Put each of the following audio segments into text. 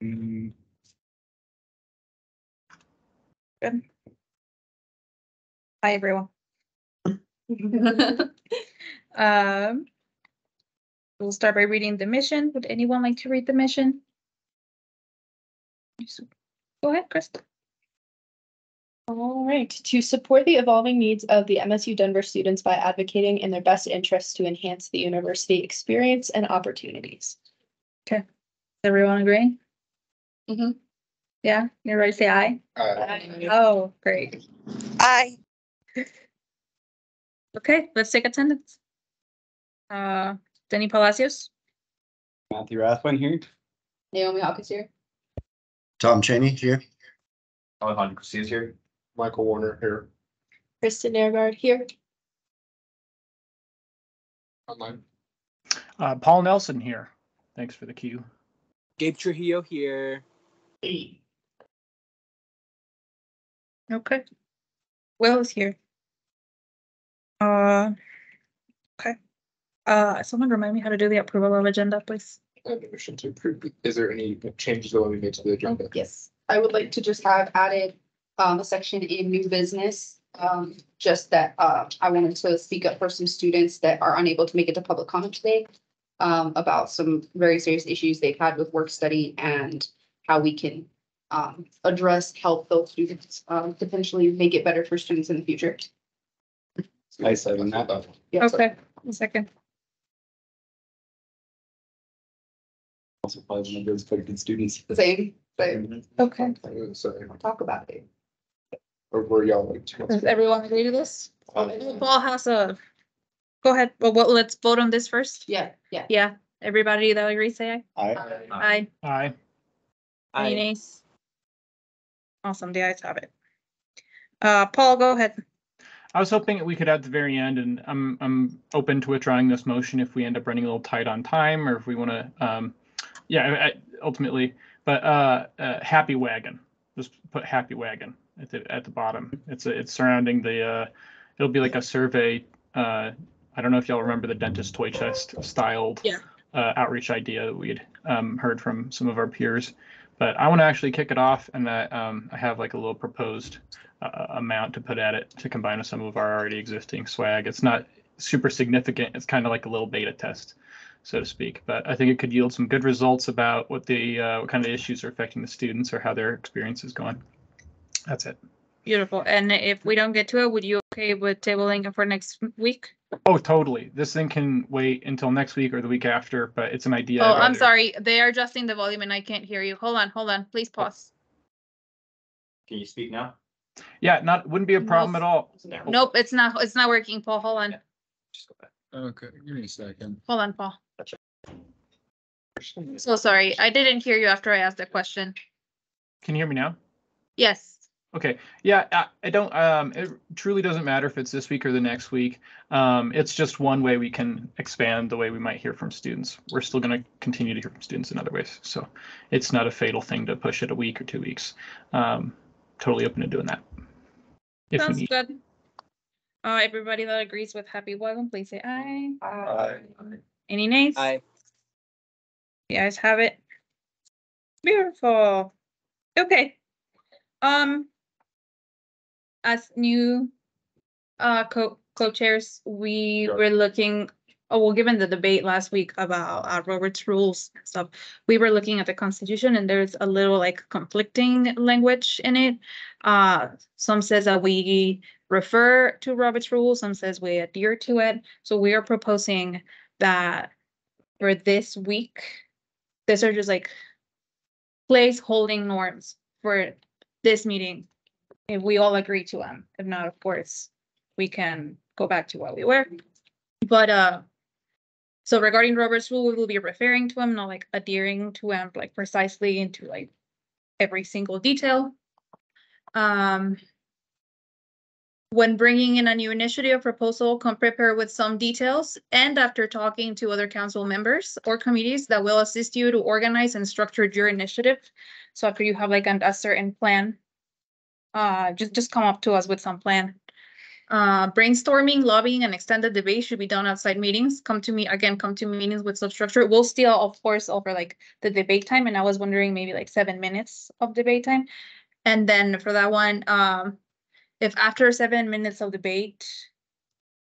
Good. Hi, everyone. Um. We'll start by reading the mission. Would anyone like to read the mission? Go ahead, Krista. All right, to support the evolving needs of the MSU Denver students by advocating in their best interests to enhance the university experience and opportunities. Okay. Everyone agree? Mhm. Yeah, you're ready to say aye? uh, Oh, great. Aye. Okay, let's take attendance. Uh, Denny Palacios, Matthew Rathwin here. Naomi Hawkins here. Tom Cheney here. Alejandro Garcia's here. Michael Warner here. Kristen Nairgard here. Online. Uh, Paul Nelson here. Thanks for the cue. Gabe Trujillo here. Okay. Will is here. Uh, okay. Uh, someone remind me how to do the approval of agenda, please. And motion to approve. Is there any changes that we made to the agenda? Yes, I would like to just have added um a section in new business. Um, just that uh I wanted to speak up for some students that are unable to make it to public comment today. Um, about some very serious issues they've had with work study and how we can um address, help those students um potentially make it better for students in the future. I second that. Yeah, so- Okay, a second. Also probably one of those very good students. Same, same, Okay. Sorry, talk about it. or were y'all like? Does everyone agree to this? Uh, Paul has a, go ahead, well, well, let's vote on this first. Yeah, yeah. Yeah, everybody that agrees, say aye. I, Aye. Aye. Any I, nays? Awesome, the ayes have it. Uh, Paul, go ahead. I was hoping that we could at the very end, and I'm I'm open to withdrawing this motion if we end up running a little tight on time, or if we want to, um, yeah, I, I- ultimately. But uh, uh, happy wagon, just put happy wagon at the at the bottom. It's a, it's surrounding the. Uh, it'll be like a survey. Uh, I don't know if y'all remember the dentist toy chest styled Yeah. uh, outreach idea that we'd um, heard from some of our peers. But I want to actually kick it off, and I, um, I have like a little proposed uh, amount to put at it to combine with some of our already existing swag. It's not super significant. It's kind of like a little beta test, so to speak. But I think it could yield some good results about what the uh, what kind of issues are affecting the students or how their experience is going. That's it. Beautiful. And if we don't get to it, would you okay with tabling it for next week? Oh, totally. This thing can wait until next week or the week after, but it's an idea. Oh, I'd I'm sorry. They are adjusting the volume and I can't hear you. Hold on, hold on. Please oh. pause. can you speak now? Yeah, not wouldn't be a problem at all. Nope, it's not, it's not working, Paul. Hold on. Just go back. Okay, give me a second. Hold on, Paul. So sorry. I didn't hear you after I asked the question. Can you hear me now? Yes. Okay, yeah, I, I don't, um, it truly doesn't matter if it's this week or the next week. Um, it's just one way we can expand the way we might hear from students. We're still gonna continue to hear from students in other ways, so it's not a fatal thing to push it a week or two weeks. Um, totally open to doing that. If Sounds good. Uh, everybody that agrees with happy wagon, please say aye. Aye. Any nays? I, The ayes have it. Beautiful. Okay. Um. As new uh co co-chairs, we Sure. were looking, oh, well, given the debate last week about uh Robert's rules and stuff, we were looking at the constitution and there's a little like conflicting language in it. Uh, some says that we refer to Robert's rules, some says we adhere to it. So we are proposing that for this week, these are just like place holding norms for this meeting. If we all agree to them, if not, of course, we can go back to what we were. But uh, so regarding Robert's rule, we will be referring to them, not like adhering to them like precisely into like every single detail. Um, when bringing in a new initiative proposal, come prepared with some details and after talking to other council members or committees that will assist you to organize and structure your initiative. So after you have like an- a certain plan, uh, just, just come up to us with some plan. Uh, brainstorming, lobbying, and extended debate should be done outside meetings. Come to me, again, come to meetings with substructure. We'll still, of course, over like the debate time, and I was wondering maybe like seven minutes of debate time. And then for that one, um, if after seven minutes of debate,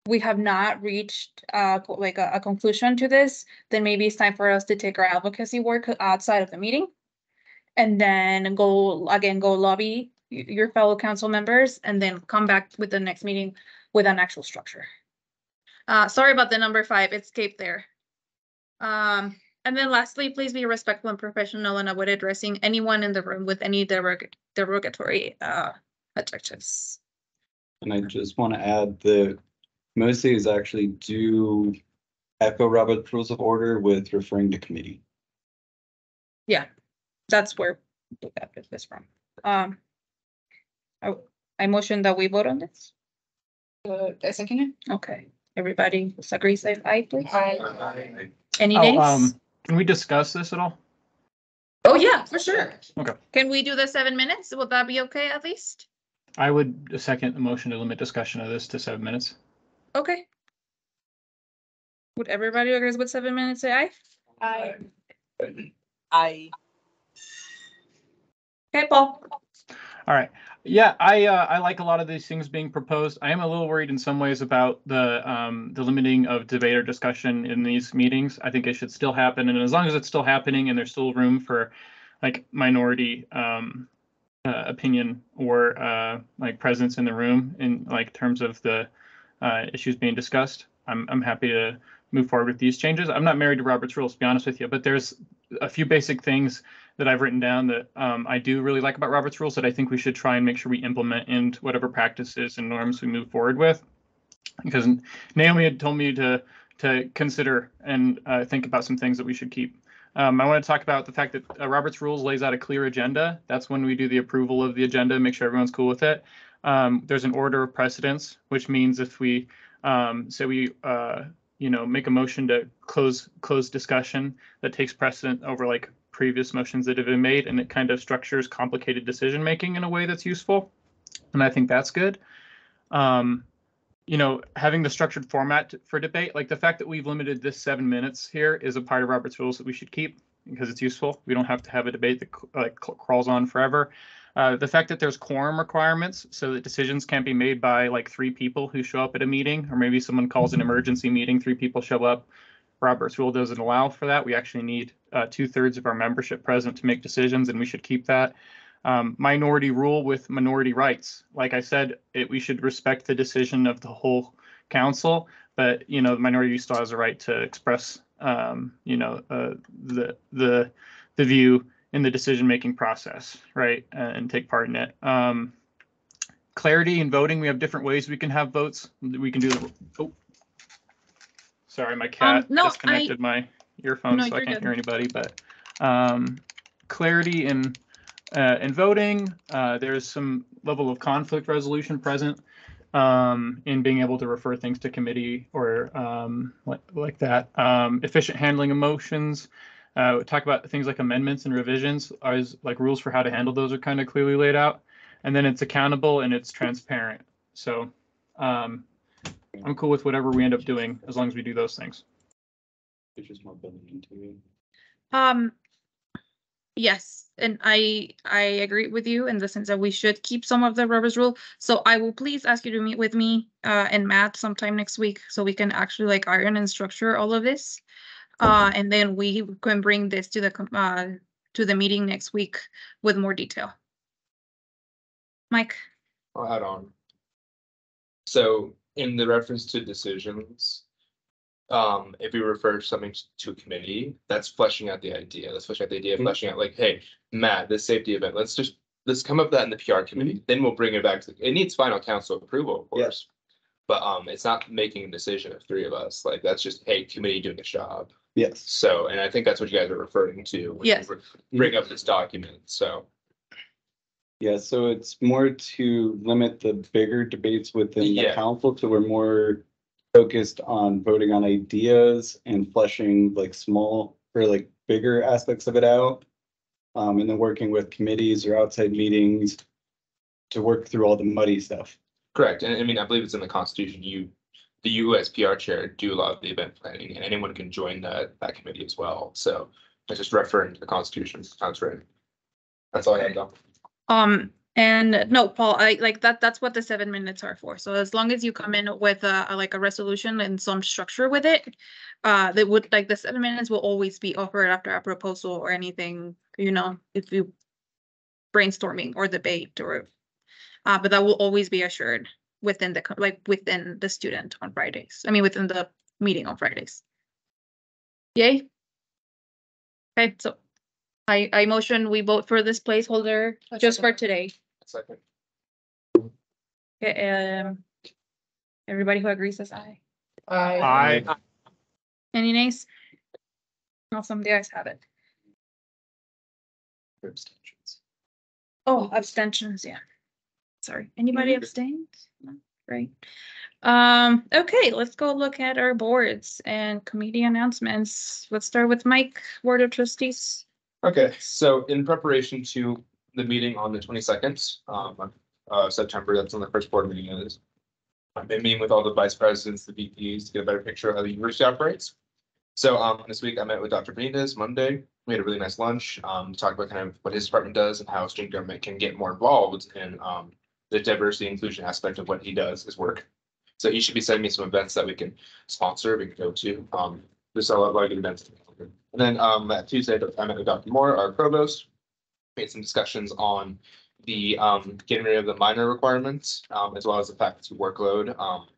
we have not reached uh like a, a conclusion to this, then maybe it's time for us to take our advocacy work outside of the meeting. And then go, again, go lobby y- your fellow council members and then come back with the next meeting with an actual structure. Uh, sorry about the number five, it escaped there. Um, and then lastly, please be respectful and professional and avoid addressing anyone in the room with any derog- derogatory uh adjectives. And I just want to add that most these actually do echo Robert's Rules of Order with referring to committee. Yeah, that's where we got this from. Um. I, I motion that we vote on this. Uh, a second. Okay, everybody agree, say aye, please. Aye. Any Oh, nays? um, can we discuss this at all? Oh, yeah, for sure. Okay. Can we do the seven minutes? Would that be okay at least? I would second the motion to limit discussion of this to seven minutes. Okay. Would everybody agree with seven minutes, say aye? I, I Okay, Paul. All right. Yeah, I uh, I like a lot of these things being proposed. I am a little worried in some ways about the um, the limiting of debate or discussion in these meetings. I think it should still happen, and as long as it's still happening and there's still room for like minority um, uh, opinion or uh, like presence in the room in like terms of the uh, issues being discussed, I'm I'm happy to move forward with these changes. I'm not married to Robert's rules, to be honest with you, but there's a few basic things that I've written down that um, I do really like about Robert's rules that I think we should try and make sure we implement into whatever practices and norms we move forward with. Because Naomi had told me to to consider and uh, think about some things that we should keep. Um, I want to talk about the fact that uh, Robert's rules lays out a clear agenda. That's when we do the approval of the agenda, make sure everyone's cool with it. Um, there's an order of precedence, which means if we um, say we uh, you know make a motion to close close discussion that takes precedent over like previous motions that have been made and it kind of structures complicated decision making in a way that's useful and i think that's good. Um, you know having the structured format for debate like the fact that we've limited this seven minutes here is a part of robert's rules that we should keep because it's useful. We don't have to have a debate that like crawls on forever uh, the fact that there's quorum requirements so that decisions can't be made by like three people who show up at a meeting or maybe someone calls an emergency meeting three people show up Robert's rule doesn't allow for that. We actually need uh, two thirds of our membership present to make decisions, and we should keep that. Um, minority rule with minority rights. Like I said, it, we should respect the decision of the whole council, but you know, the minority still has a right to express, um, you know, uh, the the the view in the decision making process, right, and, and take part in it. Um, clarity in voting. We have different ways we can have votes. We can do. The, oh, Sorry, my cat no, I- disconnected my earphones, No, so I can't good. hear anybody. But um, clarity in uh, in voting, uh, there's some level of conflict resolution present um, in being able to refer things to committee or um, like like that. Um, efficient handling of motions. Uh, talk about things like amendments and revisions. As like rules for how to handle those are kind of clearly laid out, and then it's accountable and it's transparent. So. Um, I'm cool with whatever we end up doing as long as we do those things. It's just more building into it. Um, yes, and I, I agree with you in the sense that we should keep some of the Robert's rule. So I will please ask you to meet with me, uh, and Matt sometime next week, so we can actually like iron and structure all of this. Uh, and then we can bring this to the, uh, to the meeting next week with more detail. Mike, I'll add on. So in the reference to decisions. Um, if we refer something to a committee, that's fleshing out the idea, that's fleshing out the idea, Mhm. fleshing out like, hey, Matt, this safety event, let's just. Let's come up with that in the PR committee, then we'll bring it back to, it needs final council approval, of course. Yes. course. But um, it's not making a decision of three of us, like, that's just, hey, committee doing its job. Yes. So, and I think that's what you guys are referring to. when you Yes. re- Bring up this document, so. Yeah, so it's more to limit the bigger debates within the Yeah. council, so we're more focused on voting on ideas and fleshing like small or like bigger aspects of it out. Um, and then working with committees or outside meetings to work through all the muddy stuff. Correct, and I mean, I believe it's in the constitution, you, the USPR chair do a lot of the event planning, and anyone can join that, that committee as well, so. I just referring to the constitution, sounds right. That's all I have though. Um, and no, Paul, I like that, that's what the seven minutes are for. So as long as you come in with a, a- like a resolution and some structure with it. Uh, that would, like, the seven minutes will always be offered after a proposal or anything, you know, if you. Brainstorming or debate or, uh, but that will always be assured within the, like, within the student on Fridays. I mean, within the meeting on Fridays. Yay? Okay, so I, I motion we vote for this placeholder I just for today. Second. Okay, um. Everybody who agrees says aye. Aye. Any nays? Awesome, the ayes have it. Abstentions. Oh, abstentions, yeah. Sorry, anybody abstained? No? Great. Um, okay, let's go look at our boards and committee announcements. Let's start with Mike, Board of Trustees. Okay, so in preparation to the meeting on the twenty second, um, uh, September, that's when the first board meeting is. I've been meeting with all the vice presidents, the VPs to get a better picture of how the university operates. So, um, this week I met with Dr. Benitez Monday. We had a really nice lunch, um, talk about kind of what his department does and how student government can get more involved in, um, the diversity inclusion aspect of what he does, his work. So he should be sending me some events that we can sponsor, we can go to, um, there's a lot of good events. And then, um, Tuesday, I met with Dr. Moore, our provost. Made some discussions on the, um, getting rid of the minor requirements, um, as well as the faculty workload, um.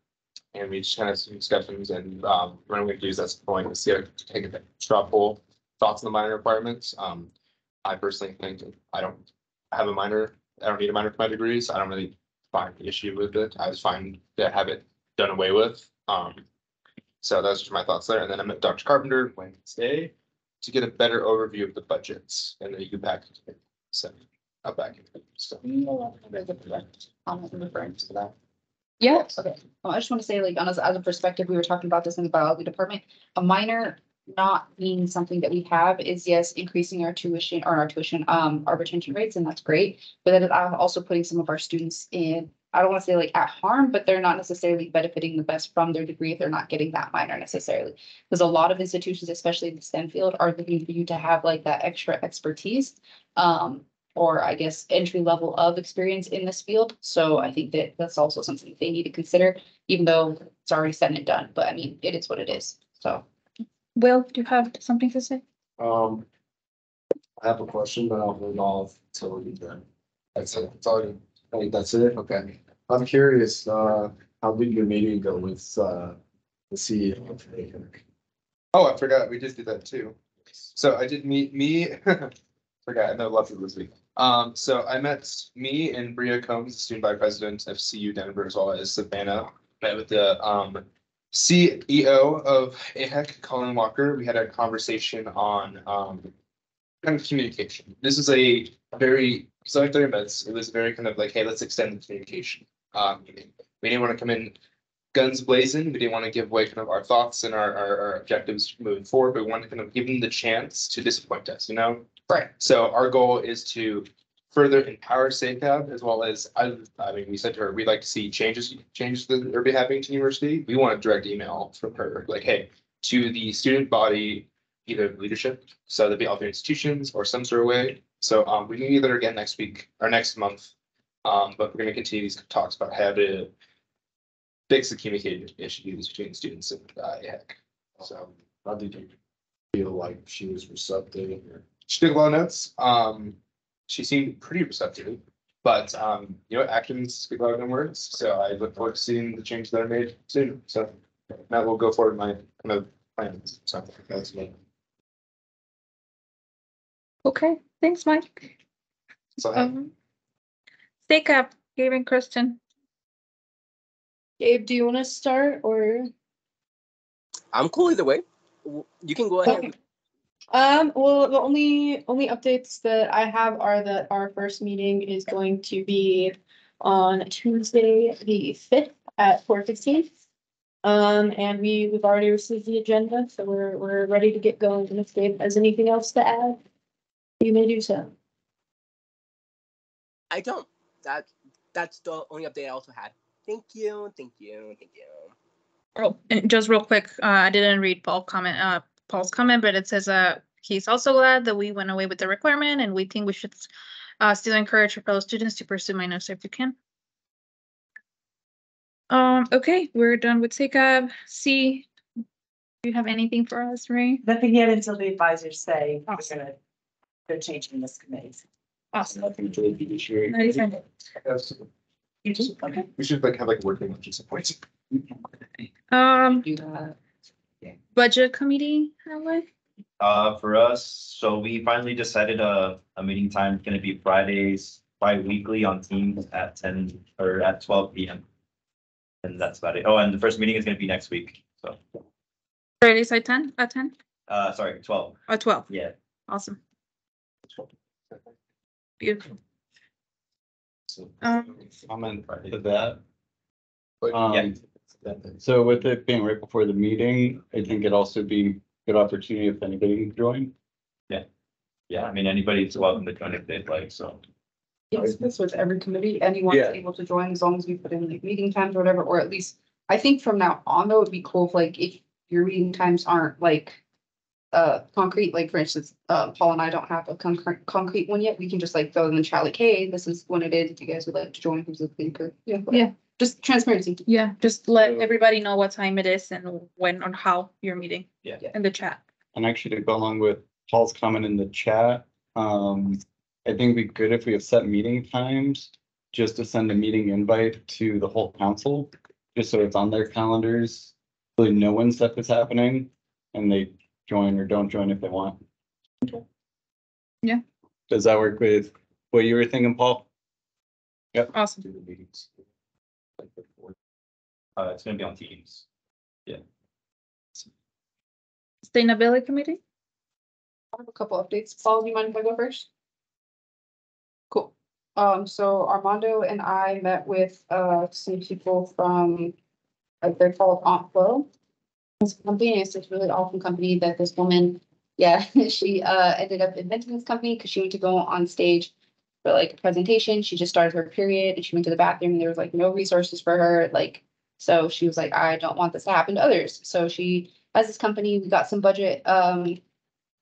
And we just kind of some discussions and, um, what I'm gonna do is that's the point, is to take a straw poll thoughts on the minor requirements. Um, I personally think I don't have a minor, I don't need a minor for my degrees. I don't really find the issue with it. I just find to have it done away with. Um, so those are my thoughts there. And then I met Dr. Carpenter Wednesday to get a better overview of the budgets and the U package. So I'll back. it. So comment in reference to that. Yeah, okay. Well, I just want to say, like, on as, as a perspective, we were talking about this in the biology department, a minor not being something that we have is yes, increasing our tuition or our tuition, um, our retention rates, and that's great. But then also putting some of our students in, I don't want to say like at harm, but they're not necessarily benefiting the best from their degree if they're not getting that minor necessarily. Because a lot of institutions, especially in the STEM field, are looking for you to have like that extra expertise. Um, or I guess entry level of experience in this field. So I think that that's also something they need to consider, even though it's already said and done, but I mean, it is what it is, so. Will, do you have something to say? Um. I have a question, but I'll hold off till we done. That's it, that's all, you- that's it, okay. I'm curious, uh, how did your meeting go with, uh, the CEO of AHEC? Oh, I forgot, we just did that too. So I did meet me, forgot, I know lots of this week. Um, so I met me and Bria Combs, student vice president of CU Denver, as well as Savannah. Met with the um CEO of AHEC, Colleen Walker. We had a conversation on um kind of communication. This is a very, so like thirty minutes, it was very kind of like, hey, let's extend the communication. Um, we didn't want to come in guns blazing. We didn't want to give away kind of our thoughts and our, our, our objectives moving forward, but we wanted to kind of give them the chance to disappoint us, you know? Right. So our goal is to further empower SACAB as well as, I, I mean, we said to her, we'd like to see changes, changes that are happening to university. We want a direct email from her, like, hey, to the student body, either leadership, so there'll be other institutions or some sort of way. So, um, we can meet there again next week or next month. Um, but we're gonna continue these talks about how to fix the communication issues between students and, uh, AHEC. So, How did you feel like she was receptive she took a lot of notes. Um, she seemed pretty receptive, but, um, you know, actions speak louder than words. So I look forward to seeing the changes that are made soon. So that will go forward my kind of plans. So that's me. Okay, thanks, Mike. So I have- Um. Stake up, Gabe and Kristen. Gabe, do you want to start or? I'm cool either way. You can go ahead. Um, well, the only, only updates that I have are that our first meeting is going to be on Tuesday, the fifth at four fifteen. Um, and we, we've already received the agenda, so we're, we're ready to get going. And if Dave has anything else to add, you may do so. I don't. That that's the only update I also had. Thank Thank you, thank you, thank you. Oh, and just real quick, uh, I didn't read Paul comment, uh, Paul's comment, but it says, uh, he's also glad that we went away with the requirement and we think we should uh, still encourage our fellow students to pursue minors if you can. Um, okay, we're done with SACAB. C, do you have anything for us, Ray? Nothing yet until the advisors say we're Awesome. gonna, they're changing this committee. Awesome. Nothing to be sure. Ninety-seven. Yes, You just, okay. We should like have like a working lunch at some point. Um, Do that. Budget committee, Alex? Uh, for us, so we finally decided a, a meeting time is gonna be Fridays, bi-weekly on Teams at ten or at twelve P M. And that's about it. Oh, and the first meeting is gonna be next week, so, Fridays at ten, at ten, uh, sorry, twelve, or twelve? yeah. Awesome. Beautiful. So, Um, Comment to that. But Um, so with it being right before the meeting, I think it'd also be good opportunity if anybody can join. Yeah, Yeah. I mean, anybody's welcome to join if they'd like, so. Yes, this was every committee, anyone's Yeah. able to join as long as we put in like meeting times or whatever, or at least. I think from now on though, it'd be cool if like if your meeting times aren't like. Uh, concrete, like for instance, uh, Paul and I don't have a concrete, concrete one yet, we can just like throw in the chat like, hey, this is when it is, if you guys would like to join, who's the thinker, yeah. Yeah. Just transparency. Yeah, just let So- everybody know what time it is and when or how you're meeting Yeah. in the chat. And actually to go along with Paul's comment in the chat, um, I think it'd be good if we have set meeting times. Just to send a meeting invite to the whole council, just so it's on their calendars. Really know when stuff is happening and they join or don't join if they want. Yeah. Does that work with what you were thinking, Paul? Yep. Awesome. Do the meetings. Like before. Uh, it's gonna be on Teams. Yeah sustainability committee? I have a couple updates. Paul, do you mind if I go first? Cool. Um, so Armando and I met with, uh, some people from, like, they're called Aunt Flo. This company is this really awesome company that this woman, yeah, she, uh, ended up inventing this company because she went to go on stage for like a presentation. She just started her period and she went to the bathroom and there was like no resources for her, like, so she was like, I don't want this to happen to others. So she has this company, we got some budget, um,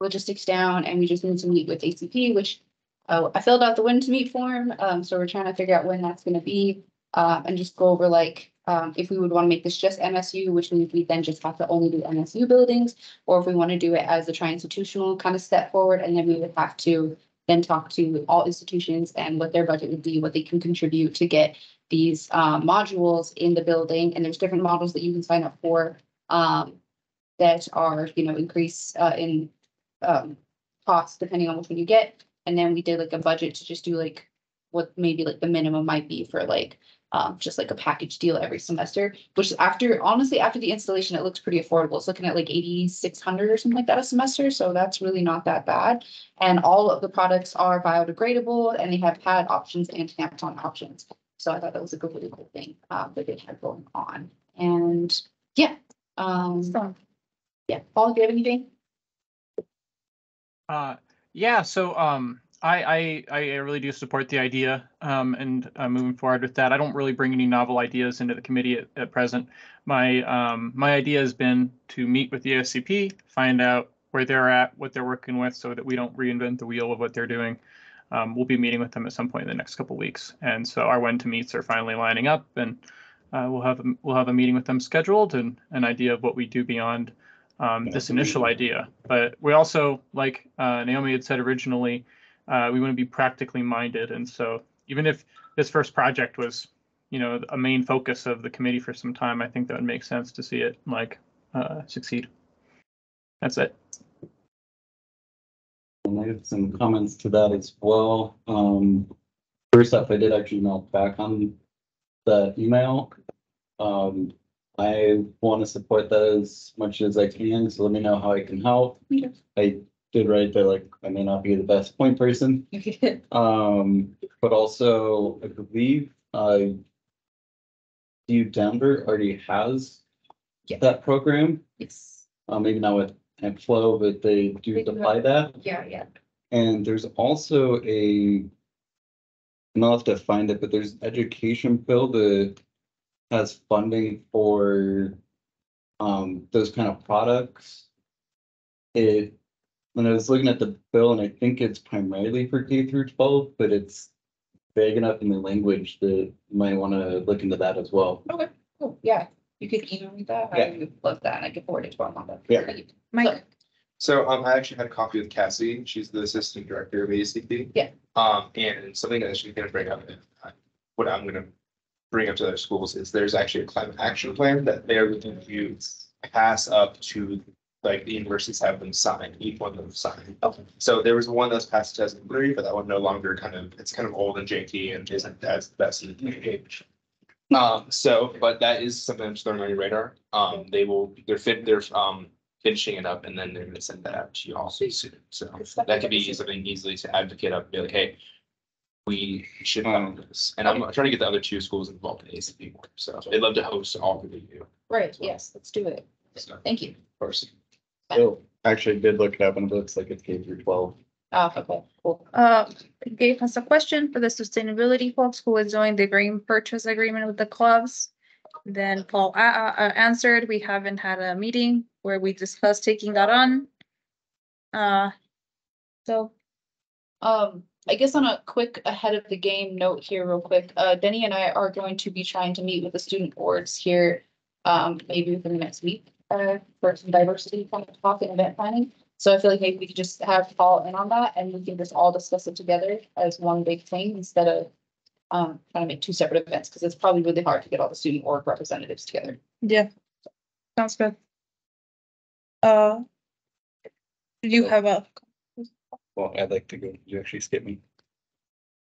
logistics down and we just need to meet with ACP, which uh, I filled out the when to meet form. Um, so we're trying to figure out when that's gonna be. Uh, and just go over like, um, if we would want to make this just MSU, which means we then just have to only do MSU buildings. Or if we want to do it as a tri-institutional kind of step forward, and then we would have to then talk to all institutions and what their budget would be, what they can contribute to get these uh, modules in the building. And there's different models that you can sign up for. Um, that are, you know, increase uh in um costs depending on which one you get. And then we did like a budget to just do like what maybe like the minimum might be for like um just like a package deal every semester, which after honestly, after the installation, it looks pretty affordable. It's looking at like eighty-six hundred or something like that a semester, so that's really not that bad. And all of the products are biodegradable and they have pad options and tampon options. So I thought that was a good, really cool thing uh that they had going on. And yeah, um. So, Yeah, Paul, do you have anything? Uh, yeah, so um, I, I I really do support the idea um, and uh, moving forward with that. I don't really bring any novel ideas into the committee at, at present. My um, my idea has been to meet with the SCP, find out where they're at, what they're working with, so that we don't reinvent the wheel of what they're doing. Um, we'll be meeting with them at some point in the next couple weeks, and so our when to meets are finally lining up, and uh, we'll have a, we'll have a meeting with them scheduled and an idea of what we do beyond um, this initial idea. But we also, like uh, Naomi had said originally, uh, we want to be practically minded. And so even if this first project was, you know, a main focus of the committee for some time, I think that would make sense to see it like uh, succeed. That's it. And I have some comments to that as well. Um, first off, I did actually mail back on the email. Um, I want to support that as much as I can, so let me know how I can help. Okay. I did write that like I may not be the best point person, um, but also I believe uh U Denver already has Yeah. that program. Yes. Uh, maybe not with Aunt Flo, but they do They do have- that. Yeah, yeah. And there's also a. and I'll have to find it, but there's education bill, the has funding for um, those kind of products. It, when I was looking at the bill, and I think it's primarily for K through twelve, but it's vague enough in the language that you might want to look into that as well. Oh, yeah, you could email me that. Yeah. I would love that. and I could forward it to our mom. Yeah. Mike, So um, I actually had a coffee with Cassie. She's the assistant director of ACP. Yeah. Um, and something that she's gonna bring up, and I- what I'm gonna bring up to other schools is there's actually a climate action plan that they're looking to pass up to, like, the universities have them sign, each one of them sign. Okay. So there was one that was passed in two thousand three, but that one no longer kind of, it's kind of old and janky and isn't as best in the age. Um, so, but that is something I'm just throwing on your radar. Um, they will, they're fit, they're um finishing it up and then they're gonna send that out to you also soon. So that could be something easily to advocate up, be like, hey. We should follow this, and I'm trying to get the other two schools involved in ACP more, so they'd love to host all of you. Right, yes, let's do it. So, Thank you. Of course. Bill actually did look it up and it looks like it's K through twelve. Ah, okay, cool. uh, gave us a question for the sustainability folks who was doing the green purchase agreement with the clubs. Then Paul, uh, uh, uh, answered, we haven't had a meeting where we discussed taking that on. Uh, so, Um, I guess on a quick ahead of the game note here real quick, uh, Denny and I are going to be trying to meet with the student boards here. Um, maybe within the next week, uh, for some diversity kind of talk and event planning. So I feel like maybe we could just have Paul in on that and we can just all discuss it together as one big thing instead of. Um, trying to make two separate events, because it's probably really hard to get all the student org representatives together. yeah. Sounds good. Uh. Did you have a, Well, I'd like to go. You actually skip me.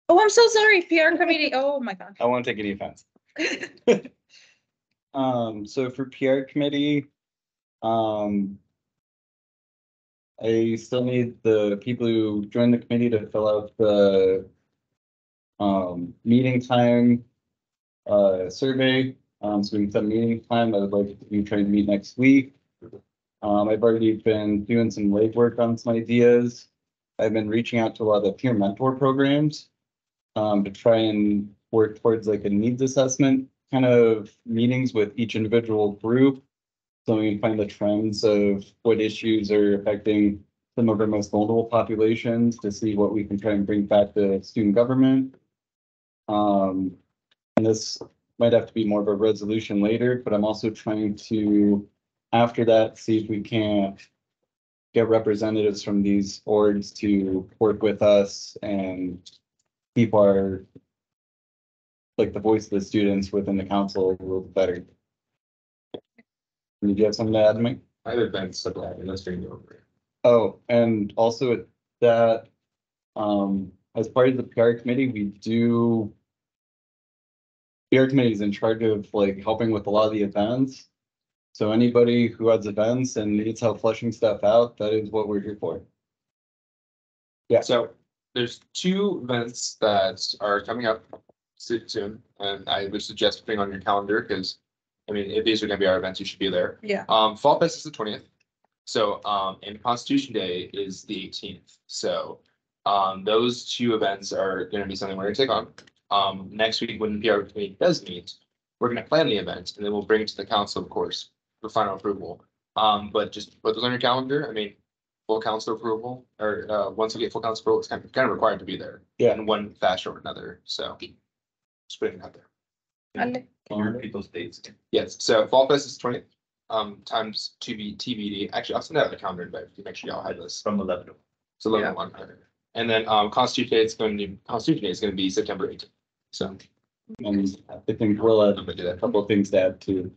oh, I'm so sorry, PR committee, oh my god. I won't take any offense. Um, so for PR committee, um. I still need the people who joined the committee to fill out the. Um, meeting time. Uh, survey, um, so we can set meeting time. I would like you trying to meet next week. Um, I've already been doing some legwork on some ideas. I've been reaching out to a lot of peer mentor programs. Um, to try and work towards like a needs assessment kind of meetings with each individual group. So we can find the trends of what issues are affecting some of our most vulnerable populations to see what we can try and bring back to student government. Um, and this might have to be more of a resolution later, but I'm also trying to, after that, see if we can't get representatives from these orgs to work with us and keep our like the voice of the students within the council a little better. Did you have something to add, Mike? I have events so that, and that's being over. Oh, and also at that, um, as part of the PR committee, we do. PR committee is in charge of like helping with a lot of the events. So anybody who has events and needs help fleshing stuff out, that is what we're here for. Yeah. So there's two events that are coming up soon, and I would suggest putting on your calendar, because. I mean, if these are gonna be our events, you should be there. Yeah. Um, Fall Fest is the twentieth. So, um, and Constitution Day is the eighteenth, so. Um, those two events are gonna be something we're gonna take on. Um, next week, when PR committee does meet, we're gonna plan the event, and then we'll bring it to the council, of course, for final approval. Um, but just put those on your calendar, I mean, full council approval, or, uh, once we get full council approval, it's kind of, kind of required to be there. Yeah. In one fashion or another, so. Just putting it out there. Ale. Can you repeat those dates? Yes, so Fall Fest is twenty, um, times to be TBD. Actually, I'll send out a calendar invite to make sure y'all have this. From eleven to So eleven one. And then, um, Constitution Day is going to, Constitution Day is going to be September eighteenth. So. And I think we'll add I'm gonna do that. a couple of things to add too.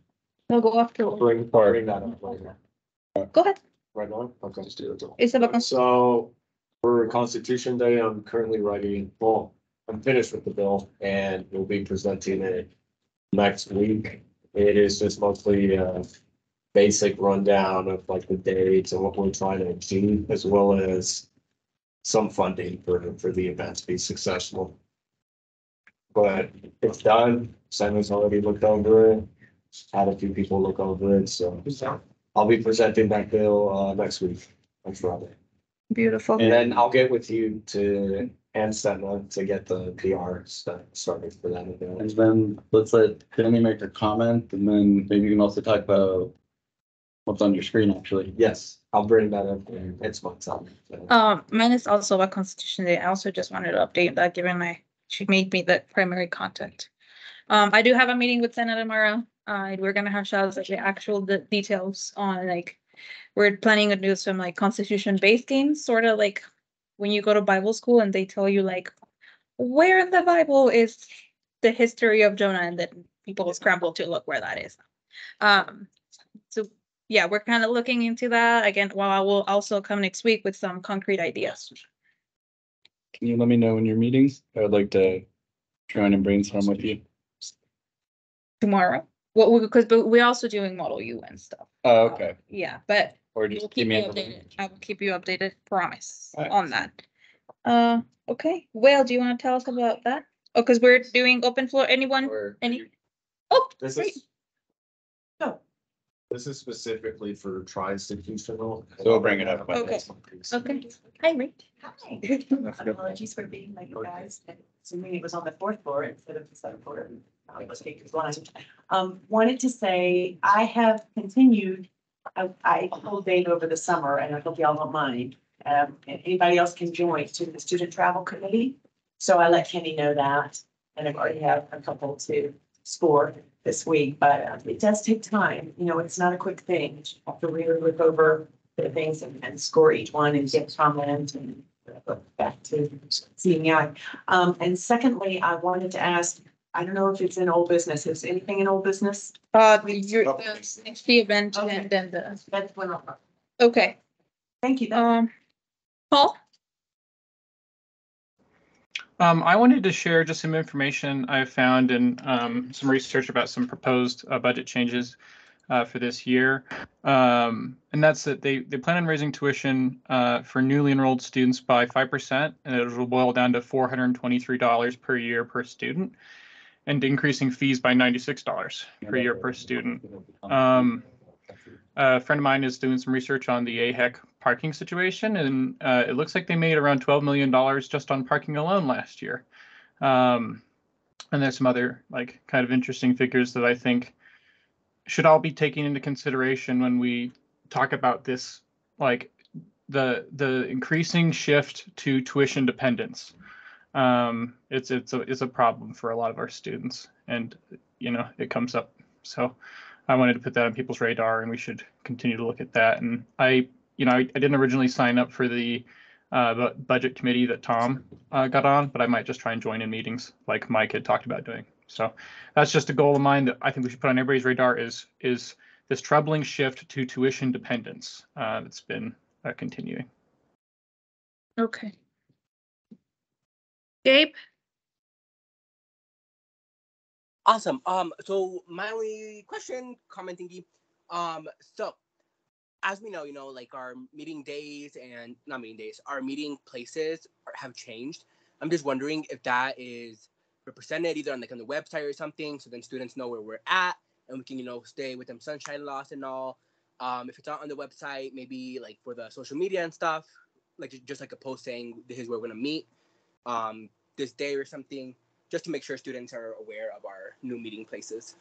No, go after, Bring, bring that up later. go ahead, Right on, okay. Just do it. all. it's about, So for Constitution Day, I'm currently writing, well, I'm finished with the bill and we'll be presenting it next week. It is just mostly a basic rundown of like the dates and what we're trying to achieve as well as some funding for, for the event to be successful. But it's done. Simon's already looked over it. Had a few people look over it, so I'll be presenting that bill, uh, next week on Friday. Beautiful. And then I'll get with you to, and Senna to get the PR stuff started for that. And then let's let Danny make her comment and then maybe you can also talk about what's on your screen actually. Yes, I'll bring that up in next month's. on. Um, mine is also a constitution day. I also just wanted to update that, given my, she made me the primary contact. Um, I do have a meeting with Senate tomorrow. Uh, we're gonna have shots of the actual de- details on like, we're planning to do some like constitution-based games, sort of like when you go to Bible school and they tell you like, where in the Bible is the history of Jonah, and then people scramble to look where that is. Um, so yeah, we're kind of looking into that again. While I will also come next week with some concrete ideas. Can you let me know when your meetings? I would like to join and brainstorm with you. tomorrow. What we, because, but we're also doing model U and stuff. Oh, okay. Yeah, but Or we'll just keep keep me you in updated. I will keep you updated, promise, Alright. on that. Uh, okay, well, do you want to tell us about that? Oh, because we're doing open floor, anyone, Or- any? Oh, This great. is. No. This is specifically for tri-institutional. So we'll bring it up. Okay. Okay, hi, Rick. Hi. Apologies for being late, you guys, assuming it was on the fourth floor instead of the seventh floor. I was taking blind. Um, wanted to say, I have continued, I, I told Dave over the summer, and I hope y'all don't mind. Um, anybody else can join to the student travel committee. So I let Kenny know that, and I've already have a couple to score this week, but uh, it does take time. You know, it's not a quick thing. You have to really look over the things and, and score each one and get comment and uh, back to seeing eye. Um, and secondly, I wanted to ask, I don't know if it's in old business. Is anything in old business? Uh, you're, the, next the event Okay. and then the, That's one of them. okay, Thank you. um, Paul? Um, I wanted to share just some information I found and um, some research about some proposed uh, budget changes uh, for this year. Um, and that's that they, they plan on raising tuition uh, for newly enrolled students by 5%, and it will boil down to $423 per year per student, and increasing fees by $96 per year per student. Um, a friend of mine is doing some research on the AHEC parking situation, and uh, it looks like they made around $12 million just on parking alone last year. Um, and there's some other like kind of interesting figures that I think should all be taken into consideration when we talk about this, like the the increasing shift to tuition dependence. Um, it's it's a it's a problem for a lot of our students, and you know it comes up. So I wanted to put that on people's radar, and we should continue to look at that. And I, you know, I, I didn't originally sign up for the uh, bu- budget committee that Tom uh, got on, but I might just try and join in meetings like Mike had talked about doing. So that's just a goal of mine that I think we should put on everybody's radar is is this troubling shift to tuition dependence uh, that's been uh, continuing. Okay. Gabe? Awesome. Um, so my only question, comment thingy, um, so as we know, you know, like our meeting days and not meeting days, our meeting places are, have changed. I'm just wondering if that is represented either on like on the website or something, so then students know where we're at and we can, you know, stay with them sunshine laws and all. Um, if it's not on the website, maybe like for the social media and stuff, like just like a post saying this is where we're gonna meet, um, this day or something just to make sure students are aware of our new meeting places.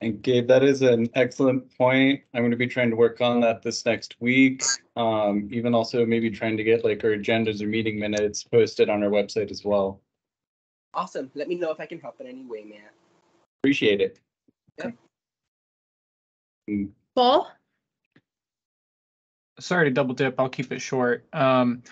And Gabe, that is an excellent point. I'm gonna be trying to work on that this next week. Um, even also maybe trying to get like our agendas or meeting minutes posted on our website as well. Awesome. Let me know if I can help in any way, Matt. Appreciate it. Paul? sorry to double dip. I'll keep it short. Um,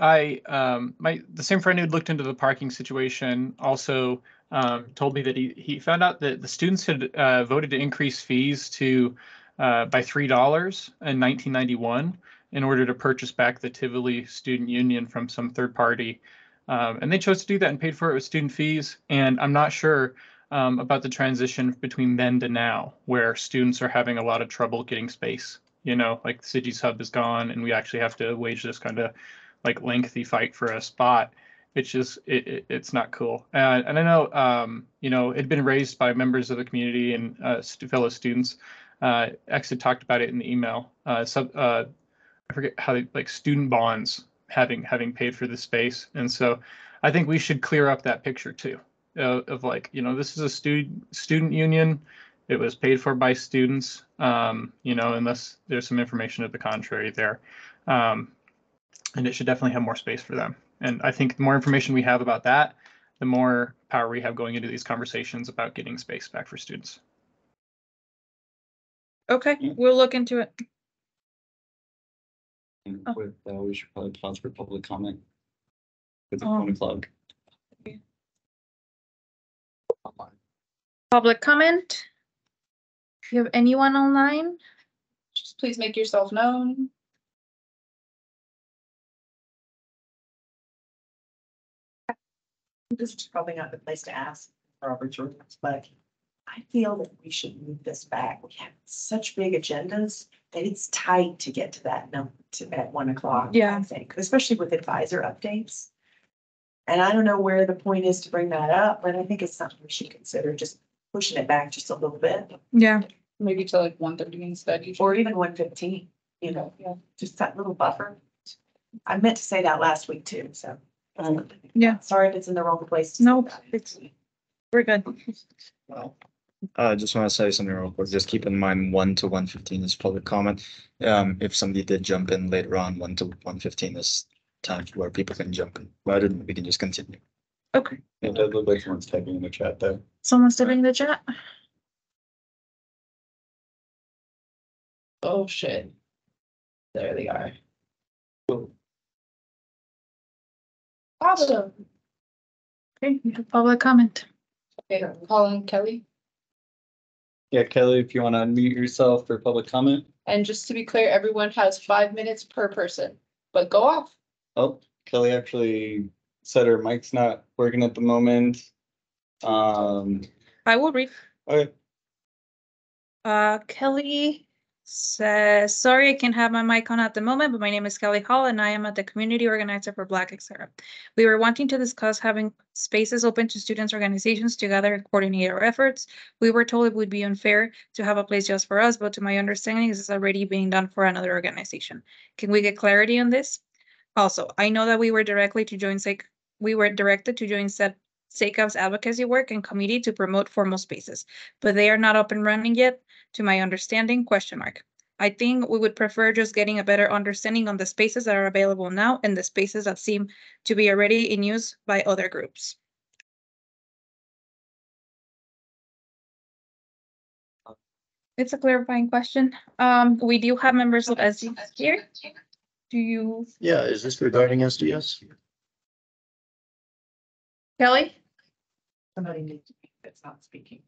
I um, my the same friend who'd looked into the parking situation also um, told me that he he found out that the students had uh, voted to increase fees to uh, by three dollars in 1991 in order to purchase back the Tivoli Student Union from some third party, um, and they chose to do that and paid for it with student fees. And I'm not sure. Um, about the transition between then to now, where students are having a lot of trouble getting space you know, like the city's hub is gone and we actually have to wage this kind of like lengthy fight for a spot. It's just, it, it, it's not cool. And, and I know, um, you know, it'd been raised by members of the community and uh, fellow students. Uh, X had talked about it in the email. Uh, sub, uh, I forget how they, like student bonds having having paid for the space, and so I think we should clear up that picture too. Of like you know this is a student student union, it was paid for by students. Um, you know unless there's some information to the contrary there, um, and it should definitely have more space for them. And I think the more information we have about that, the more power we have going into these conversations about getting space back for students. Okay, we'll look into it. And Oh. with, uh, we should probably pause for public comment. It's Oh. one o'clock. Public comment? Do you have anyone online? Just please make yourself known. This is probably not the place to ask Robert's rules, but I feel that we should move this back. We have such big agendas that it's tight to get to that number to at one o'clock. Yeah. I think, especially with advisor updates. And I don't know where the point is to bring that up, but I think it's something we should consider, just pushing it back just a little bit, Yeah, Maybe to like one thirty instead. usually. or even one fifteen, you know, yeah. just that little buffer. I meant to say that last week too, so. Yeah. Sorry if it's in the wrong place. to say Nope, that. it's, we're good. Well. I just want to say something real quick. Just keep in mind, one to one fifteen is public comment. Um, if somebody did jump in later on, one to one fifteen is time where people can jump in. Rather than we can just continue. Okay, It does look like someone's typing in the chat though. someone's typing in the chat? Oh, shit. There they are. Awesome. Okay, we have public comment. Okay, Colin Kelly. Yeah, Kelly, if you want to unmute yourself for public comment. And just to be clear, everyone has five minutes per person, but go off. Oh, Kelly actually said her mic's not working at the moment. Um, I will read. okay, Uh, Kelly sorry, I can't have my mic on at the moment, but my name is Kelly Hall and I am at the community organizer for Black Etc. We were wanting to discuss having spaces open to students' organizations to gather and coordinate our efforts. We were told it would be unfair to have a place just for us, but to my understanding, this is already being done for another organization. Can we get clarity on this? Also, I know that we were directly to join we were directed to join said SACA's advocacy work and committee to promote formal spaces, but they are not up and running yet to my understanding, question mark. I think we would prefer just getting a better understanding on the spaces that are available now and the spaces that seem to be already in use by other groups. It's a clarifying question. Um, we do have members of SDS here. Do you, Yeah, is this regarding SDS? Kelly? Somebody needs to be, that's not speaking.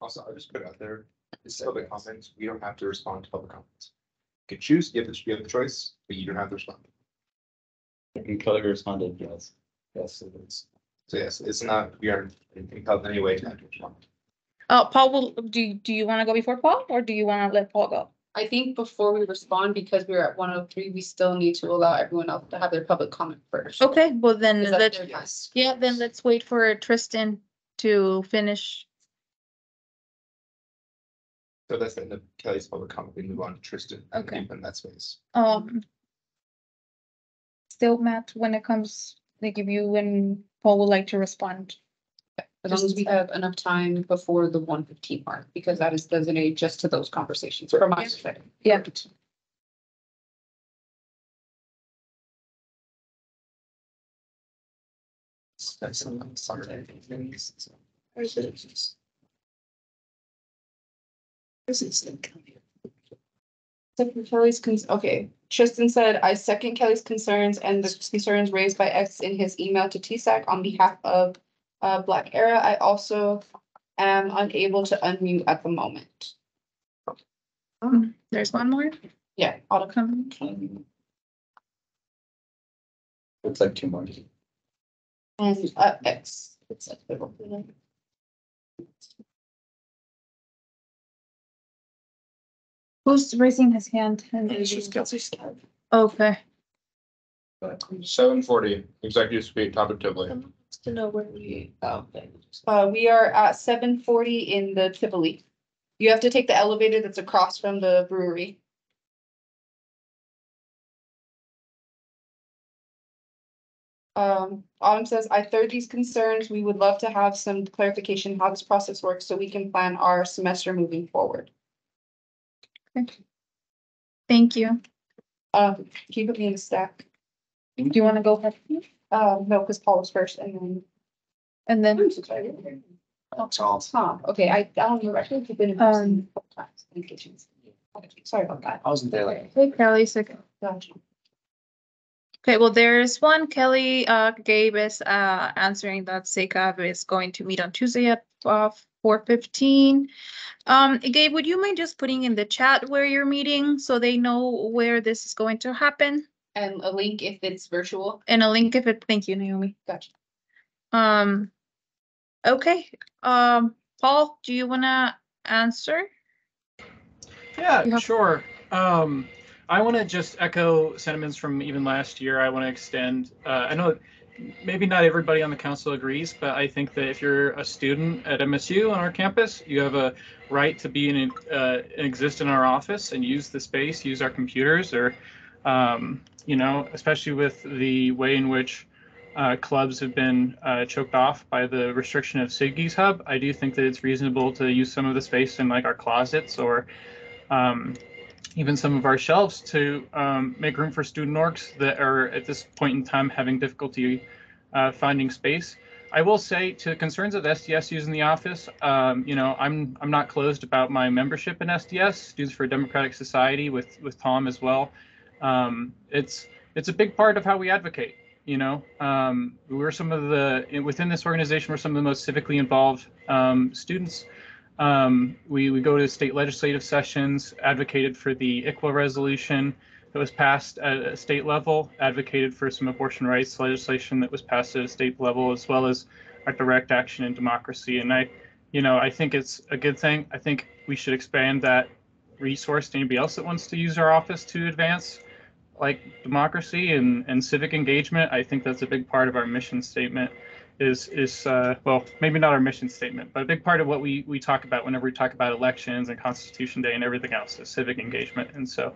Also, I'll just put it out there, it's public comments, we don't have to respond to public comments. You can choose, you have the, you have the choice, but you don't have to respond. and Kelly responded, yes. Yes, it is. So yes, it's not, we aren't compelled in any way to have to respond. Uh, Paul, will, do, do you want to go before Paul or do you want to let Paul go? I think before we respond, because we're at one oh three, we still need to allow everyone else to have their public comment first. Okay, well then Is that let's, fair? Yes. yeah, then let's wait for Tristan to finish. So that's the end of Kelly's public comment, we move on to Tristan. and Okay. leave In that space. Um. Still, Matt, when it comes, like if you and Paul would like to respond. As long as we have enough time before the one fifteen mark, because that is designated just to those conversations from my perspective. Yeah. Second Kelly's cons, okay, Tristan said, I second Kelly's concerns and the concerns raised by X in his email to TSAC on behalf of uh, Black Era. I also am unable to unmute at the moment. There's one more. Yeah, auto Come. Um, Looks like two more. and uh, X. It's like the- Who's raising his hand? And okay, Seven forty, executive speak topic Tivoli to know where we, okay. Uh, we are at seven forty in the Tivoli. You have to take the elevator that's across from the brewery. Um, Autumn says, I third these concerns. We would love to have some clarification how this process works so we can plan our semester moving forward. Okay. Thank you. Uh, keep it in the stack. Do you want to go ahead? Uh, no, because Paul was first and then. And then, Charles. Huh, okay, I, I don't know, actually, you've been in Um, person a couple times. in kitchens. Sorry about that. I wasn't there like. hey Kelly, second. Gotcha. Okay, well, there's one, Kelly, uh, Gabe is, uh, answering that SACAB is going to meet on Tuesday at, uh, four fifteen. Um, Gabe, would you mind just putting in the chat where you're meeting so they know where this is going to happen? And a link if it's virtual. And a link if it, thank you, Naomi. Gotcha. Um, okay, um, Paul, do you wanna answer? Yeah, Yeah. sure. Um, I want to just echo sentiments from even last year. I want to extend, uh, I know maybe not everybody on the council agrees, but I think that if you're a student at MSU on our campus, you have a right to be in, uh, exist in our office and use the space, use our computers or, um, you know, especially with the way in which uh, clubs have been uh, choked off by the restriction of Siggy's Hub. I do think that it's reasonable to use some of the space in like our closets or um, even some of our shelves to um, make room for student orgs that are at this point in time having difficulty uh, finding space. I will say to the concerns of SDS using the office, um, you know, I'm I'm not closed about my membership in SDS, Students for a Democratic Society, with with Tom as well. Um, it's it's a big part of how we advocate. You know, um, we're some of the within this organization, we're some of the most civically involved um, students. Um, we, we go to state legislative sessions, advocated for the ICWA resolution that was passed at a state level, advocated for some abortion rights legislation that was passed at a state level, as well as our direct action in democracy. And I, you know, I think it's a good thing. I think we should expand that resource to anybody else that wants to use our office to advance like democracy and, and civic engagement. I think that's a big part of our mission statement is is uh, well maybe not our mission statement but a big part of what we we talk about whenever we talk about elections and constitution day and everything else is civic engagement and so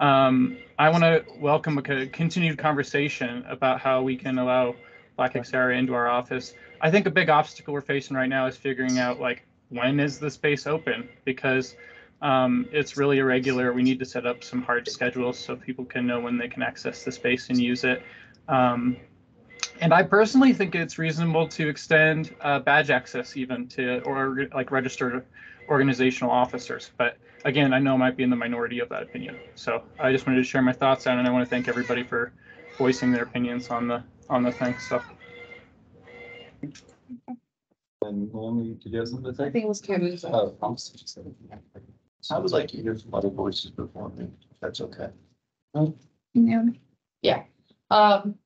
um, i want to welcome a continued conversation about how we can allow black Xera into our office i think a big obstacle we're facing right now is figuring out like when is the space open because um, it's really irregular we need to set up some hard schedules so people can know when they can access the space and use it um, and I personally think it's reasonable to extend uh, badge access even to or like registered organizational officers. But again, I know I might be in the minority of that opinion. So I just wanted to share my thoughts on, it, and I want to thank everybody for voicing their opinions on the on the thing. So And Naomi, did you have something to I think it was Kevin's. Oh, I'm s- I would like to hear some other voices performing, if that's okay. Yeah. Um,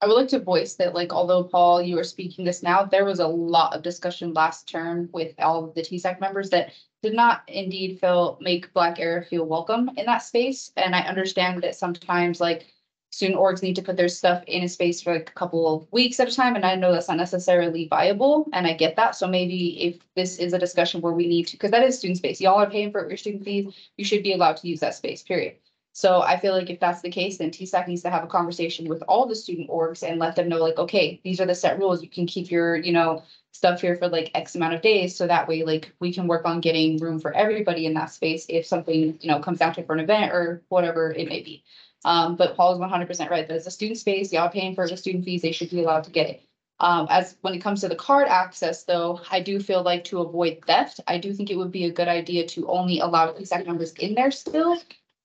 I would like to voice that, like, although Paul, you are speaking this now, there was a lot of discussion last term with all of the TSAC members that did not indeed feel, make Black Era feel welcome in that space. And I understand that sometimes like student orgs need to put their stuff in a space for like a couple of weeks at a time, and I know that's not necessarily viable, and I get that. So maybe if this is a discussion where we need to, because that is student space, y'all are paying for your student fees, you should be allowed to use that space, period. So I feel like if that's the case, then TSAC needs to have a conversation with all the student orgs and let them know like, okay, these are the set rules. You can keep your, you know, stuff here for like X amount of days. So that way, like, we can work on getting room for everybody in that space if something, you know, comes down to for an event or whatever it may be. Um, but Paul is one hundred percent right. There's a student space, y'all paying for the student fees, they should be allowed to get it. Um, as when it comes to the card access, though, I do feel like to avoid theft, I do think it would be a good idea to only allow TSAC numbers in there still.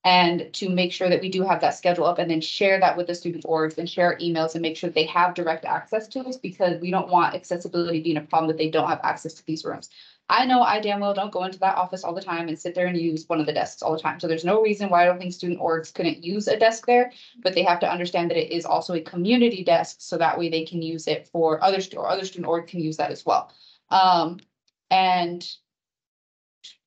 And to make sure that we do have that schedule up and then share that with the student orgs and share emails and make sure they have direct access to this because we don't want accessibility being a problem that they don't have access to these rooms. I know I damn well don't go into that office all the time and sit there and use one of the desks all the time. So there's no reason why I don't think student orgs couldn't use a desk there. But they have to understand that it is also a community desk, so that way they can use it for other or other student org can use that as well. Um, and.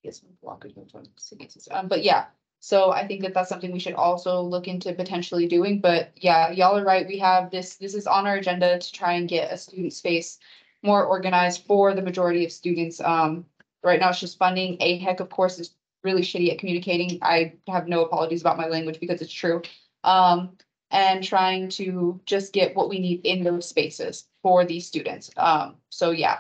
Of twenty six, um, but yeah, so I think that that's something we should also look into potentially doing, but yeah, y'all are right, we have this, this is on our agenda to try and get a student space. More organized for the majority of students, um, right now it's just funding, AHEC, of course, is really shitty at communicating, I have no apologies about my language because it's true. Um, and trying to just get what we need in those spaces for these students. Um, so yeah.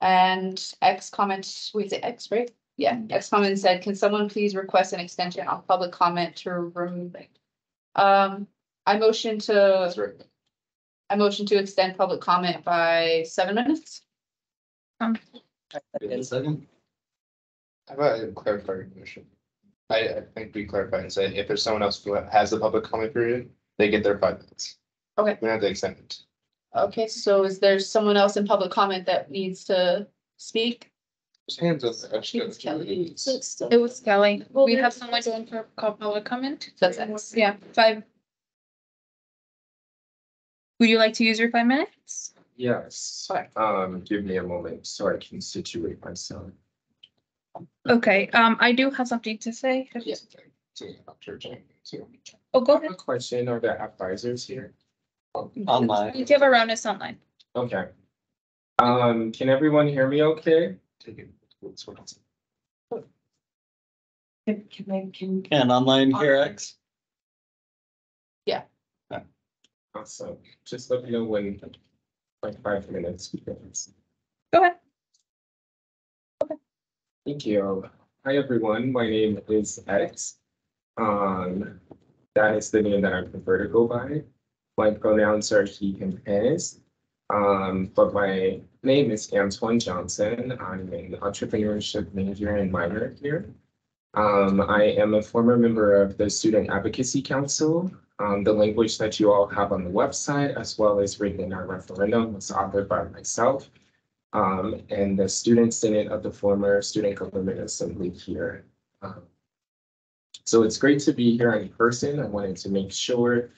And X comments, we say X, right? Yeah, X comment said, can someone please request an extension on public comment to remove it? Um, I motion to. I motion to extend public comment by seven minutes. Um, second. How about a clarifying question? I, I think we clarified and said if there's someone else who has the public comment period, they get their five minutes. Okay. We don't have to extend it. Okay, so is there someone else in public comment that needs to speak? Just hands up. there. It's Kelly. It was Kelly. We have someone doing for call public comment? That's X. Yeah, five. Would you like to use your five minutes? Yes, um, give me a moment so I can situate myself. Okay, um, I do have something to say. Yeah. To Dr. Jang, too. Oh, go I have ahead. a question, are the advisors here? Online. You have around us online. Okay. Um, can everyone hear me okay? Take it. What's what else? Can, can they, can, And online here, X. Awesome, just let me know when, like five minutes. because- Go ahead. Okay. Thank you. Hi, everyone. My name is X. Um, that is the name that I prefer to go by. My pronouns are he, him, his. Um, but my name is Antoine Johnson. I'm an entrepreneurship major and minor here. Um, I am a former member of the Student Advocacy Council. Um, the language that you all have on the website, as well as in our referendum, was authored by myself um, and the student senate of the former student government assembly here. Um, So it's great to be here in person. I wanted to make sure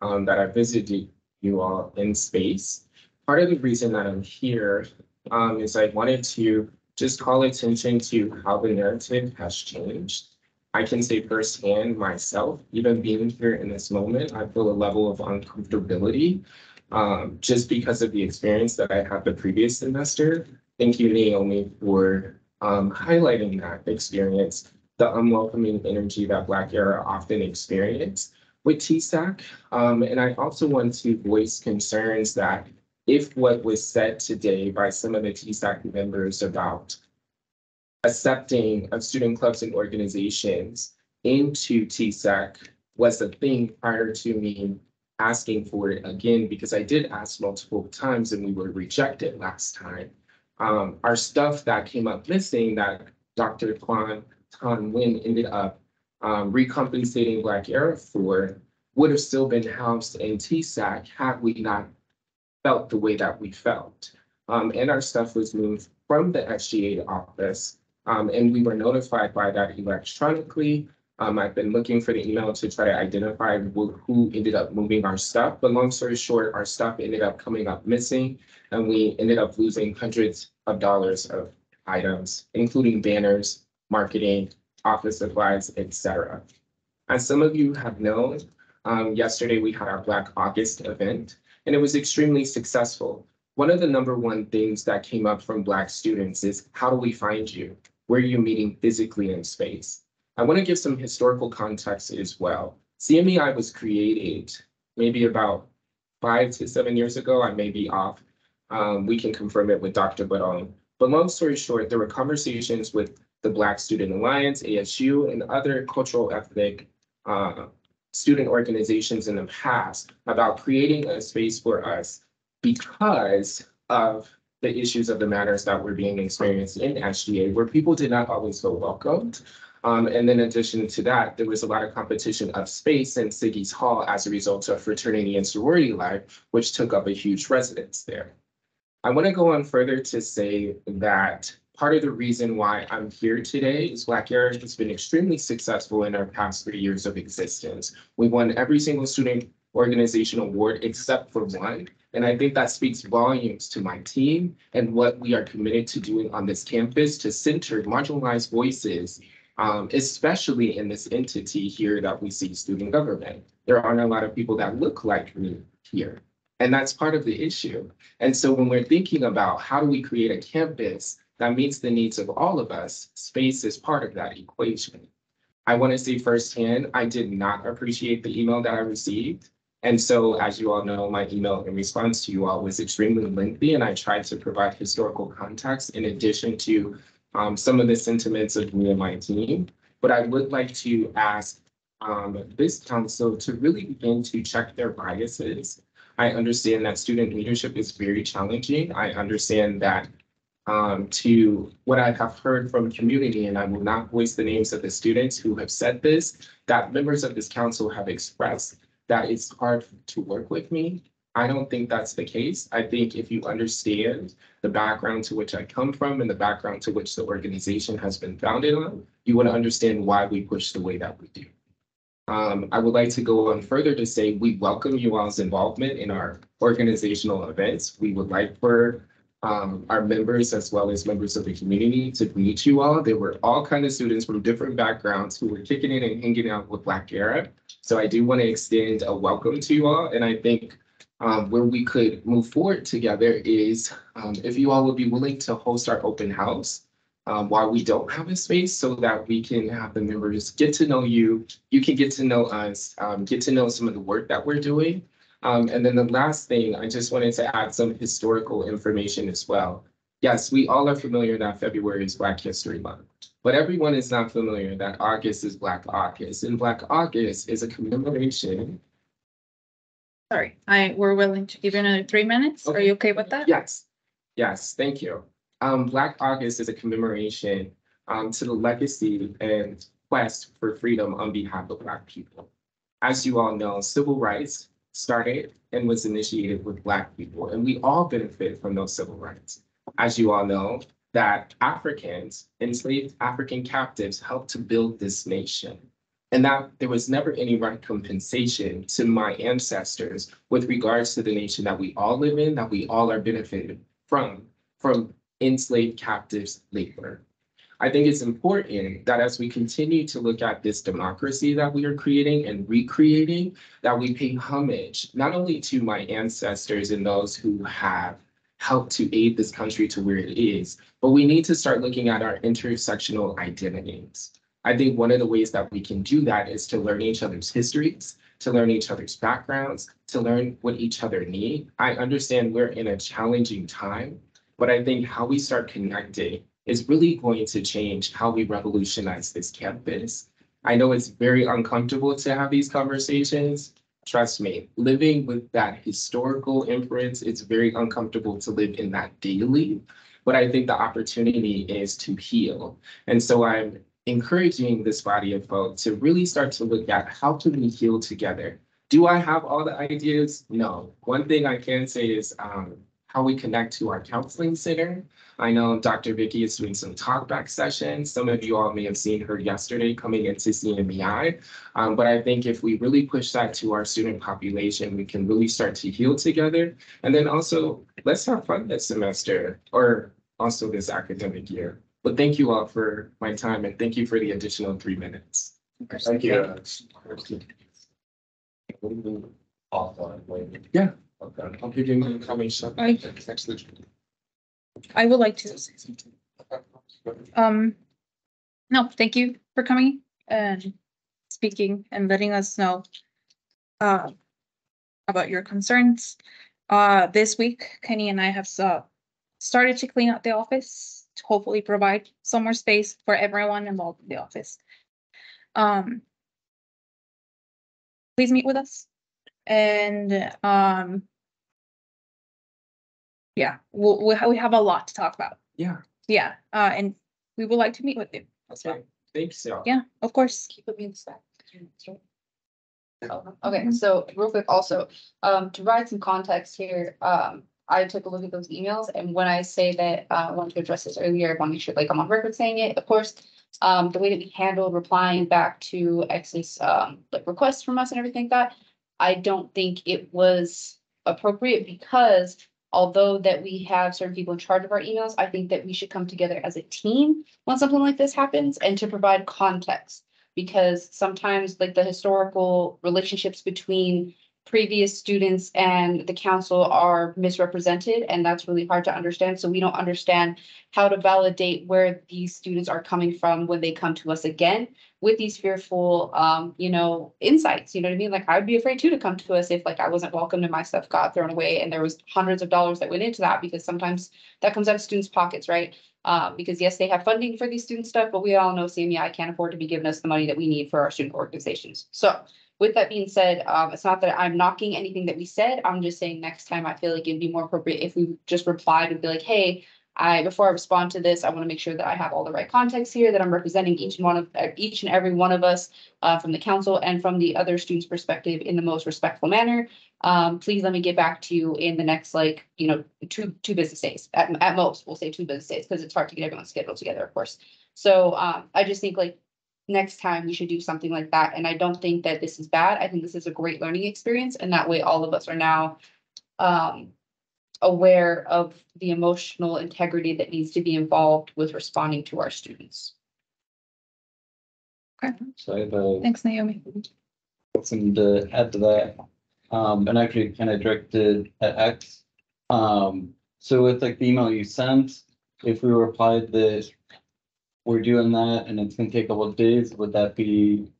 um, that I visited you all in space. Part of the reason that I'm here um, is I wanted to just call attention to how the narrative has changed. I can say firsthand myself, even being here in this moment, I feel a level of uncomfortability um, just because of the experience that I had the previous semester. Thank you, Naomi, for um, highlighting that experience, the unwelcoming energy that Black Era often experience with TSAC. Um, and I also want to voice concerns that if what was said today by some of the TSAC members about accepting of student clubs and organizations into TSAC was a thing prior to me asking for it again, because I did ask multiple times and we were rejected last time. Um, our stuff that came up missing that Dr. Kwan Tan Nguyen ended up um, recompensating Black Era for would have still been housed in TSAC had we not felt the way that we felt. Um, and our stuff was moved from the SGA office, um, and we were notified by that electronically. Um, I've been looking for the email to try to identify who, ended up moving our stuff, but long story short, our stuff ended up coming up missing, and we ended up losing hundreds of dollars of items, including banners, marketing, office supplies, etc. As some of you have known, um, yesterday we had our Black August event, and it was extremely successful. One of the number one things that came up from Black students is how do we find you? Where are you meeting physically in space? I want to give some historical context as well. CMEI was created maybe about five to seven years ago. I may be off. Um, we can confirm it with Dr. Barone. But long story short, there were conversations with the Black Student Alliance, ASU, and other cultural ethnic uh, student organizations in the past about creating a space for us because of the issues of the matters that were being experienced in SGA, where people did not always feel welcomed. Um, and then in addition to that, there was a lot of competition of space in Siggy's Hall as a result of fraternity and sorority life, which took up a huge residence there. I want to go on further to say that part of the reason why I'm here today is Black Era has been extremely successful in our past three years of existence. We won every single student organization award except for one. And I think that speaks volumes to my team and what we are committed to doing on this campus to center marginalized voices um, especially in this entity here that we see student government. There aren't a lot of people that look like me here. And that's part of the issue. And so when we're thinking about how do we create a campus that meets the needs of all of us, space is part of that equation. I want to say firsthand, I did not appreciate the email that I received. And so, as you all know, my email in response to you all was extremely lengthy, and I tried to provide historical context in addition to um, some of the sentiments of me and my team. But I would like to ask um, this council to really begin to check their biases. I understand that student leadership is very challenging. I understand that um, to what I have heard from community, and I will not voice the names of the students who have said this, that members of this council have expressed that it's hard to work with me. I don't think that's the case. I think if you understand the background to which I come from and the background to which the organization has been founded on, you want to understand why we push the way that we do. Um, I would like to go on further to say we welcome you all's involvement in our organizational events. We would like for um, our members as well as members of the community to meet you all. There were all kind of students from different backgrounds who were kicking in and hanging out with Black Era. So I do want to extend a welcome to you all. And I think um, where we could move forward together is um, if you all would be willing to host our open house um, while we don't have a space so that we can have the members get to know you. You can get to know us, um, get to know some of the work that we're doing. Um, and then the last thing, I just wanted to add some historical information as well. Yes, we all are familiar that February is Black History Month, but everyone is not familiar that August is Black August, and Black August is a commemoration. Sorry, I, we're willing to give you another three minutes. Are you okay with that? Yes, yes, thank you. Um, Black August is a commemoration um, to the legacy and quest for freedom on behalf of Black people. As you all know, civil rights started and was initiated with Black people, and we all benefit from those civil rights. As you all know, that Africans, enslaved African captives, helped to build this nation. And that there was never any right compensation to my ancestors with regards to the nation that we all live in, that we all are benefited from, from enslaved captives labor. I think it's important that as we continue to look at this democracy that we are creating and recreating, that we pay homage not only to my ancestors and those who have helped to aid this country to where it is, but we need to start looking at our intersectional identities. I think one of the ways that we can do that is to learn each other's histories, to learn each other's backgrounds, to learn what each other need. I understand we're in a challenging time, but I think how we start connecting is really going to change how we revolutionize this campus. I know it's very uncomfortable to have these conversations. Trust me, living with that historical inference, it's very uncomfortable to live in that daily. But I think the opportunity is to heal. And so I'm encouraging this body of folks to really start to look at how can we heal together? Do I have all the ideas? No. One thing I can say is um, how we connect to our counseling center. I know Dr. Vicky is doing some talkback sessions. Some of you all may have seen her yesterday coming into CMEI. Um, but I think if we really push that to our student population, we can really start to heal together. And then also, let's have fun this semester or also this academic year. But thank you all for my time and thank you for the additional three minutes. Thank you. Offline. Yeah. Okay. I'll give you my information. I- Next. I would like to, um, no, thank you for coming and speaking and letting us know uh, about your concerns. Uh, this week, Kenny and I have uh, started to clean out the office to hopefully provide some more space for everyone involved in the office. Um, please meet with us and um, yeah, we'll, we have, we have a lot to talk about. Yeah, Yeah, uh, and we would like to meet with you. okay. Thanks, y'all. Yeah, of course. Keep it me in the stack. Oh, Okay, so real quick also, um, to provide some context here, um, I took a look at those emails and when I say that uh, I want to address this earlier, I want to make sure like I'm on record saying it, of course. Um, the way that we handled replying back to X's um, like requests from us and everything like that. I don't think it was appropriate because although that we have certain people in charge of our emails, I think that we should come together as a team when something like this happens and to provide context. Because sometimes like the historical relationships between previous students and the council are misrepresented, and that's really hard to understand. So we don't understand how to validate where these students are coming from when they come to us again with these fearful, um, you know, insights. You know what I mean? Like I'd be afraid too to come to us if like I wasn't welcome and my stuff got thrown away, and there was hundreds of dollars that went into that because sometimes that comes out of students' pockets, right? Uh, because yes, they have funding for these student stuff, but we all know CMEI can't afford to be giving us the money that we need for our student organizations. So with that being said, um, it's not that I'm knocking anything that we said. I'm just saying next time I feel like it'd be more appropriate if we just replied and be like, hey, I, before I respond to this, I want to make sure that I have all the right context here, that I'm representing each and one of, uh, each and every one of us uh, from the council and from the other students' perspective in the most respectful manner. Um, please let me get back to you in the next, like, you know, two, two business days, at, at most, we'll say two business days, because it's hard to get everyone's schedule together, of course. So, um, I just think like, next time we should do something like that, and I don't think that this is bad, I think this is a great learning experience, and that way all of us are now um, aware of the emotional integrity that needs to be involved with responding to our students. Okay, So I have a thanks, Naomi. something to add to that. Um, and actually kind of directed at X. Um, so with like the email you sent, if we replied that we're doing that and it's gonna take a couple of days, would that be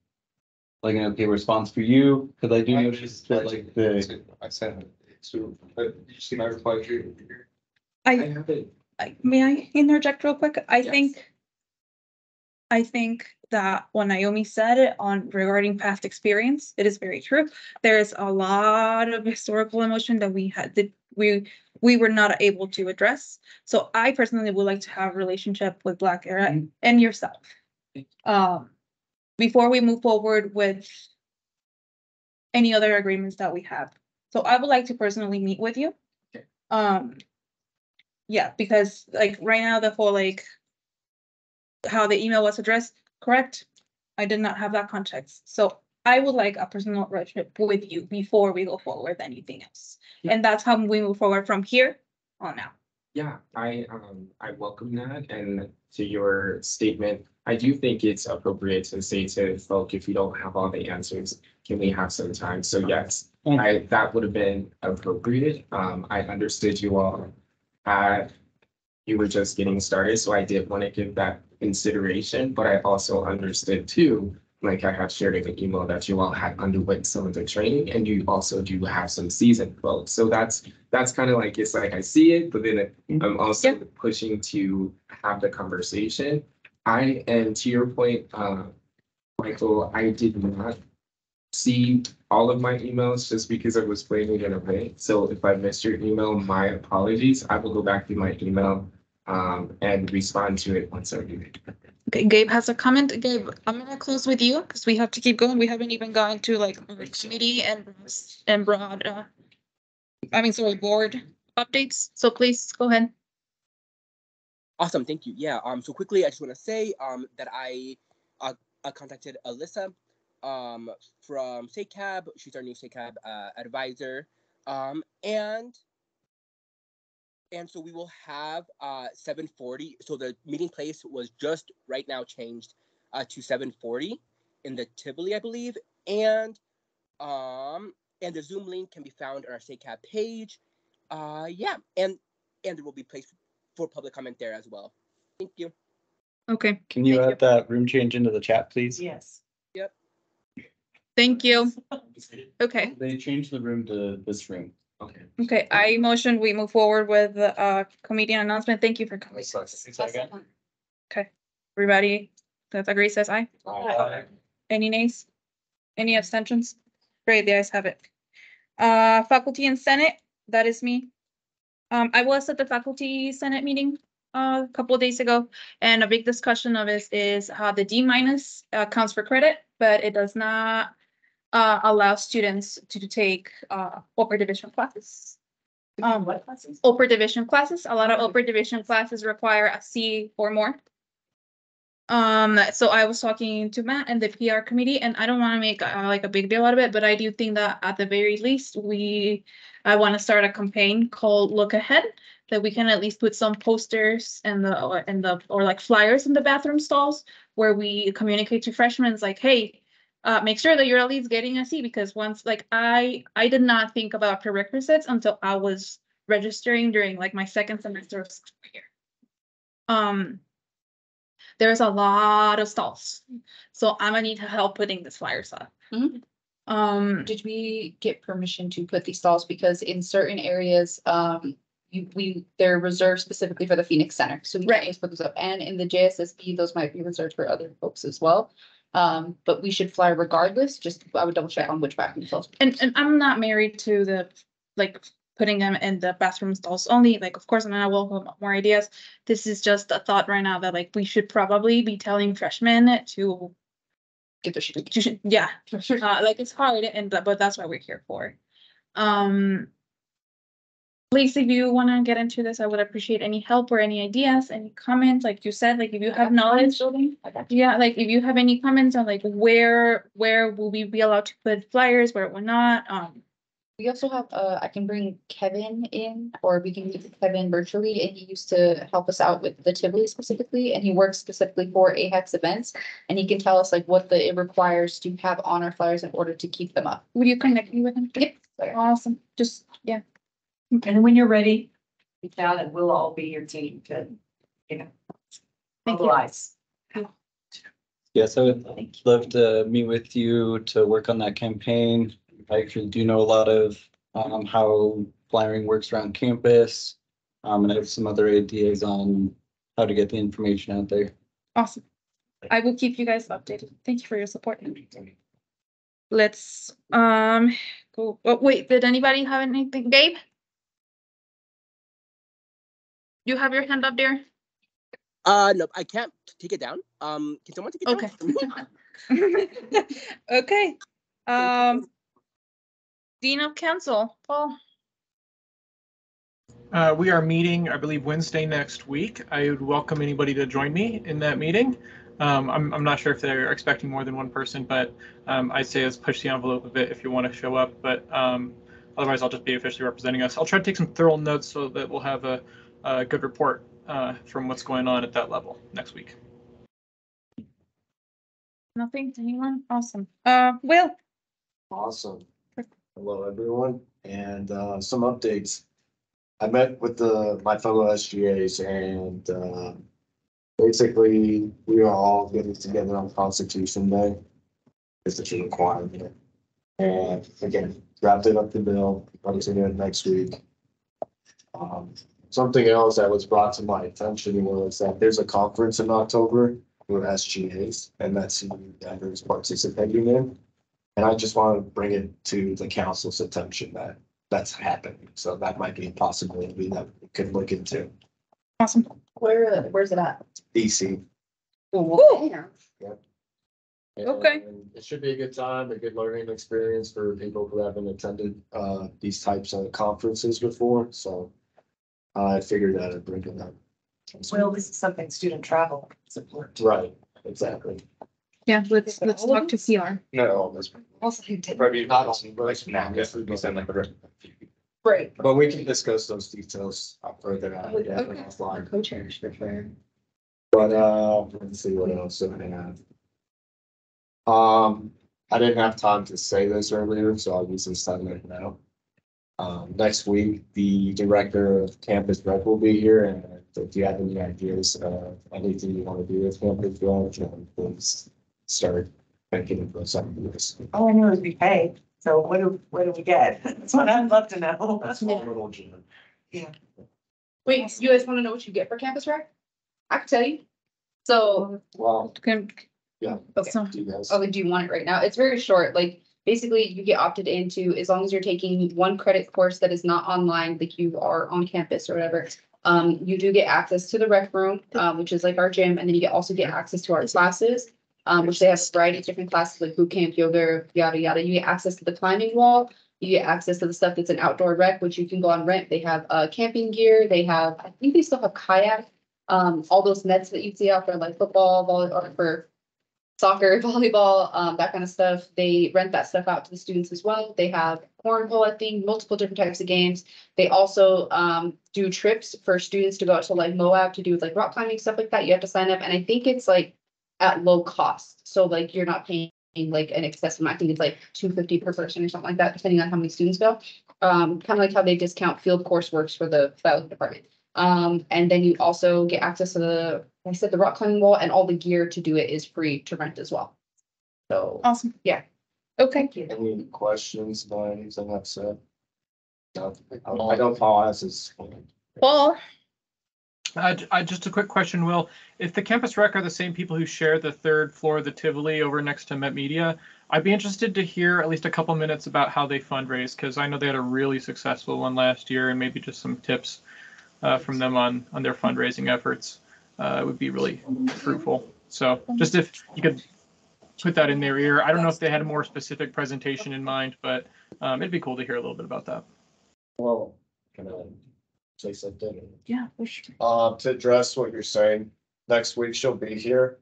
like an okay response for you? Cause I do notice that like the, I sent it, so, but you see my reply here. I I, have it. I, may I interject real quick? I Yes. think. I think that what Naomi said on regarding past experience, it is very true. There's a lot of historical emotion that we had, that we, we were not able to address. So I personally would like to have a relationship with Black Era and yourself. Um, before we move forward with any other agreements that we have. So I would like to personally meet with you. Okay. Um, yeah, because like right now, the whole like. How the email was addressed, correct? I did not have that context, so I would like a personal relationship with you before we go forward with anything else. Yeah. And that's how we move forward from here on out. Yeah, I, um, I welcome that and to your statement, I do think it's appropriate to say to folk, if you don't have all the answers, can we have some time? So yes, I, that would have been appropriate. Um, I understood you all had, you were just getting started, so I did want to give that consideration, but I also understood too, like I have shared in the email that you all had underwent some of the training and you also do have some seasoned folks. So that's, that's kind of like, it's like I see it, but then I'm also pushing to have the conversation. I, and to your point, uh, Michael, I did not see all of my emails just because I was playing it in a way. So if I missed your email, my apologies. I will go back to my email um, and respond to it once I read it. Okay, Gabe has a comment. Gabe, I'm gonna close with you because we have to keep going. We haven't even gotten to like our committee and and broad, uh. I mean, sorry, board updates. So please go ahead. Awesome, thank you. Yeah, um, so quickly, I just want to say, um, that I, uh, uh, contacted Alyssa, um, from SACAB. She's our new SACAB, uh, advisor. Um, and, and so we will have, uh, seven forty. So the meeting place was just right now changed, uh, to seven forty in the Tivoli, I believe. And, um, and the Zoom link can be found on our SACAB page. Uh, yeah, and, and there will be place for public comment there as well. Thank you. Okay, can you Thank you. add that room change into the chat, please? Yes. Yep thank you. Okay, They changed the room to this room. Okay. okay, I motion we move forward with the uh comedian announcement. Thank you for coming. Second. Everybody that agrees says aye. Any nays? Any abstentions? Great, the ayes have it. Uh, faculty and senate, that is me. Um, I was at the faculty senate meeting uh, a couple of days ago, and a big discussion of this is how the D minus uh, counts for credit, but it does not uh, allow students to take uh, upper division classes. Um, What classes? upper division classes. A lot of upper division classes require a C or more. Um, so I was talking to Matt and the PR committee, and I don't want to make uh, like a big deal out of it, but I do think that at the very least, we, I want to start a campaign called Look Ahead, that we can at least put some posters and the, or in the, or like flyers in the bathroom stalls where we communicate to freshmen, like, hey, uh, make sure that you're at least getting a C because once, like, I, I did not think about prerequisites until I was registering during like my second semester of school year. Um, there's a lot of stalls, so I'm gonna need to help putting this flyers up. Mhm. Um, Did we get permission to put these stalls? Because in certain areas, um, you, we, they're reserved specifically for the Phoenix Center. So we can't just put those up. And in the JSSB, those might be reserved for other folks as well. Um, but we should fly regardless, just, I would double check on which bathroom stalls. and, and I'm not married to the, like, putting them in the bathroom stalls only, like, of course, and I welcome more ideas. This is just a thought right now that like, we should probably be telling freshmen to, Get their shit. to, should- yeah, uh, like, it's hard and, but but that's what we're here for. Um. Please, if you wanna get into this, I would appreciate any help or any ideas, any comments, like you said, like, if you have knowledge. Yeah, like, if you have any comments on like, where, where will we be allowed to put flyers, where will not, um. We also have, uh, I can bring Kevin in, or we can meet Kevin virtually, and he used to help us out with the Tivoli specifically, and he works specifically for AHEC's events. And he can tell us like what the, it requires to have on our flyers in order to keep them up. Would you connect me with him? Yep. Awesome, just, yeah. And then when you're ready, reach out and we'll all be your team to, you know, Thank you. mobilize. Yes, I would love to meet with you to work on that campaign. I actually do know a lot of um how flyering works around campus. Um, and I have some other ideas on how to get the information out there. Awesome. I will keep you guys updated. Thank you for your support. Let's, um, go, oh, wait, did anybody have anything? Gabe? Do you have your hand up there? Uh, no, I can't take it down. Um, can someone take it down? Okay. Okay, um. Dean of Council, Paul. Uh, we are meeting, I believe, Wednesday next week. I would welcome anybody to join me in that meeting. Um, I'm, I'm not sure if they're expecting more than one person, but um, I'd say let's push the envelope a bit if you want to show up. But um, otherwise, I'll just be officially representing us. I'll try to take some thorough notes so that we'll have a, a good report uh, from what's going on at that level next week. Nothing, to anyone? Awesome. Uh, Will, Awesome. Hello, everyone, and uh, some updates. I met with the, my fellow SGAs and uh, basically, we are all getting together on Constitution Day. It's a requirement. And again, wrapped it up the bill, publishing it next week. Um, Something else that was brought to my attention was that there's a conference in October for SGAs, and that's who Denver's participating in. And I just want to bring it to the council's attention that that's happening. So that might be a possibility that we could look into. awesome. Where, where's it at? DC. Ooh. Okay. And It should be a good time, a good learning experience for people who haven't attended uh these types of conferences before, so. I figured that I'd bring it up. Well, this is something student travel support. Right, exactly. Yeah, let's, let's talk to PR. No, that's Also, you did. probably Not not only, but like now, yes, we send like a. Right. But we can discuss those details further on. Okay. offline. Co-chairs for sure. But uh, let's see what else do I have. Um, I didn't have time to say this earlier, so I'll use this time right now. Um, next week, the director of campus rec will be here and if you have any ideas, of anything you want to do with campus rec, um, please start thinking of something of this. All I know is we pay, so what do, what do we get? That's what I'd love to know. That's a little Jim. Wait, you guys wanna know what you get for campus rec? I can tell you. So, Well, Can, yeah, okay. do you guys? Oh, do you want it right now? It's very short, like, basically you get opted into, as long as you're taking one credit course that is not online, like you are on campus or whatever. Um, you do get access to the rec room, um, which is like our gym, and then you also get access to our classes. Um, which they have a variety of different classes like boot camp, yoga, yada, yada. You get access to the climbing wall. You get access to the stuff that's an outdoor rec, which you can go on rent. They have, uh, camping gear. They have, I think they still have kayak. Um, all those nets that you see out for like football, volleyball, or for soccer, volleyball, um, that kind of stuff. They rent that stuff out to the students as well. They have cornhole, I think, multiple different types of games. They also um do trips for students to go out to like Moab to do like rock climbing, stuff like that. You have to sign up, and I think it's like at low cost. So like you're not paying like an excess amount, I think it's like two fifty per person or something like that, depending on how many students go. Um, kind of like how they discount field course works for the biology department. Um, and then you also get access to the, like I said, the rock climbing wall and all the gear to do it is free to rent as well. So, Awesome. Yeah. Okay. Any questions, about anything I've said? No, I I don't follow us as. Paul, Uh, j- uh, just a quick question, Will. If the campus rec are the same people who share the third floor of the Tivoli over next to Met Media, I'd be interested to hear at least a couple minutes about how they fundraise because I know they had a really successful one last year and maybe just some tips uh, from them on on their fundraising efforts uh, would be really fruitful. So just if you could put that in their ear. I don't know if they had a more specific presentation in mind, but um, it'd be cool to hear a little bit about that. Well, can I say something? yeah, for sure. Uh, to address what you're saying, next week she'll be here.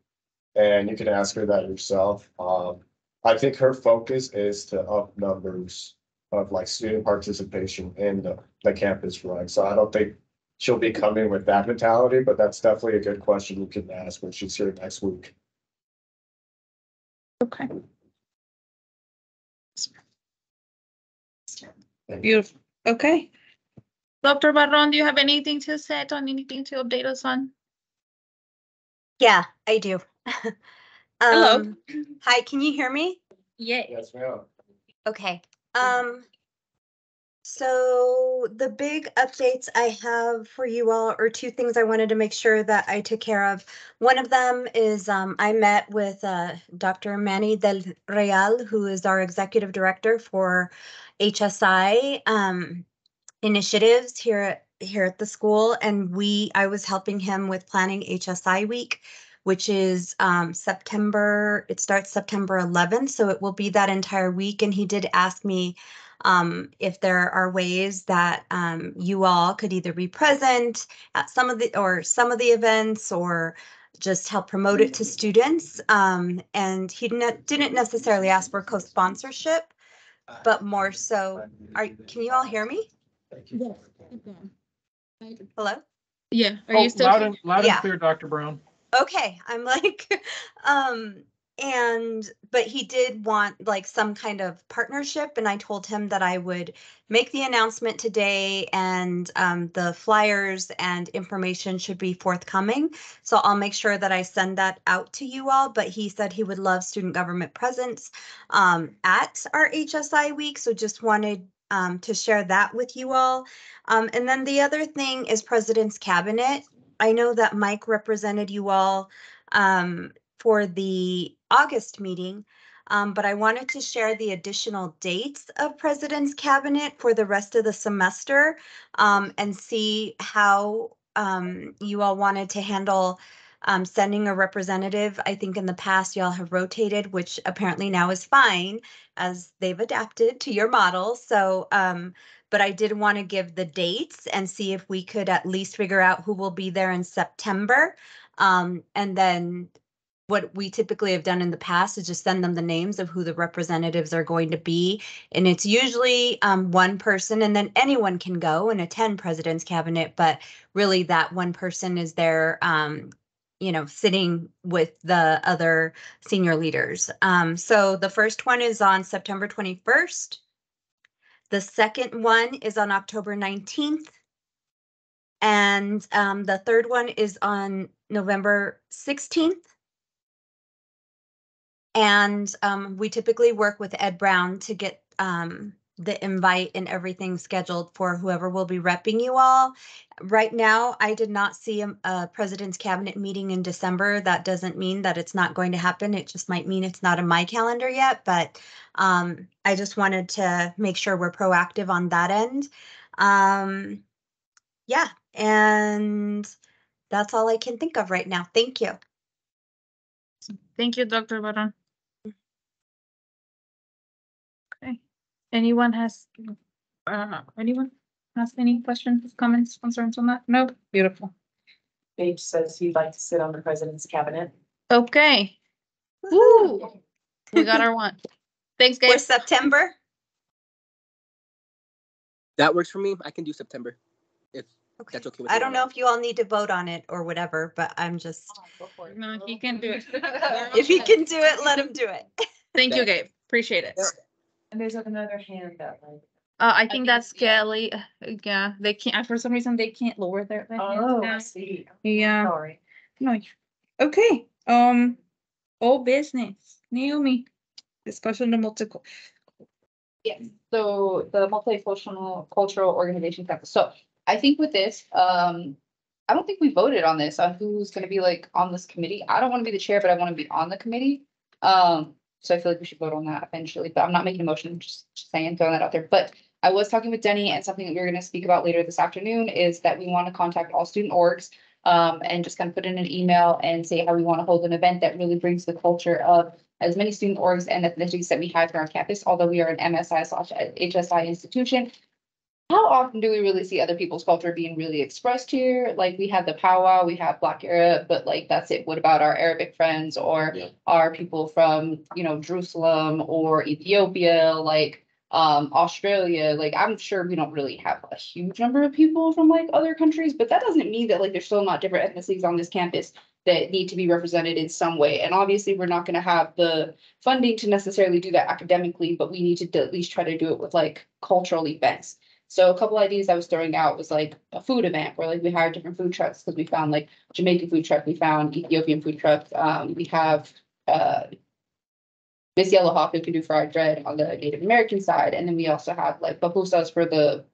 And you can ask her that yourself. Um, I think her focus is to up numbers of like student participation in the, the campus run. So I don't think she'll be coming with that mentality, but that's definitely a good question you can ask when she's here next week. Okay. Beautiful. Okay. Dr. Barron, do you have anything to say on anything to update us on? Yeah, I do. Hello. Um, Hi, can you hear me? Yeah. Yes, ma'am. Okay. Um, so the big updates I have for you all are two things I wanted to make sure that I took care of. One of them is um, I met with uh, Dr. Manny Del Real, who is our executive director for HSI um, initiatives here at here at the school, and we I was helping him with planning HSI week which is um, September, it starts September 11th, so it will be that entire week. And he did ask me um, if there are ways that um, you all could either be present at some of the, or some of the events, or just help promote it to students. Um, and he didn't, didn't necessarily ask for co-sponsorship, but more so, are, can you all hear me? Hello? Yeah, are Oh, you still? loud and loud Yeah. and clear, Dr. Brown. okay i'm like um and but he did want like some kind of partnership and i told him that i would make the announcement today and um, the flyers and information should be forthcoming. So i'll make sure that i send that out to you all but he said he would love student government presence um, at our hsi week so just wanted um, to share that with you all. Um, and then the other thing is president's cabinet. I know that Mike represented you all um, for the August meeting, um, but I wanted to share the additional dates of President's Cabinet for the rest of the semester um, and see how um, you all wanted to handle um, sending a representative. I think in the past y'all have rotated, which apparently now is fine as they've adapted to your model. So um, but I did want to give the dates and see if we could at least figure out who will be there in September. Um, and then what we typically have done in the past is just send them the names of who the representatives are going to be. And it's usually um, one person, and then anyone can go and attend president's cabinet, but really that one person is there. Um, you know, sitting with the other senior leaders. Um, so the first one is on September 21st. The second one is on October 19th. And um, the third one is on November 16th. And um, we typically work with Ed Brown to get um, the invite and everything scheduled for whoever will be repping you all. Right now, I did not see a, a president's cabinet meeting in December. That doesn't mean that it's not going to happen. It just might mean it's not in my calendar yet, but um, I just wanted to make sure we're proactive on that end. Um, yeah, and that's all I can think of right now. Thank you. Thank you, Dr. Barron. Anyone has, uh, anyone has any questions, comments, concerns on that? No, beautiful. Paige says he'd like to sit on the president's cabinet. Okay. Woo, we got our one. Thanks, For guys. September, That works for me. I can do September. If okay. that's okay with I don't know if you all need to vote on it or whatever, but I'm just, No, he can do it. if he can do it, let him do it. Thank you, Gabe. Appreciate it. And there's another hand that like. Uh, I think think that's it's- yeah. Kelly. Uh, Yeah, they can't, for some reason, they can't lower their. their hands Oh, now. I see. Yeah. Sorry. No, you- okay, um, all business, Naomi. Discussion the multiple. Yes, so the multicultural cultural organization campus. So I think with this, um, I don't think we voted on this, on who's gonna be like on this committee. I don't wanna be the chair, but I wanna be on the committee. Um, so I feel like we should vote on that eventually, but I'm not making a motion, just just saying, throwing that out there. But I was talking with Denny and something that we're gonna speak about later this afternoon is that we wanna contact all student orgs. Um, and just kind of put in an email and say how we wanna hold an event that really brings the culture of as many student orgs and ethnicities that we have here on campus, although we are an MSI slash HSI institution. How often do we really see other people's culture being really expressed here? Like we have the powwow, we have Black Arab, but like that's it. What about our Arabic friends or Yeah. our people from, you know, Jerusalem or Ethiopia, like um Australia? Like I'm sure we don't really have a huge number of people from like other countries, but that doesn't mean that like there's still not different ethnicities on this campus that need to be represented in some way. And obviously, we're not gonna have the funding to necessarily do that academically, but we need to at least try to do it with like cultural events. So a couple ideas I was throwing out was like a food event where like we hired different food trucks because we found like Jamaican food truck, we found Ethiopian food truck. Um, we have uh Miss Yellowhawk who can do fried bread on the Native American side, and then we also have like pupusas for the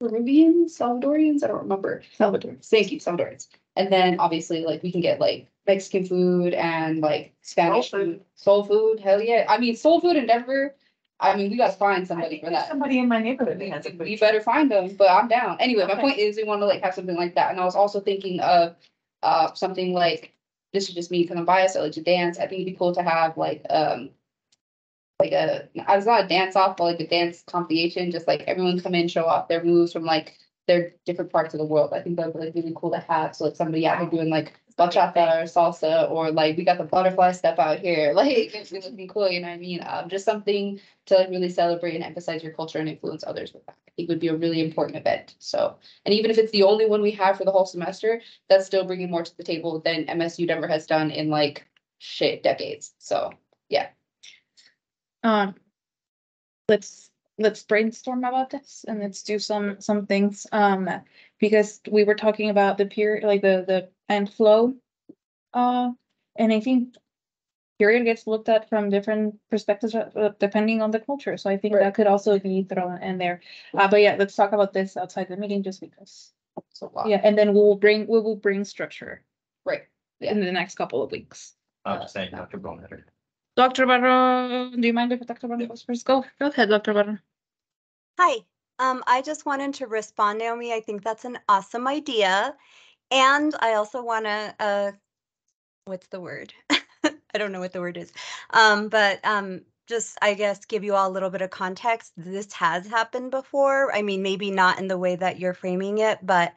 Peruvians, Salvadorians, I don't remember. Salvador. Thank you, Salvadorians. And then obviously like we can get like Mexican food and like Spanish Soul food. food, soul food, hell yeah. I mean, soul food in Denver. I mean, we gotta find somebody for that. somebody in my neighborhood that has a. We better find them, but I'm down. Anyway, my Okay. point is we want to like have something like that. And I was also thinking of uh something like, this is just me because I'm biased, I like to dance. I think it'd be cool to have like um like a, I was not a dance off, but like a dance compilation, just like everyone come in, show off their moves from like their different parts of the world. I think that'd be like really cool to have. So like somebody out here doing like bachata or salsa, or like we got the butterfly step out here. Like it's be cool, you know what I mean? Um, just something to like really celebrate and emphasize your culture and influence others with that. I think would be a really important event. So, and even if it's the only one we have for the whole semester, that's still bringing more to the table than MSU Denver has done in like shit decades. So, yeah. Um, let's, let's brainstorm about this and let's do some, some things, um, because we were talking about the peer, like the, the Aunt Flo. Uh, and I think period gets looked at from different perspectives, uh, depending on the culture. So I think that could also be thrown in there. Uh, but yeah, let's talk about this outside the meeting just because. It's a lot. Yeah, and then we'll bring, we will bring structure Right. Yeah. in the next couple of weeks. I'm just saying, Dr. Bonetter. Dr. Barron, do you mind if Dr. Barron goes first? Go, go ahead, Dr. Barron. Hi, um, I just wanted to respond, Naomi. I think that's an awesome idea. And I also wanna, uh, what's the word? I don't know what the word is. Um, but, um, just, I guess, give you all a little bit of context. This has happened before. I mean, maybe not in the way that you're framing it, but,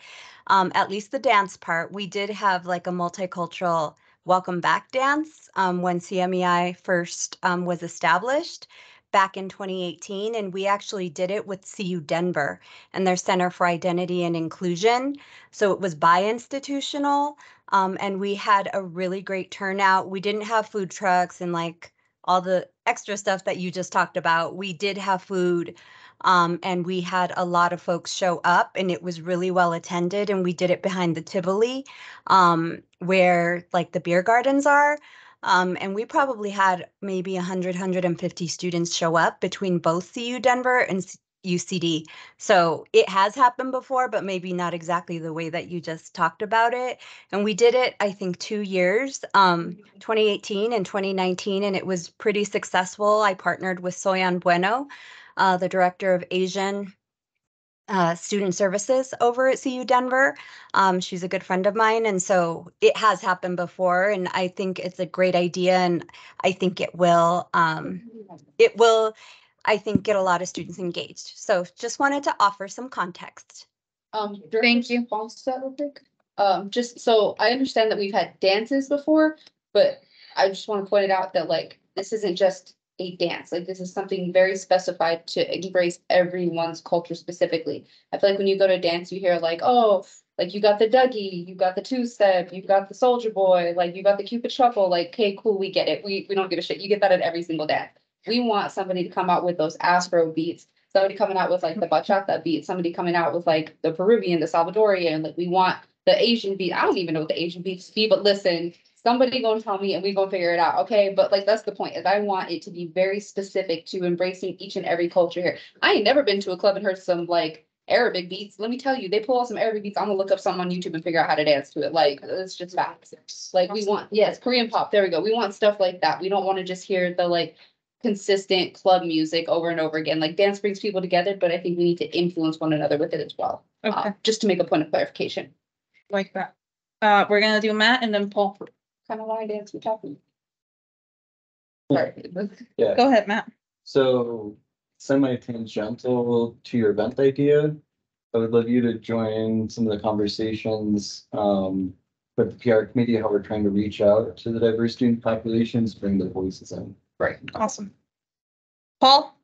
um, at least the dance part, we did have like a multicultural welcome back dance, um, when CMEI first, um, was established back in 2018 and we actually did it with CU Denver and their Center for Identity and Inclusion. So it was bi-institutional um, and we had a really great turnout. We didn't have food trucks and like all the extra stuff that you just talked about. We did have food um, and we had a lot of folks show up and it was really well attended and we did it behind the Tivoli um, where like the beer gardens are. Um, and we probably had maybe 100, 150 students show up between both CU Denver and UCD. So it has happened before, but maybe not exactly the way that you just talked about it. And we did it, I think, two years, um, 2018 and 2019, and it was pretty successful. I partnered with Soyan Bueno, uh, the director of Asian uh, student services over at CU Denver. Um, she's a good friend of mine. And so it has happened before. And I think it's a great idea. And I think it will, um, it will, I think, get a lot of students engaged. So just wanted to offer some context. Um, Thank you. Um, just so I understand that we've had dances before, but I just want to point it out that like, this isn't just a dance, like this is something very specified to embrace everyone's culture specifically. I feel like when you go to dance, you hear like, oh, Like you got the Dougie, you got the two step, you got the Soldier Boy, like you got the Cupid Shuffle, like, okay, cool, we get it. We, we don't give a shit. You get that at every single dance. We want somebody to come out with those Afro beats, somebody coming out with like the bachata beat, somebody coming out with like the Peruvian, the Salvadorian, like we want the Asian beat. I don't even know what the Asian beats be, but listen, somebody gonna tell me and we gonna figure it out, okay? But like, that's the point, is I want it to be very specific to embracing each and every culture here. I ain't never been to a club and heard some like Arabic beats. Let me tell you, they pull out some Arabic beats. I'm gonna look up something on YouTube and figure out how to dance to it. Like, it's just facts. Like, we want, yes, Korean pop, there we go. We want stuff like that. We don't wanna just hear the like consistent club music over and over again. Like dance brings people together, but I think we need to influence one another with it as well. Uh, Okay, just to make a point of clarification. like that. Uh, we're gonna do Matt and then Paul. Kind of line dance we talking. Sorry. Yeah. Go ahead, Matt. So semi-tangential to your event idea, I would love you to join some of the conversations um with the PR committee, how we're trying to reach out to the diverse student populations, bring their voices in. Right. Awesome. Paul?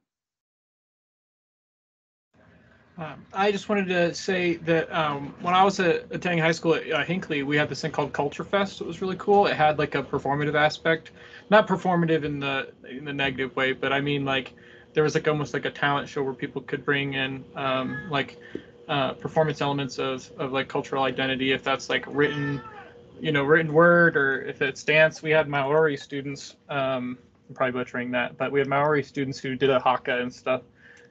Um, I just wanted to say that um, when I was uh, attending high school at uh, Hinkley, we had this thing called Culture Fest. It was really cool. It had like a performative aspect, not performative in the in the negative way, but I mean like there was like almost like a talent show where people could bring in um, like uh, performance elements of of like cultural identity, if that's like written, you know, written word or if it's dance. We had Maori students. Um, I'm probably butchering that, but we had Maori students who did a haka and stuff.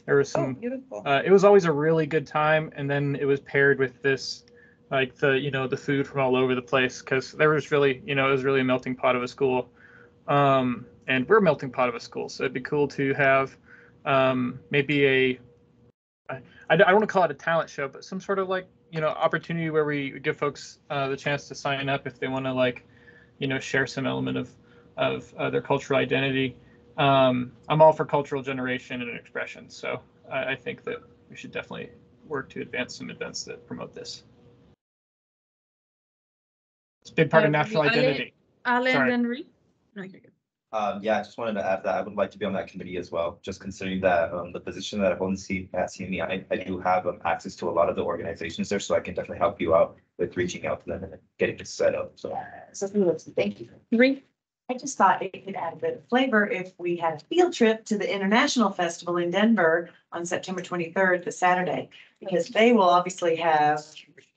There was Oh, some beautiful. uh, it was always a really good time and then it was paired with this like the you know the food from all over the place because there was really you know it was really a melting pot of a school um, and we're a melting pot of a school so it'd be cool to have um, maybe a I, I don't want to call it a talent show but some sort of like you know opportunity where we give folks uh, the chance to sign up if they want to like you know share some element of of uh, their cultural identity um, I'm all for cultural generation and expression. So I, I think that we should definitely work to advance some events that promote this. It's a big part of Uh, national Ale- identity. Alan Sorry. and Ree? No, you're good. Um, yeah, I just wanted to add that I would like to be on that committee as well, just considering that, um, the position that I hold in C, at CME, I, I do have, um, access to a lot of the organizations there, so I can definitely help you out with reaching out to them and getting it set up, so. So thank you. Ree? I just thought it could add a bit of flavor if we had a field trip to the International Festival in Denver on September twenty-third, the Saturday. Because they will obviously have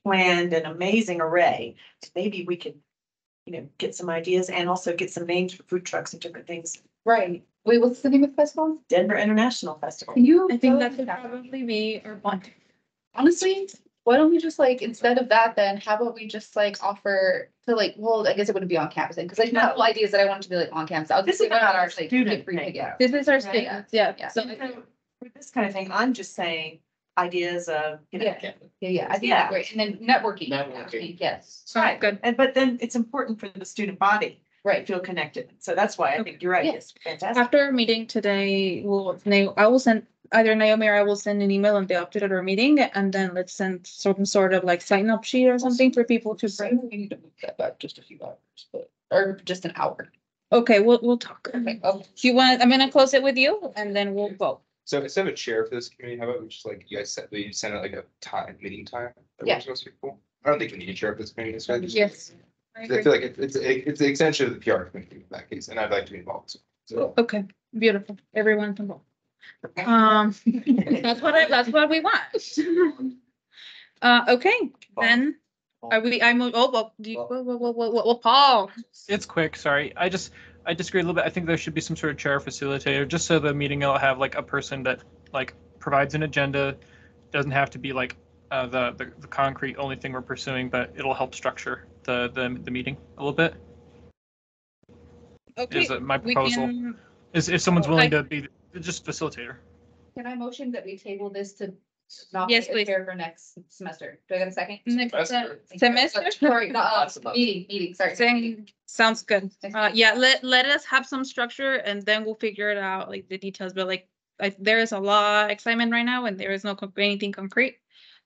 planned an amazing array. Maybe we could, you know, get some ideas and also get some names for food trucks and different things. Right. Wait, what's the name of the festival? Denver International Festival. Can you? I think tell that could probably be our one. Honestly, why don't we just like, instead of that, then how about we just like offer to like, well, I guess it wouldn't be on campus then, because i like, no ideas that I want to be like on campus. I'll This just is say not our like, student get free thing. tickets. This is our Right. students, yeah. Yeah. So So For this kind of thing, I'm just saying ideas of, you know. Yeah, yeah, yeah, I think Yeah. that's great. And then networking. Networking. Yes, sounds good. And but then it's important for the student body to right. feel connected. So that's why I think you're right. Yeah. It's fantastic. After our meeting today, we'll, I will send, either Naomi or I will send an email and the update of our meeting, and then let's send some sort of like sign up sheet or something for people to So bring. we need to move that back just a few hours, but, or just an hour. Okay, we'll, we'll talk. Okay, oh, Do you want, I'm gonna close it with you and then we'll vote. So instead of a chair for this committee, how about we just like, you guys set, we send out like a time, meeting time? that Yeah. works for most people? I don't think we need a chair for this committee. this time, just- Yes. I 'cause I agree. feel like it's, it's, it's the extension of the PR committee in that case, and I'd like to be involved. so- So, Okay, beautiful. Everyone can vote. Um, that's what I, that's what we want. Uh, okay, then, are we, I move, oh, well, do you, whoa, whoa, whoa, whoa, whoa, whoa, Paul. It's quick, sorry. I just, I disagree a little bit. I think there should be some sort of chair facilitator, just so the meeting will have like a person that like provides an agenda. Doesn't have to be like uh, the, the, the concrete only thing we're pursuing, but it'll help structure the, the, the meeting a little bit. Okay, Is uh, my we proposal. can, Is if someone's willing I- to be just facilitator. Can I motion that we table this to not Yes, be a please. chair for next semester? Do I get a second? next uh, good. semester? Sorry, not, uh, That's meeting, meeting, sorry. Saying, sounds good. Uh, yeah, let, let us have some structure and then we'll figure it out, like the details, but like, like there is a lot of excitement right now and there is no con- anything concrete.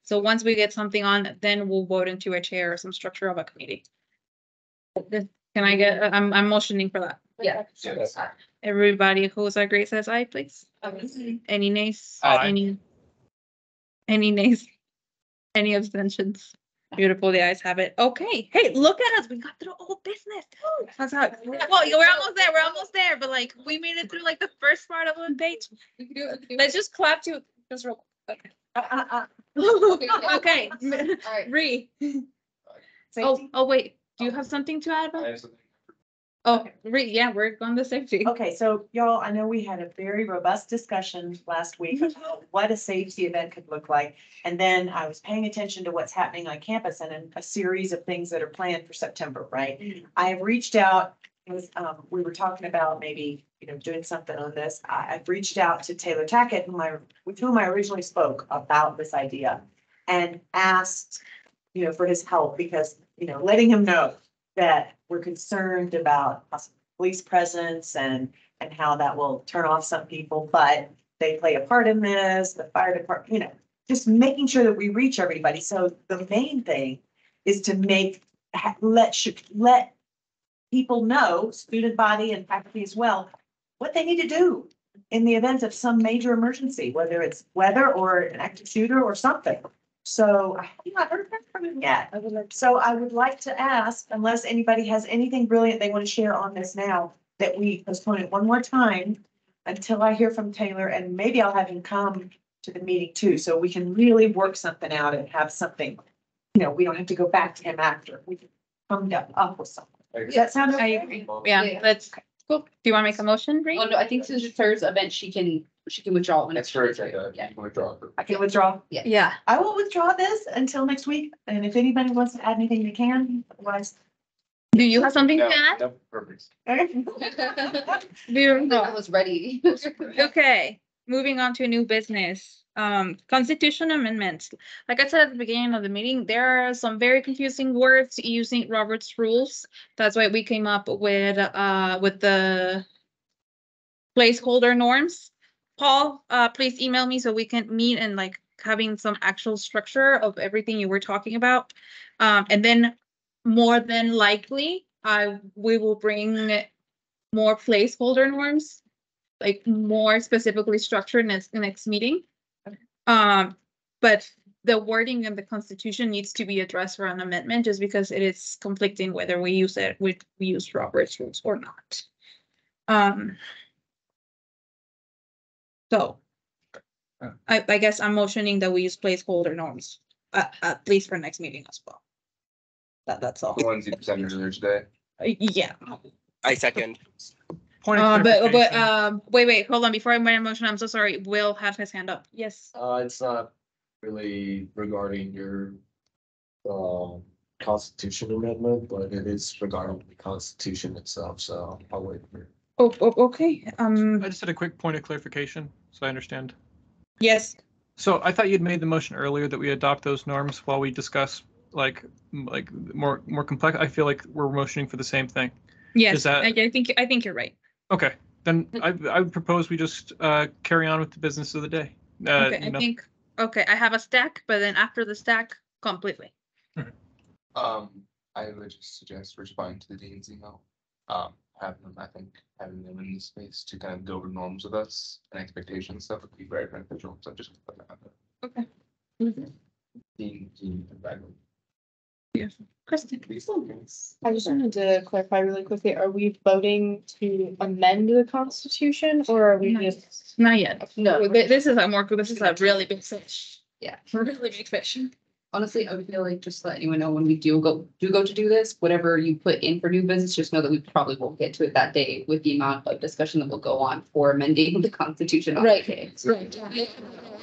So once we get something on, then we'll vote into a chair or some structure of a committee. This- Can I get, uh, I'm, I'm motioning for that. Yeah. Yeah, that's- Everybody who's agree says aye, please. Any nays? Aye. Any? Any nays? Any abstentions? Beautiful, the eyes have it. Okay, hey, look at us. We got through old business. That's how, well, we're almost there. We're almost there, but like, we made it through like the first part of one page. We can do it. Let's just clap to, just real. Okay. Uh, uh, uh, Okay, All right. Ree. Oh, safety? oh, wait, do you have something to add? I have something. Oh, Ree, yeah, we're going to safety. Okay, so y'all, I know we had a very robust discussion last week about what a safety event could look like. And then I was paying attention to what's happening on campus and in a series of things that are planned for September, right? I have reached out, with, um, we were talking about maybe, you know, doing something on this. I, I've reached out to Taylor Tackett, whom I, with whom I originally spoke about this idea. And asked, you know, for his help because, you know, letting him know that we're concerned about police presence and, and how that will turn off some people, but they play a part in this, the fire department, you know, just making sure that we reach everybody. So the main thing is to make, let, let people know, student body and faculty as well, what they need to do in the event of some major emergency, whether it's weather or an active shooter or something. So I have not heard back from him yet. I would like, so I would like to ask, unless anybody has anything brilliant they want to share on this now, that we postpone it one more time until I hear from Taylor and maybe I'll have him come to the meeting too, so we can really work something out and have something. You know, we don't have to go back to him after. We can come up up with something. Does that sound I okay? agree. Yeah, Yeah. let's, cool. Do you want to make a motion, Ree? Oh, no, I think since it's her event, she can, she can withdraw when It's it's. her agenda, Yeah. you can withdraw. I can withdraw. Yeah. Yeah. I will withdraw this until next week, and if anybody wants to add anything, they can, otherwise. Do you have something to add? no, perfect. Do you? I was ready. Okay, moving on to a new business, um, constitution amendments. Like I said at the beginning of the meeting, there are some very confusing words using Robert's rules. That's why we came up with, uh, with the placeholder norms. Paul, uh, please email me so we can meet and like having some actual structure of everything you were talking about. Um, and then more than likely, I, we will bring more placeholder norms like more specifically structured next, next meeting. Um, but the wording in the constitution needs to be addressed for an amendment just because it is conflicting whether we use it, we, we use Robert's rules or not. Um. So. I, I guess I'm motioning that we use placeholder norms, at, at least for next meeting as well. That, that's all. The ones you presented earlier today. Uh, Yeah, I second. Point of uh, but, but, clarification. um, wait, wait, hold on, before I make a motion, I'm so sorry, Will had his hand up, yes. Uh, it's not really regarding your um constitution amendment, but it is regarding the constitution itself, so I'll wait for. Oh, oh, okay, um, I just had a quick point of clarification, so I understand. yes, So I thought you'd made the motion earlier that we adopt those norms while we discuss like, like more, more complex. I feel like we're motioning for the same thing. yes, Is that- I, I think, I think you're right. Okay, then I, I would propose we just, uh, carry on with the business of the day. Uh, Okay, you I know, think, okay, I have a stack, but then after the stack, completely. Um, I would just suggest responding to the dean's email. Um, having them, I think, having them in the space to kind of go over norms with us and expectations stuff would be very beneficial, so I just. to put that out there. Okay. Dean, Dean, and Bagley. Kristen. I just wanted to clarify really quickly, are we voting to amend the constitution or are we Not just? Not yet. No. Th- This is a more, this is a really big fish. Yeah. Really big fish. Honestly, I would feel like just let anyone know when we do go, do go to do this, whatever you put in for new business, just know that we probably won't get to it that day with the amount of discussion that will go on for amending the constitution. on that Right, day. right. yeah.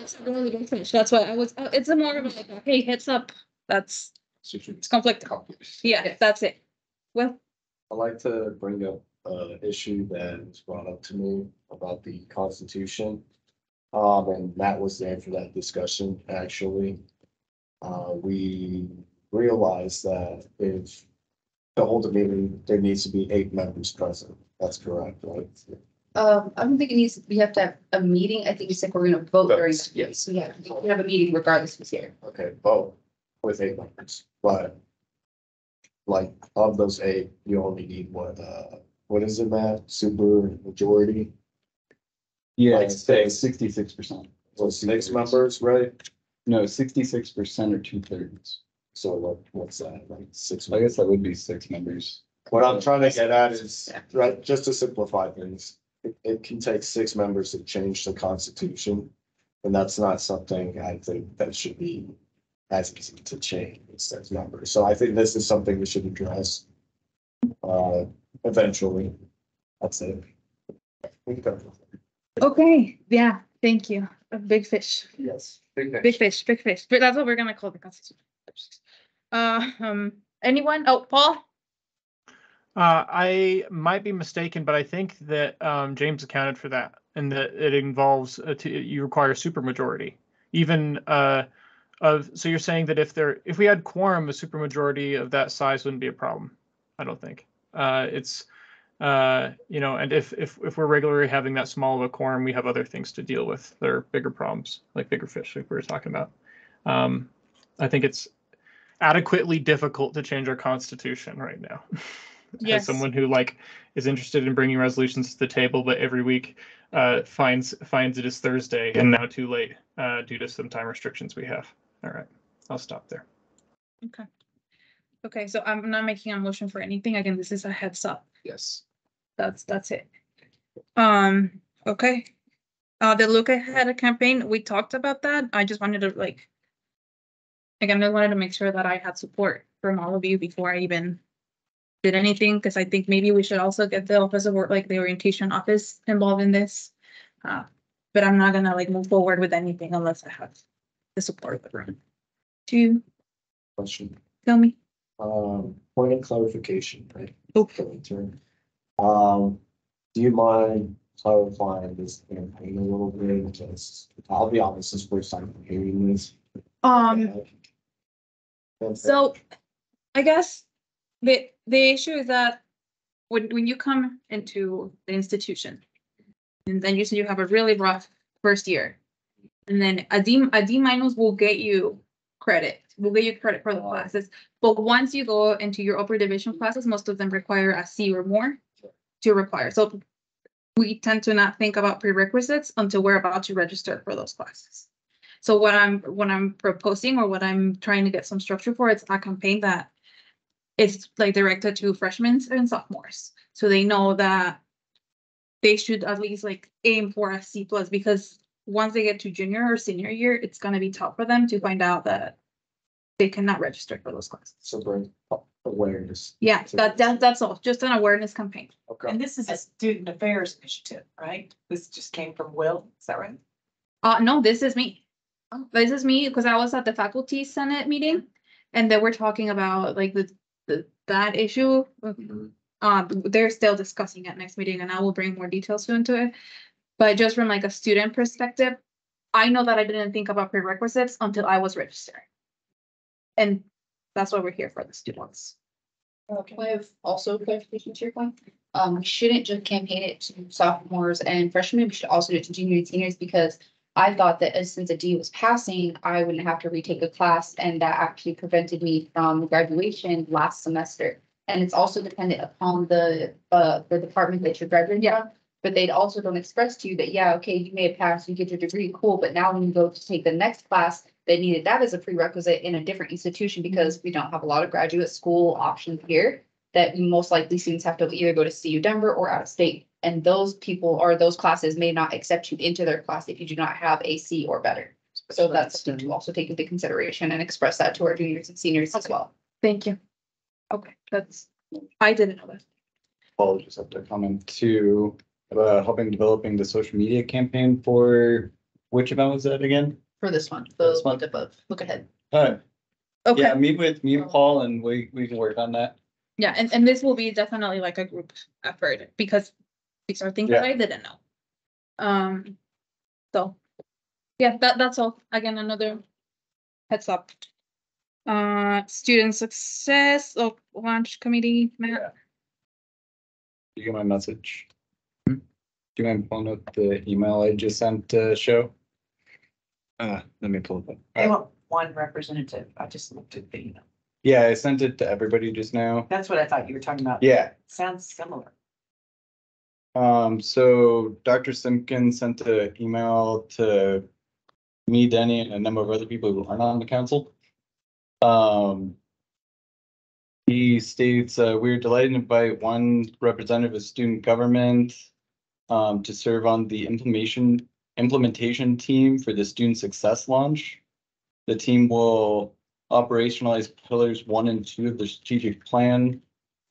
It's a really big fish. That's why I was, uh, it's a more of a like, hey, heads up, that's, it's conflicting. Yeah, that's it. Well, I'd like to bring up a issue that was brought up to me about the Constitution. Um, and Matt was there for that discussion, actually. Uh, we realized that if to hold a meeting, there needs to be eight members present. That's correct, right? Um, I don't think it needs, we have to have a meeting. I think it's like we're gonna vote during. Votes, yes. So yeah, we have a meeting regardless who's here. Okay, vote with eight members, but like of those eight, you only need what, uh, what is it, Matt? Super majority? Yeah, Like it's six. sixty-six percent. So six members, right? No, sixty-six percent or two thirds. So what, what's that, like six? I guess that would be six members. What I'm trying to get at is, right, just to simplify things, it, it can take six members to change the constitution. And that's not something I think that should be as easy to change as six members. So I think this is something we should address. Uh, eventually. That's it. Okay, yeah, thank you. A big fish, Yes. big fish, big fish. But that's what we're gonna call the constitution. Uh, um, anyone? Oh, Paul? Uh, I might be mistaken, but I think that um, James accounted for that, and that it involves a t- you require a supermajority. Even uh, of so you're saying that if there if we had quorum, a supermajority of that size wouldn't be a problem. I don't think uh, it's uh, you know, and if if if we're regularly having that small of a quorum, we have other things to deal with. There are bigger problems, like bigger fish, like we were talking about. Um, I think it's adequately difficult to change our constitution right now. Yes. As someone who like is interested in bringing resolutions to the table, but every week uh, finds finds it is Thursday and now too late uh, due to some time restrictions we have. All right, I'll stop there. Okay. Okay, so I'm not making a motion for anything. Again, this is a heads up. Yes. That's, that's it. Um, okay. Uh, the look ahead campaign, we talked about that. I just wanted to like. Again, I wanted to make sure that I had support from all of you before I even. Did anything, because I think maybe we should also get the office of work, like the orientation office involved in this. Uh, but I'm not gonna like move forward with anything unless I have the support of the room. Do you Question. tell me? Um, point of clarification, right? Okay. Term. Um, do you mind clarifying this campaign a little bit? Because I'll be honest, this is the first time I'm hearing this. Um, So, I guess the, the issue is that when, when you come into the institution, and then you say you have a really rough first year, and then a D, a D minus will get you credit, will get you credit for the classes. But once you go into your upper division classes, most of them require a C or more to require. So we tend to not think about prerequisites until we're about to register for those classes. So what I'm, what I'm proposing or what I'm trying to get some structure for, it's a campaign that is like directed to freshmen and sophomores. So they know that they should at least like aim for a C plus because once they get to junior or senior year, it's gonna be tough for them to find out that they cannot register for those classes. So bring awareness. Yeah, that, that, that's all, just an awareness campaign. Okay. And this is a student affairs initiative, right? This just came from Will, is that right? Uh, no, this is me. This is me, because I was at the faculty senate meeting, and they were talking about like the, the, that issue. Um, they're still discussing at next meeting, and I will bring more details into it. But just from like a student perspective, I know that I didn't think about prerequisites until I was registered. And that's why we're here for the students. Okay. I have also clarification to your point. Um, we shouldn't just campaign it to sophomores and freshmen. We should also do it to juniors and seniors because I thought that as since a D was passing, I wouldn't have to retake a class and that actually prevented me from graduation last semester. And it's also dependent upon the, uh, the department that you're graduating from. But they'd also don't express to you that, yeah, okay, you may have passed, you get your degree, cool, but now when you go to take the next class, they needed that as a prerequisite in a different institution because we don't have a lot of graduate school options here. That most likely students have to either go to CU Denver or out of state. And those people or those classes may not accept you into their class if you do not have a C or better. So that's something to also take into consideration and express that to our juniors and seniors as well. Thank you. Okay, that's, I didn't know that. Paul just have to comment to, uh, helping developing the social media campaign for, which event was that again? For this one, This the one. look above, look ahead. Uh, Okay. yeah, meet with me and Paul and we, we can work on that. Yeah, and, and this will be definitely like a group effort because these are things that I didn't know. Um, so, yeah, that, that's all. Again, another heads up. Uh, student success of launch committee, Matt. You get my message? Do you mind pulling up the email I just sent to show? Uh, let me pull it up. They want one representative. I just looked at the, email. Yeah, I sent it to everybody just now. that's what I thought you were talking about. Yeah, Sounds similar. um, so Dr. Simpkins sent an email to me, Denny, and a number of other people who aren't on the council. Um. He states, uh, we're delighted to invite one representative of student government. Um, to serve on the implementation, implementation team for the student success launch. The team will operationalize pillars one and two of the strategic plan.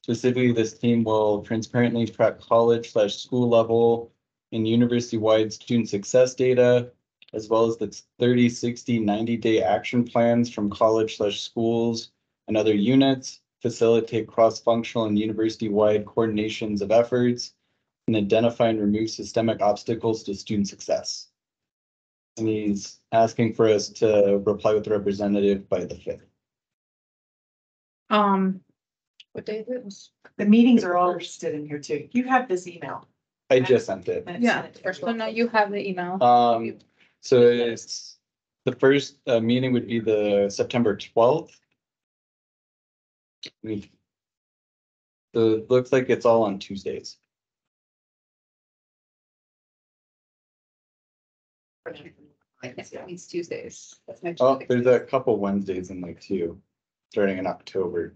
Specifically, this team will transparently track college slash school level and university-wide student success data, as well as the 30, 60, 90 day action plans from college slash schools and other units, facilitate cross-functional and university-wide coordinations of efforts, and identify and remove systemic obstacles to student success. And he's asking for us to reply with a representative by the fifth. Um, What day is it? The meetings are all listed in here too. You have this email. I just sent it. yeah, sent it to now you have the email. Um, so it's, the first uh meeting would be the September twelfth. We. So it looks like it's all on Tuesdays. Yes, it means Tuesdays. That's my Oh, Tuesday. there's a couple Wednesdays in like two, starting in October.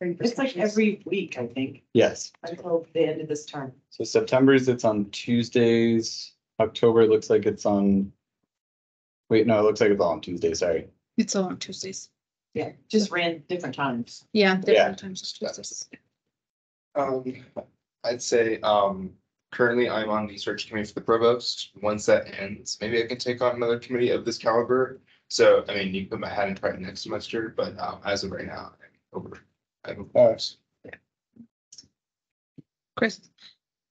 It's like every week, I think, Yes, until the end of this term. so September's it's on Tuesdays. October looks like it's on. Wait, no, it looks like it's all on Tuesday, sorry. It's all on Tuesdays. Yeah, just ran different times. Yeah, Yeah. different times of Tuesdays. Um, I'd say, um, currently I'm on the search committee for the provost. Once that ends, maybe I can take on another committee of this caliber. So, I mean, you can put my hat in try it next semester, but, um, as of right now, I'm over. I have a pause. Chris,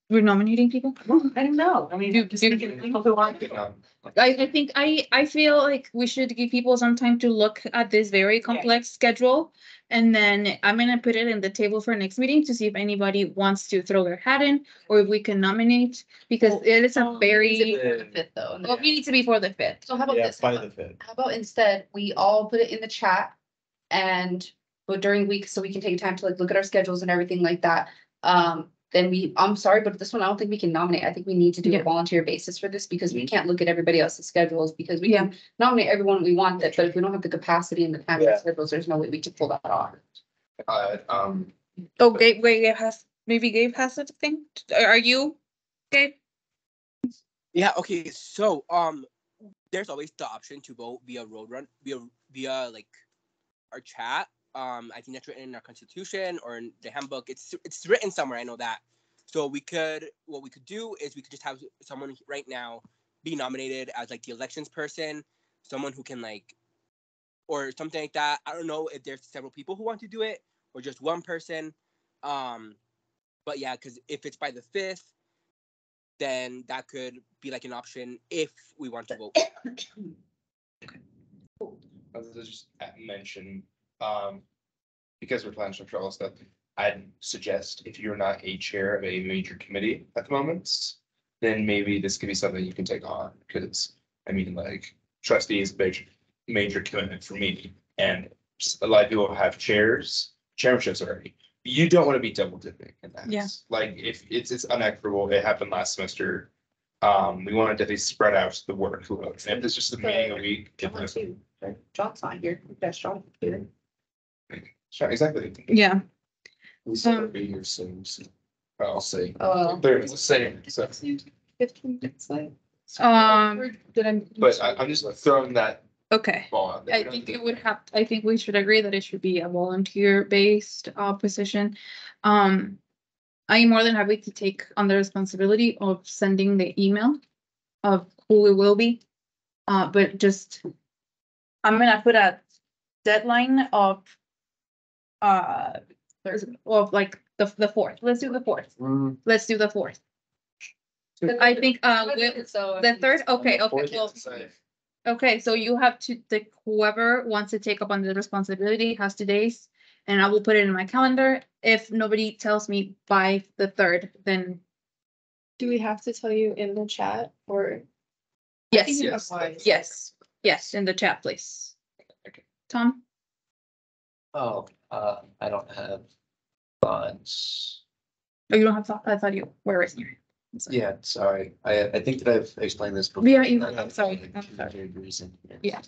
we're nominating people? I don't know. I mean, Do- just do- thinking people who want to. I, I think I, I feel like we should give people some time to look at this very complex schedule. And then I'm gonna put it in the table for next meeting to see if anybody wants to throw their hat in or if we can nominate, because it is a um, very, For the fifth though. well, we need to be for the fifth. So how about Yeah, this? by the fifth. How about instead, we all put it in the chat and, but during weeks, so we can take time to like look at our schedules and everything like that. Um, then we, I'm sorry, but this one, I don't think we can nominate. I think we need to do Yeah. a volunteer basis for this because we can't look at everybody else's schedules because we can nominate everyone we want that, but if we don't have the capacity and the time and Yeah. schedules, there's no way we can pull that off. uh, um, Oh, Gabe, wait, Gabe has, maybe Gabe has a thing? Are are you? Gabe? Yeah, okay, so um there's always the option to vote via road run via via like our chat. Um I think that's written in our constitution or in the handbook. It's it's written somewhere, I know that. So we could what we could do is we could just have someone right now be nominated as like the elections person, someone who can like or something like that. I don't know if there's several people who want to do it or just one person. Um but yeah, because if it's by the fifth, then that could be like an option if we want to vote. As I just mentioned, um, because we're planning structure all stuff, I'd suggest if you're not a chair of a major committee at the moment, then maybe this could be something you can take on, because, I mean, like, trustee is a big, major commitment for me, and a lot of people have chairs, chairmanships already. You don't want to be double dipping in that. Yeah. Like, if it's, it's unequitable, it happened last semester. Um, we wanted to at least spread out the workload, and if it's just a meeting a week. John was- too, right? John's not here. That's John. here. Sure, exactly. Yeah, We said Um, it'd be here soon, so I'll see. Oh. They're the same, so, Fifteen minutes late. um, Did I? but I, I'm just throwing that okay. ball out there. I think it would have, I think we should agree that it should be a volunteer-based uh position. Um, I am more than happy to take on the responsibility of sending the email of who it will be. Uh, but just, I'm gonna put a deadline of uh, there's, well, like the the fourth. Let's do the fourth. Mm, Let's do the fourth. I think uh, we- So. the third, okay, okay, Fourth. well, Okay, so you have to, the whoever wants to take up on the responsibility has two days. And I will put it in my calendar. If nobody tells me by the third, then Do we have to tell you in the chat or? yes, Yes. yes, yes, in the chat, please. Okay, Tom? Oh, uh, I don't have funds. Oh, you don't have, thought- I thought you, where is you? Yeah, sorry. I, I think that I've explained this. before. Yeah, you- I have I'm sorry, like I'm two sorry. reason. Yeah.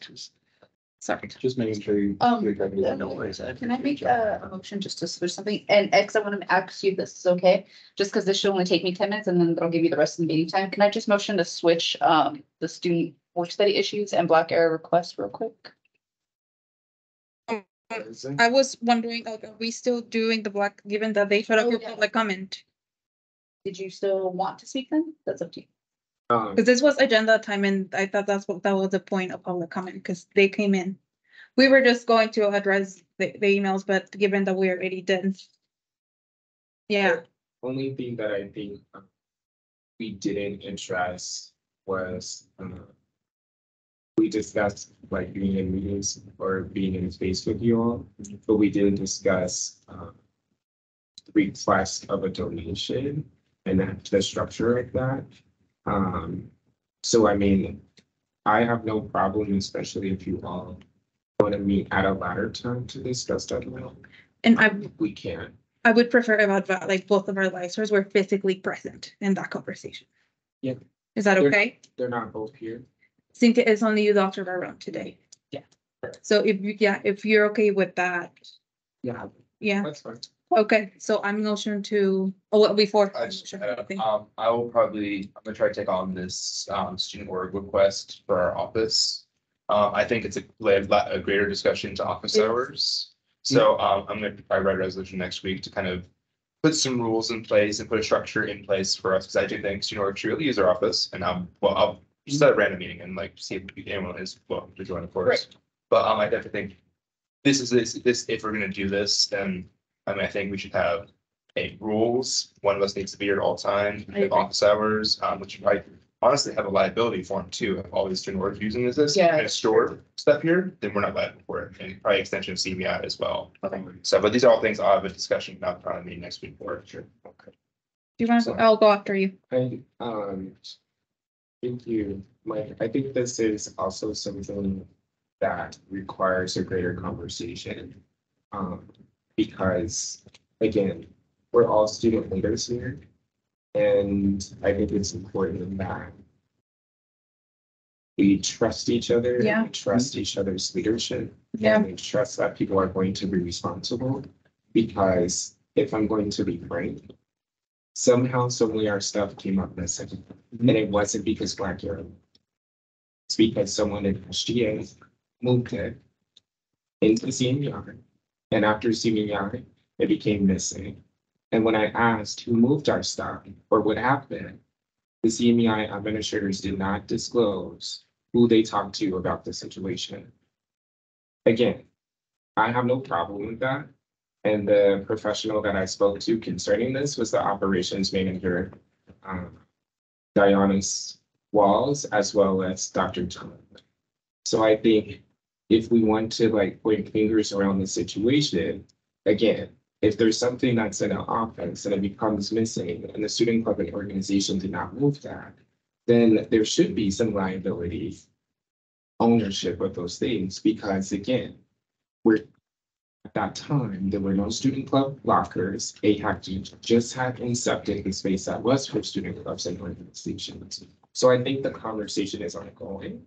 Sorry. Just making sure you. Um, you're good with that. No worries. Can I make a, a motion just to switch something? And X, I want to ask you if this is okay, just because this should only take me ten minutes and then that'll give you the rest of the meeting time. Can I just motion to switch um the student work study issues and black error requests real quick? I was wondering, like, are we still doing the black, given that they showed up Oh, for yeah. public comment? Did you still want to speak then? That's up to you. Um, Because this was agenda time and I thought that's what, that was the point of public comment, because they came in. We were just going to address the, the emails, but given that we already did. Yeah, only thing that I think uh, we didn't address was, uh, we discussed like being in meetings or being in space with you all, but we didn't discuss, uh, request of a donation and that, the structure of that. Um, so I mean, I have no problem, especially if you all want to meet at a latter time to discuss that. and I, We can. I would prefer about, that, like, both of our advisors were physically present in that conversation. Yeah. Is that They're- okay? They're not both here. Cynthia is only you, Dr. Barron, today. Yeah. So if you, yeah, if you're okay with that, Yeah, yeah, that's fine. okay, so I'm motion to, oh, well, before. I just, uh, um, I will probably, I'm gonna try to take on this, um, student org request for our office. Um, I think it's a, led la- a greater discussion to office Yes. hours. So, um, I'm gonna probably write a resolution next week to kind of put some rules in place and put a structure in place for us, because I do think student org should really use our office, and um, well, I'll set a random meeting and like see if anyone is welcome to join, of course. But, um, I definitely think this is, this, this, if we're gonna do this, then, I mean, I think we should have a rules, one of us needs to be here at all times, I agree. office hours, um, which might honestly have a liability form too, if all these student workers using this as Yeah. and store stuff here, then we're not liable for it, and probably extension of CBI as well. Okay. So, but these are all things I'll have a discussion about, probably me next week for sure. Okay. Do you want to, I'll go after you. I, um, thank you, Mike. I think this is also something that requires a greater conversation. Um, because, again, we're all student leaders here. And I think it's important that we trust each other. Yeah. we Trust each other's leadership. Yeah. And we trust that people are going to be responsible. Because if I'm going to be frank, somehow, somewhere our stuff came up missing. And it wasn't because Black Arrow. It's because someone in SGA moved it into CMEI. And after CMEI, it became missing. And when I asked who moved our stuff or what happened, the CMEI administrators did not disclose who they talked to about the situation. Again, I have no problem with that. And the professional that I spoke to concerning this was the operations manager, um, Diana's Walls, as well as Dr. Tom. So I think if we want to like point fingers around the situation, again, if there's something that's in an office and it becomes missing and the student club and organization did not move that, then there should be some liability ownership of those things, because again, we're that time, there were no student club lockers. AHEC just had incepted the space that was for student clubs and organizations. So I think the conversation is ongoing.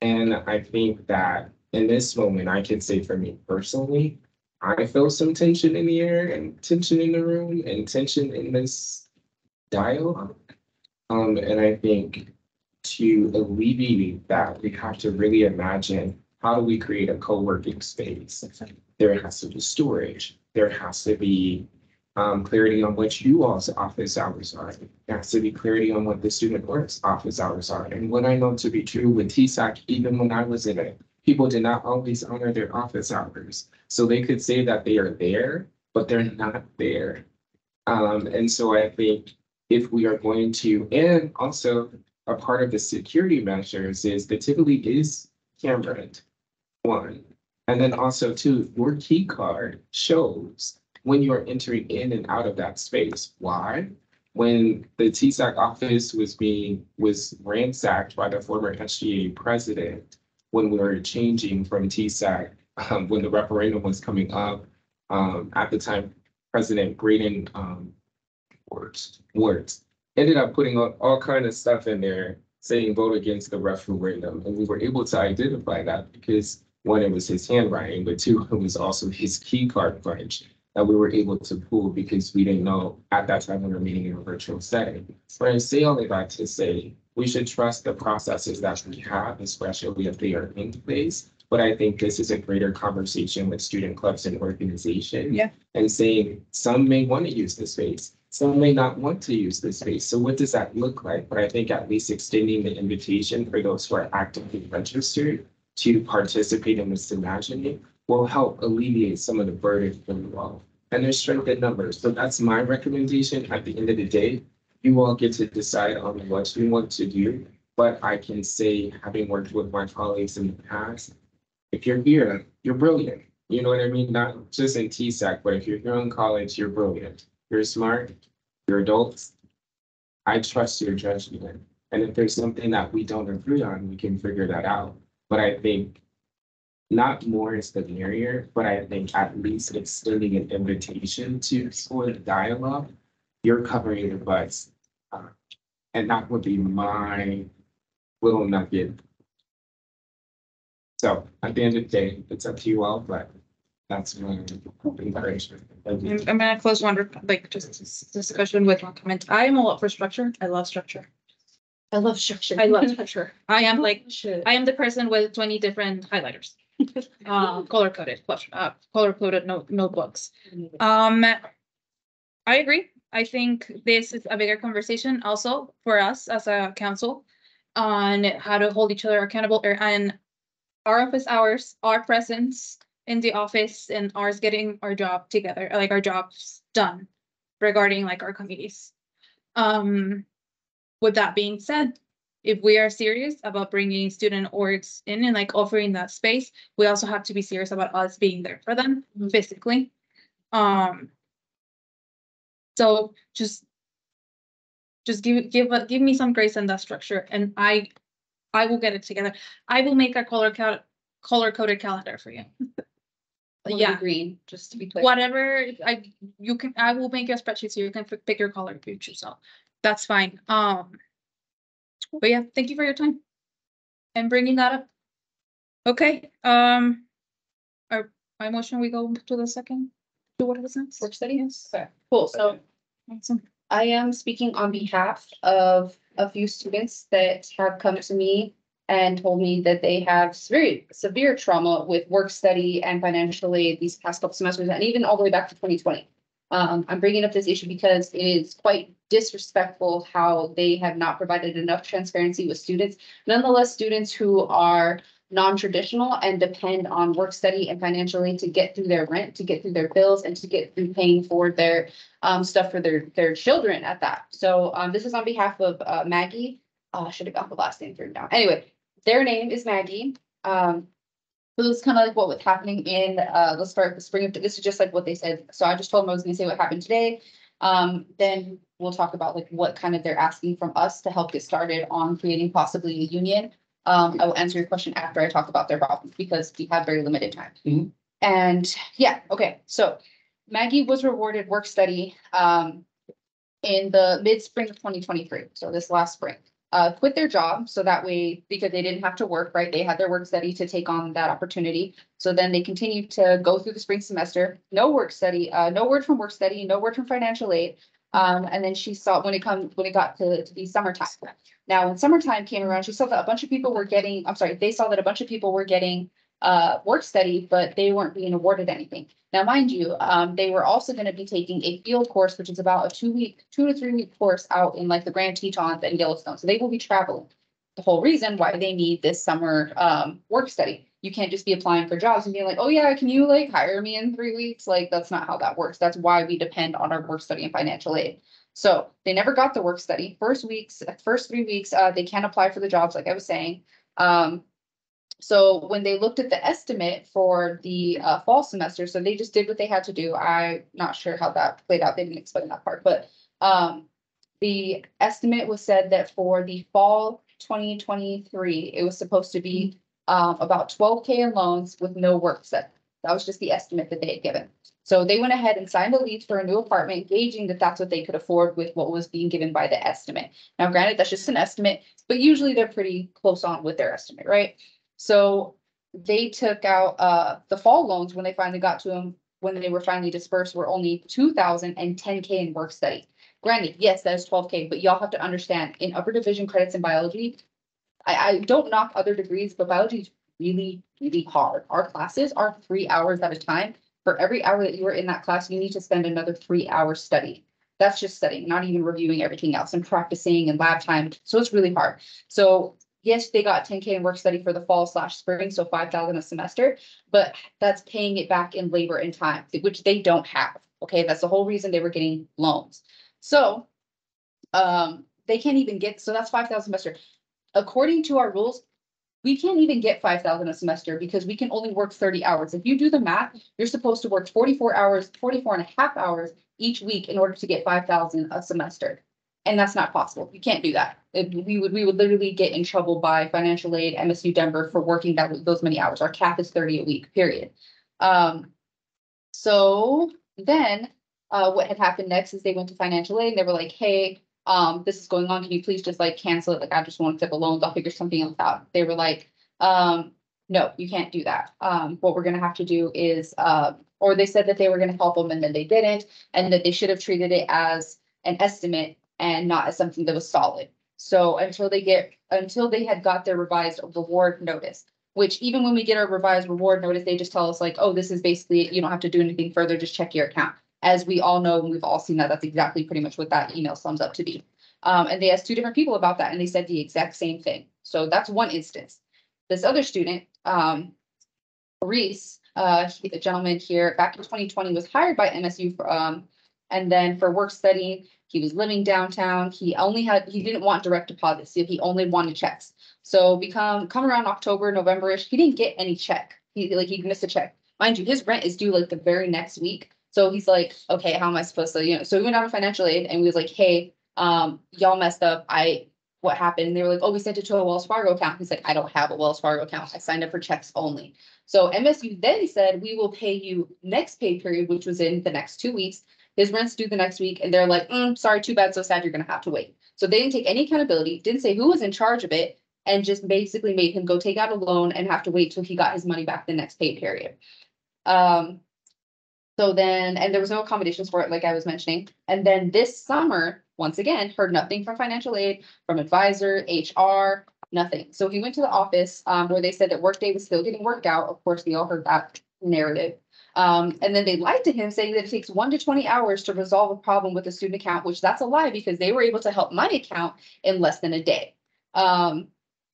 And I think that in this moment, I can say for me personally, I feel some tension in the air and tension in the room and tension in this dialogue. Um, and I think to alleviate that, we have to really imagine how do we create a co-working space? There has to be storage. There has to be um, clarity on what you all's office hours are. There has to be clarity on what the student works office hours are. And what I know to be true with TSAC, even when I was in it, people did not always honor their office hours. So they could say that they are there, but they're not there. Um, and so I think if we are going to, and also a part of the security measures is the Tivoli is cameraed. One, and then also two, your key card shows when you are entering in and out of that space. Why? When the TSAC office was being, was ransacked by the former SGA president, when we were changing from TSAC, um, when the referendum was coming up, um, at the time, President Braden, um, words, words, ended up putting all, all kind of stuff in there saying vote against the referendum. And we were able to identify that because one, it was his handwriting, but two, it was also his key card punch that we were able to pull because we didn't know at that time we were meeting in a virtual setting. But I say all of that to say, we should trust the processes that we have, especially if they are in place. But I think this is a greater conversation with student clubs and organizations. Yeah. And saying, some may want to use this space, some may not want to use this space. So what does that look like? But I think at least extending the invitation for those who are actively registered to participate in this imagining will help alleviate some of the burden from you all. And there's strength in numbers. So that's my recommendation. At the end of the day, you all get to decide on what you want to do. But I can say, having worked with my colleagues in the past, if you're here, you're brilliant. You know what I mean? Not just in TSAC, but if you're here in college, you're brilliant. You're smart, you're adults. I trust your judgment. And if there's something that we don't agree on, we can figure that out. But I think not more is the merrier, but I think at least extending an invitation to for dialogue, you're covering your butts. Uh, And that would be my little nugget. So at the end of the day, it's up to you all, but that's my encouragement. I'm, I'm gonna close one, like, just discussion with one comment. I am all up for structure. I love structure. I love structure. I love structure. I am like. I am the person with twenty different highlighters. Uh, color coded, uh, color coded note, notebooks. Um, I agree. I think this is a bigger conversation also for us as a council on how to hold each other accountable or- and our office hours, our presence in the office and ours getting our job together, like our jobs done regarding like our committees. Um, with that being said, if we are serious about bringing student orgs in and like offering that space, we also have to be serious about us being there for them physically. Um. So just. Just give, give, give me some grace in that structure and I, I will get it together. I will make a color cal- color coded calendar for you. Yeah. Green, just to be clear. Whatever, I, you can, I will make a spreadsheet so you can pick- pick your color if you choose, so that's fine, um. But yeah, thank you for your time. And bringing that up. Okay, um. Our, my motion, we go to the second, to what was next? Work study? Yes. Okay, cool. So Awesome. I am speaking on behalf of a few students that have come to me and told me that they have severe, severe trauma with work study and financial aid these past couple semesters and even all the way back to twenty twenty. Um, I'm bringing up this issue because it is quite disrespectful how they have not provided enough transparency with students. Nonetheless, students who are non-traditional and depend on work study and financial aid to get through their rent, to get through their bills and to get through paying for their um, stuff for their, their children at that. So, um, this is on behalf of, uh, Maggie. Uh, I should have got the last name through now. Anyway, their name is Maggie. Um, so this is kind of like what was happening in, uh, let's start the spring of, this is just like what they said. So I just told them I was gonna say what happened today. Um, then we'll talk about like what kind of they're asking from us to help get started on creating possibly a union. Um, I will answer your question after I talk about their problems because we have very limited time. Mhm. And yeah, okay, so Maggie was rewarded work study um in the mid-spring of twenty twenty-three, so this last spring. Uh, quit their job, so that way, because they didn't have to work, right? They had their work study to take on that opportunity. So then they continued to go through the spring semester, no work study, uh, no word from work study, no word from financial aid. Um, and then she saw when it come, when it got to to be summertime. Now, when summertime came around, she saw that a bunch of people were getting, I'm sorry, they saw that a bunch of people were getting uh, work study, but they weren't being awarded anything. Now, mind you, um, they were also gonna be taking a field course, which is about a two week, two to three week course out in like the Grand Tetons and Yellowstone. So they will be traveling. The whole reason why they need this summer um work study. You can't just be applying for jobs and being like, oh yeah, can you like hire me in three weeks? Like, that's not how that works. That's why we depend on our work study and financial aid. So they never got the work study. First weeks, first three weeks, uh, they can't apply for the jobs, like I was saying. Um, so when they looked at the estimate for the uh fall semester, so they just did what they had to do. I'm not sure how that played out. They didn't explain that part, but um. The estimate was said that for the fall twenty twenty-three, it was supposed to be um about twelve K in loans with no work set. That was just the estimate that they had given. So they went ahead and signed a lease for a new apartment, gauging that that's what they could afford with what was being given by the estimate. Now granted, that's just an estimate, but usually they're pretty close on with their estimate, right? So they took out, uh, the fall loans when they finally got to them, when they were finally dispersed, were only two thousand and ten K in work study. Granted, yes, that is twelve K, but y'all have to understand, in upper division credits in biology, I, I don't knock other degrees, but biology is really, really hard. Our classes are three hours at a time. For every hour that you are in that class, you need to spend another three hours studying. That's just studying, not even reviewing everything else and practicing and lab time. So it's really hard. So yes, they got ten K in work study for the fall slash spring, so five thousand a semester. But that's paying it back in labor and time, which they don't have. Okay, that's the whole reason they were getting loans. So um, they can't even get, so that's five thousand a semester. According to our rules, we can't even get five thousand a semester because we can only work thirty hours. If you do the math, you're supposed to work 44 hours, 44 and a half hours each week in order to get five thousand a semester. And that's not possible. You can't do that. It- we would, we would literally get in trouble by financial aid, MSU Denver for working that, those many hours. Our cap is thirty a week, period. Um, so then, uh, what had happened next is they went to financial aid and they were like, hey, um, this is going on. Can you please just like cancel it? Like, I just want to take a loan. I'll figure something else out. They were like, um, no, you can't do that. Um, what we're gonna have to do is, uh, or they said that they were gonna help them and then they didn't. And that they should have treated it as an estimate and not as something that was solid. So until they get, until they had got their revised reward notice, which even when we get our revised reward notice, they just tell us like, oh, this is basically, it. you don't have to do anything further, just check your account. As we all know, and we've all seen that, that's exactly pretty much what that email sums up to be. Um, and they asked two different people about that and they said the exact same thing. So that's one instance. This other student, um, Reese, uh, he- the gentleman here, back in twenty twenty was hired by MSU for, um, and then for work study, he was living downtown. He only had, he didn't want direct deposits, he only wanted checks. So become, come around October, November-ish, he didn't get any check. He, like, he missed a check. Mind you, his rent is due like the very next week. So he's like, okay, how am I supposed to, you know, so we went out to financial aid and we was like, hey, um, y'all messed up. I, what happened? And they were like, oh, we sent it to a Wells Fargo account. He's like, I don't have a Wells Fargo account. I signed up for checks only. So MSU then said, we will pay you next pay period, which was in the next two weeks. His rent's due the next week and they're like, mm, sorry, too bad, so sad, you're gonna have to wait. So they didn't take any accountability, didn't say who was in charge of it, and just basically made him go take out a loan and have to wait till he got his money back the next pay period. Um, so then, and there was no accommodations for it, like I was mentioning. And then this summer, once again, heard nothing from financial aid, from advisor, HR, nothing. So he went to the office, um, where they said that workday was still getting worked out. Of course, we all heard that narrative. Um, and then they lied to him saying that it takes one to twenty hours to resolve a problem with a student account, which that's a lie because they were able to help my account in less than a day. Um,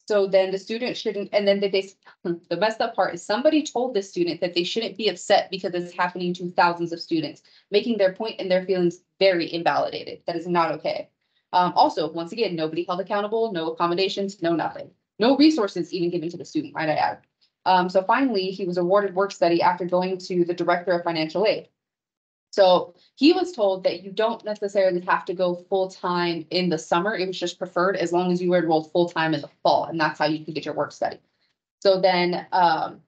so then the student shouldn't, and then they, they, the messed up part is somebody told the student that they shouldn't be upset because it's happening to thousands of students, making their point and their feelings very invalidated. That is not okay. Um, also, once again, nobody held accountable, no accommodations, no nothing. No resources even given to the student, might I add. Um, so finally, he was awarded work study after going to the director of financial aid. So he was told that you don't necessarily have to go full-time in the summer. It was just preferred as long as you were enrolled full-time in the fall, and that's how you could get your work study. So then, um,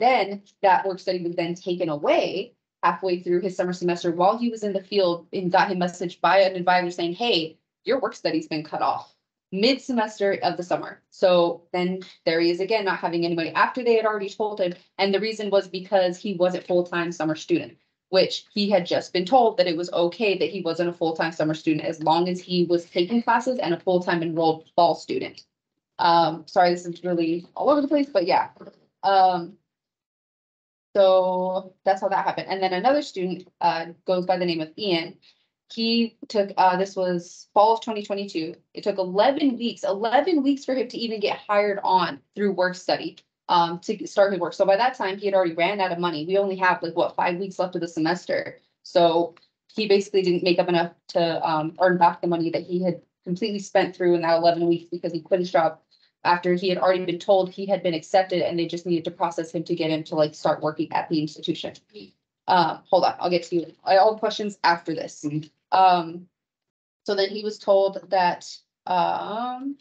then that work study was then taken away halfway through his summer semester while he was in the field and got him messaged by an advisor saying, hey, your work study's been cut off mid-semester of the summer. So then there he is again, not having anybody after they had already told him. And the reason was because he wasn't full-time summer student, which he had just been told that it was okay that he wasn't a full-time summer student as long as he was taking classes and a full-time enrolled fall student. Um, sorry, this is really all over the place, but yeah. Um, so that's how that happened. And then another student, uh, goes by the name of Ian. He took, uh, this was fall of twenty twenty-two. It took eleven weeks, eleven weeks for him to even get hired on through work study. Um, to start his work. So by that time, he had already ran out of money. We only have like, what, five weeks left of the semester. So he basically didn't make up enough to, um, earn back the money that he had completely spent through in that eleven weeks because he quit his job. After he had already been told he had been accepted and they just needed to process him to get him to like start working at the institution. Um, hold on, I'll get to you. All questions after this. Um, so then he was told that, um.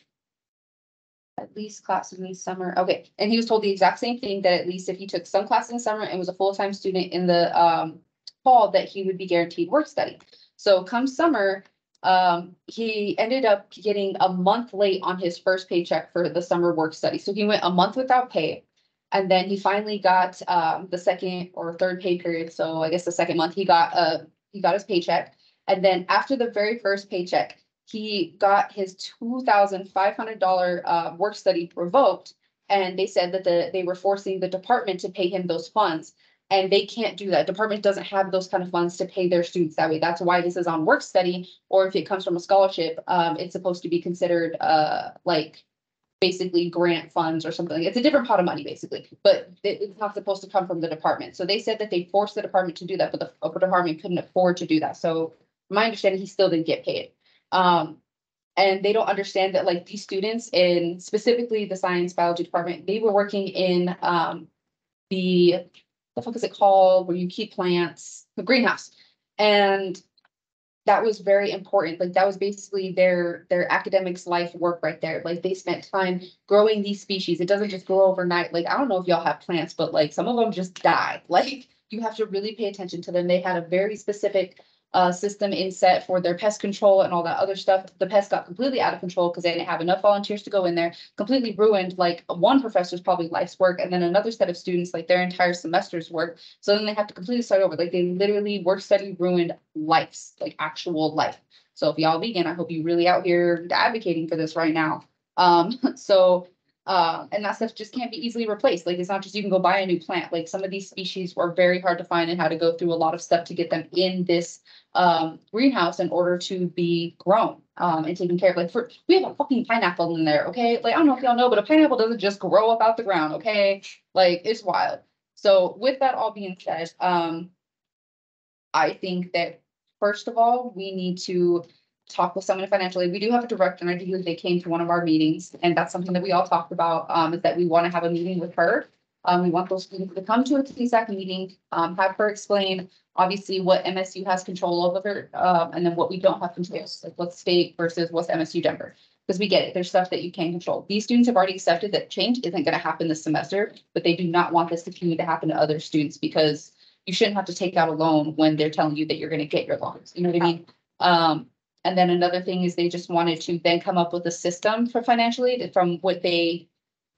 At least classes in the summer, okay, and he was told the exact same thing, that at least if he took some classes in summer and was a full-time student in the, um. Fall, that he would be guaranteed work study. So come summer, um, he ended up getting a month late on his first paycheck for the summer work study, so he went a month without pay. And then he finally got, um, the second or third pay period, so I guess the second month, he got, uh, he got his paycheck. And then after the very first paycheck, he got his two thousand five hundred dollar, uh, work study revoked. And they said that the, they were forcing the department to pay him those funds. And they can't do that. Department doesn't have those kind of funds to pay their students that way. That's why this is on work study. Or if it comes from a scholarship, um, it's supposed to be considered, uh, like basically grant funds or something. It's a different pot of money, basically, but it's not supposed to come from the department. So they said that they forced the department to do that, but the upper department couldn't afford to do that. So my understanding, he still didn't get paid. Um, and they don't understand that like these students in specifically the science biology department, they were working in, um, the, the fuck is it called, where you keep plants, the greenhouse. And that was very important. Like that was basically their, their academics life work right there. Like they spent time growing these species. It doesn't just grow overnight. Like, I don't know if y'all have plants, but like some of them just die. Like you have to really pay attention to them. They had a very specific uh, system in set for their pest control and all that other stuff. The pest got completely out of control because they didn't have enough volunteers to go in there, completely ruined like one professor's probably life's work and then another set of students, like their entire semester's work. So then they have to completely start over. Like they literally work study ruined lives, like actual life. So if y'all vegan, I hope you really out here advocating for this right now. Um, so uh, and that stuff just can't be easily replaced. Like, it's not just you can go buy a new plant. Like, some of these species were very hard to find and had to go through a lot of stuff to get them in this um, greenhouse in order to be grown um, and taken care of. Like, for we have a fucking pineapple in there, okay? Like, I don't know if y'all know, but a pineapple doesn't just grow up out the ground, okay? Like, it's wild. So, with that all being said, um, I think that first of all, we need to talk with someone financially. We do have a director, and I they came to one of our meetings, and that's something that we all talked about, um, is that we want to have a meeting with her. Um, we want those students to come to a TSAC meeting, um, have her explain, obviously, what MSU has control over, um, and then what we don't have control, like what's state versus what's MSU Denver. Because we get it, there's stuff that you can't control. These students have already accepted that change isn't gonna happen this semester, but they do not want this to continue to happen to other students because you shouldn't have to take out a loan when they're telling you that you're gonna get your loans, you know what I mean? Um, and then another thing is they just wanted to then come up with a system for financial aid from what they,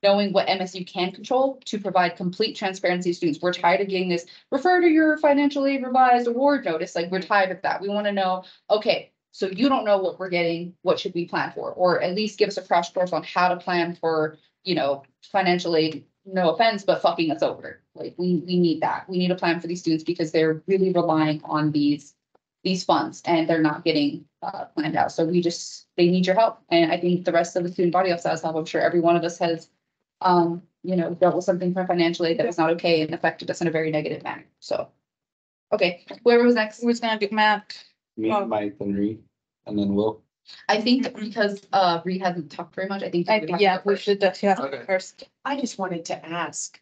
knowing what MSU can control to provide complete transparency to students. We're tired of getting this, refer to your financial aid revised award notice, like we're tired of that. We want to know, okay, so you don't know what we're getting, what should we plan for? Or at least give us a crash course on how to plan for, you know, financial aid, no offense, but fucking us over. Like, we, we need that. We need a plan for these students because they're really relying on these these funds and they're not getting uh planned out. So we just, they need your help. And I think the rest of the student body also has help. I'm sure every one of us has um, you know, dealt with something from financial aid that was not okay and affected us in a very negative manner. So. Okay, whoever was next, Who's gonna do Matt? Me, Oh. Mike, and Reed, and then Will. I think that because uh Reed hasn't talked very much, I think. I, we have to yeah, we should, that's, yeah, Okay. first. I just wanted to ask,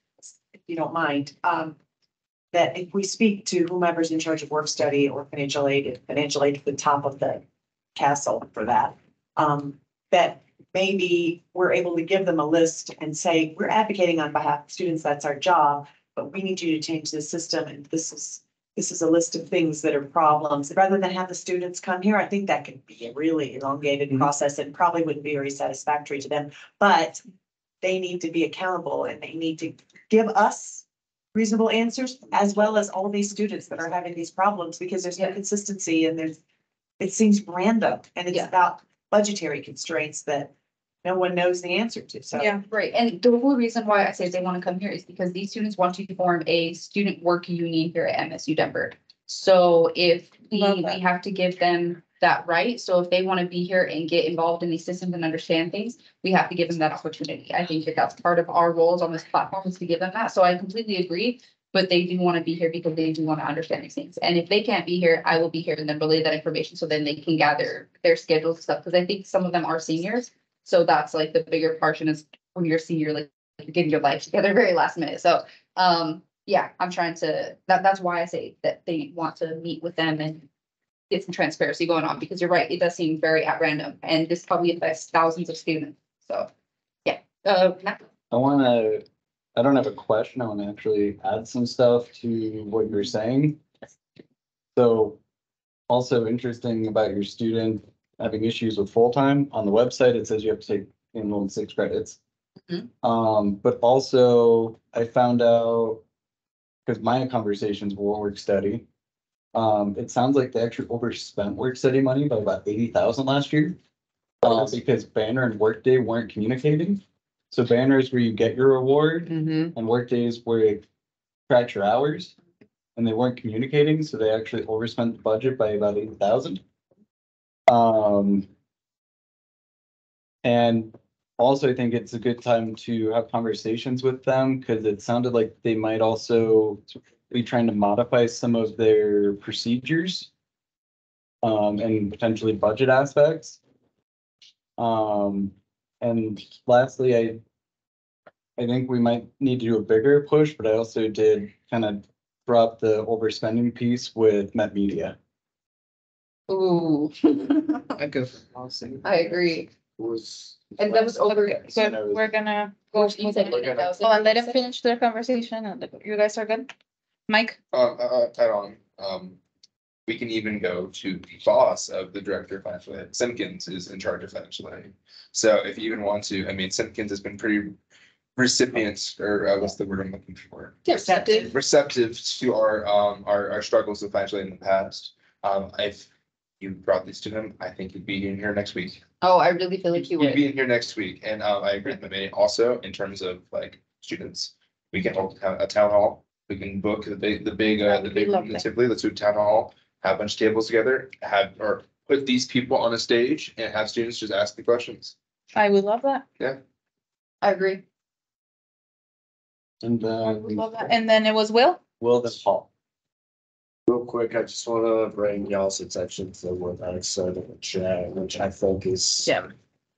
if you don't mind, um, that if we speak to whomever's in charge of work study or financial aid, financial aid at the top of the castle for that, um, that maybe we're able to give them a list and say, we're advocating on behalf of students, that's our job, but we need you to change the system and this is, this is a list of things that are problems. Rather than have the students come here, I think that could be a really elongated Mhm. process and probably wouldn't be very satisfactory to them. But they need to be accountable and they need to give us reasonable answers as well as all these students that are having these problems because there's no Yeah. consistency and there's, it seems random and it's Yeah. about budgetary constraints that no one knows the answer to. So Yeah. Right, and the whole reason why I say they want to come here is because these students want to form a student work union here at MSU Denver. So if we, Love we have to give them that right, so if they want to be here and get involved in these systems and understand things, we have to give them that opportunity. I think that that's part of our roles on this platform is to give them that, so I completely agree. But they do want to be here because they do want to understand these things, and if they can't be here, I will be here and then relay that information, so then they can gather their schedules and stuff, because I think some of them are seniors. So that's like the bigger portion is when you're senior, like getting your life together very last minute. So, um, yeah, I'm trying to, that, that's why I say that they want to meet with them and get some transparency going on, because you're right, it does seem very at random, and this probably affects thousands of students, so, yeah. Uh, Matt? I wanna, I don't have a question, I wanna actually add some stuff to what you're saying. So, also interesting about your student having issues with full-time, on the website, it says you have to take enroll in six credits. Mhm. Um, but also I found out, because my conversations were work study. Um, it sounds like they actually overspent work study money by about eighty thousand last year. Uh, because Banner and Workday weren't communicating. So Banner is where you get your reward Mm-hmm. and Workday is where it tracks your hours. And they weren't communicating, so they actually overspent the budget by about eighty thousand. Um. And also, I think it's a good time to have conversations with them, because it sounded like they might also be trying to modify some of their procedures. Um, and potentially budget aspects. Um, and lastly, I. I think we might need to do a bigger push, but I also did kind of drop the overspending piece with Met Media. Ooh, I go for policy. I agree. Was. And that was over. So we're gonna go. You said We're gonna- Hold on, let him finish their conversation and you guys are good? Mike? Uh, uh, add on, um, we can even go to the boss of the director of financial aid. Simpkins is in charge of financial aid. So if you even want to, I mean, Simpkins has been pretty recipients, or uh, what's the word I'm looking for? Receptive. Receptive to our, um, our, our struggles with financial aid in the past. Um, if you brought this to him, I think he'd be in here next week. Oh, I really feel like you You'd be in here next week, and um, I agree with the meeting. Also, in terms of like students, we can hold a a town hall. We can book the big, the big, uh, the big, Lovely. typically, let's do town hall, have a bunch of tables together, have, or put these people on a stage and have students just ask the questions. I would love that. Yeah. I agree. And I would love that. And then it was Will? Will then Paul. Real quick, I just wanna bring y'all's attention to what I said in the chat, which I think is. Yeah.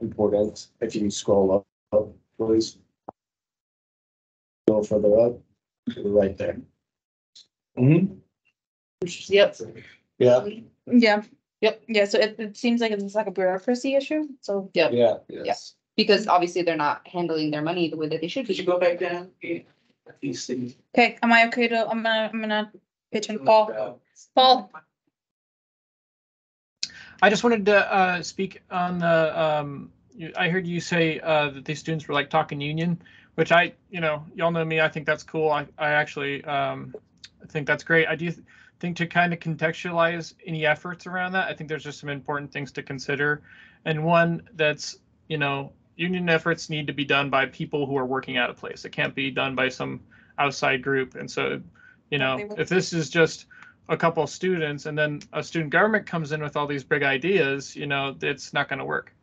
Important, if you scroll up, up, please. Go further up, right there. Mm-hmm. Yep. Yeah, Yeah. Yep. Yeah, so it, it seems like it's like a bureaucracy issue, so. Yep. yeah. Yes. Because obviously they're not handling their money the way that they should Could you be. go back down? Yeah. You. Okay, am I okay to, I'm gonna, I'm gonna pitch in Paul. Paul, I just wanted to uh, speak on the. Um, you, I heard you say uh, that these students were like talking union, which I, you know, y'all know me. I think that's cool. I, I actually um, think that's great. I do th- think to kind of contextualize any efforts around that. I think there's just some important things to consider, and one that's, you know, union efforts need to be done by people who are working out of place. It can't be done by some outside group. And so, you know, if this is just a couple of students and then a student government comes in with all these big ideas, you know, it's not going to work.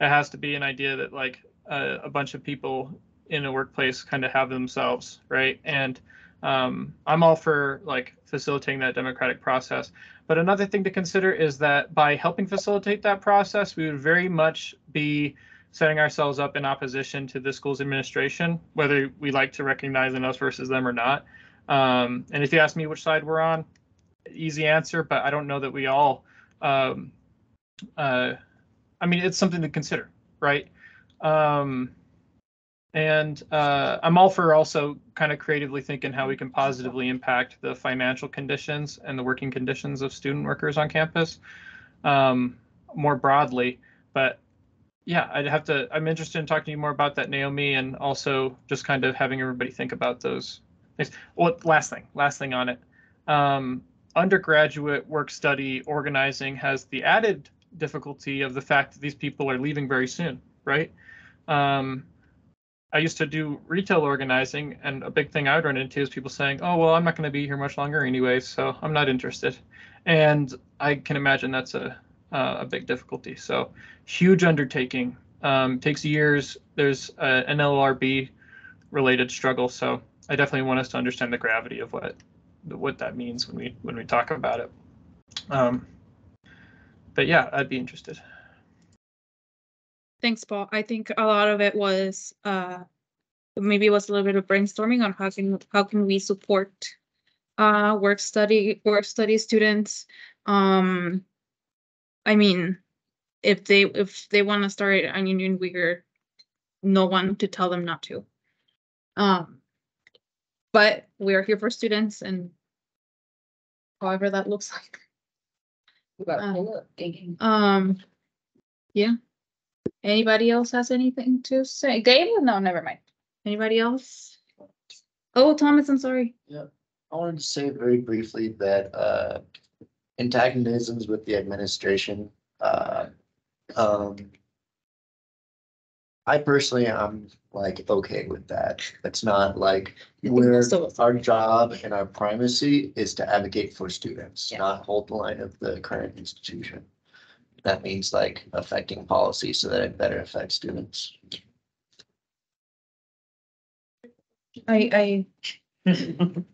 It has to be an idea that like a, a bunch of people in a workplace kind of have themselves, right? And um, I'm all for like facilitating that democratic process. But another thing to consider is that by helping facilitate that process, we would very much be setting ourselves up in opposition to the school's administration, whether we like to recognize in us versus them or not. Um, and if you ask me which side we're on, easy answer, but I don't know that we all. Um, uh, I mean, it's something to consider, right? Um, and uh, I'm all for also kind of creatively thinking how we can positively impact the financial conditions and the working conditions of student workers on campus um, more broadly. But yeah, I'd have to. I'm interested in talking to you more about that, Naomi, and also just kind of having everybody think about those things. Well, last thing, last thing on it. Um, undergraduate work study organizing has the added difficulty of the fact that these people are leaving very soon, right? Um, I used to do retail organizing, and a big thing I would run into is people saying, "Oh, well, I'm not going to be here much longer anyway, so I'm not interested." And I can imagine that's a uh, a big difficulty. So, huge undertaking um, takes years. There's an LRB related struggle, so I definitely want us to understand the gravity of what what that means when we when we talk about it. Um, but yeah, I'd be interested. Thanks, Paul. I think a lot of it was, uh, maybe it was a little bit of brainstorming on how can, how can we support uh, work study, work study students. Um, I mean, if they, if they want to start a union, we're no one to tell them not to. Um, but we are here for students and however that looks like. Uh, pull up, thinking. Um, yeah. Anybody else has anything to say? Gabe? No, never mind. Anybody else? Oh, Thomas, I'm sorry. Yeah, I wanted to say very briefly that uh antagonisms with the administration, uh, um. I personally, I'm like, okay with that. It's not like think we're, most of us our job and our primacy is to advocate for students, Yeah. not hold the line of the current institution. That means like affecting policy so that it better affects students. I, I.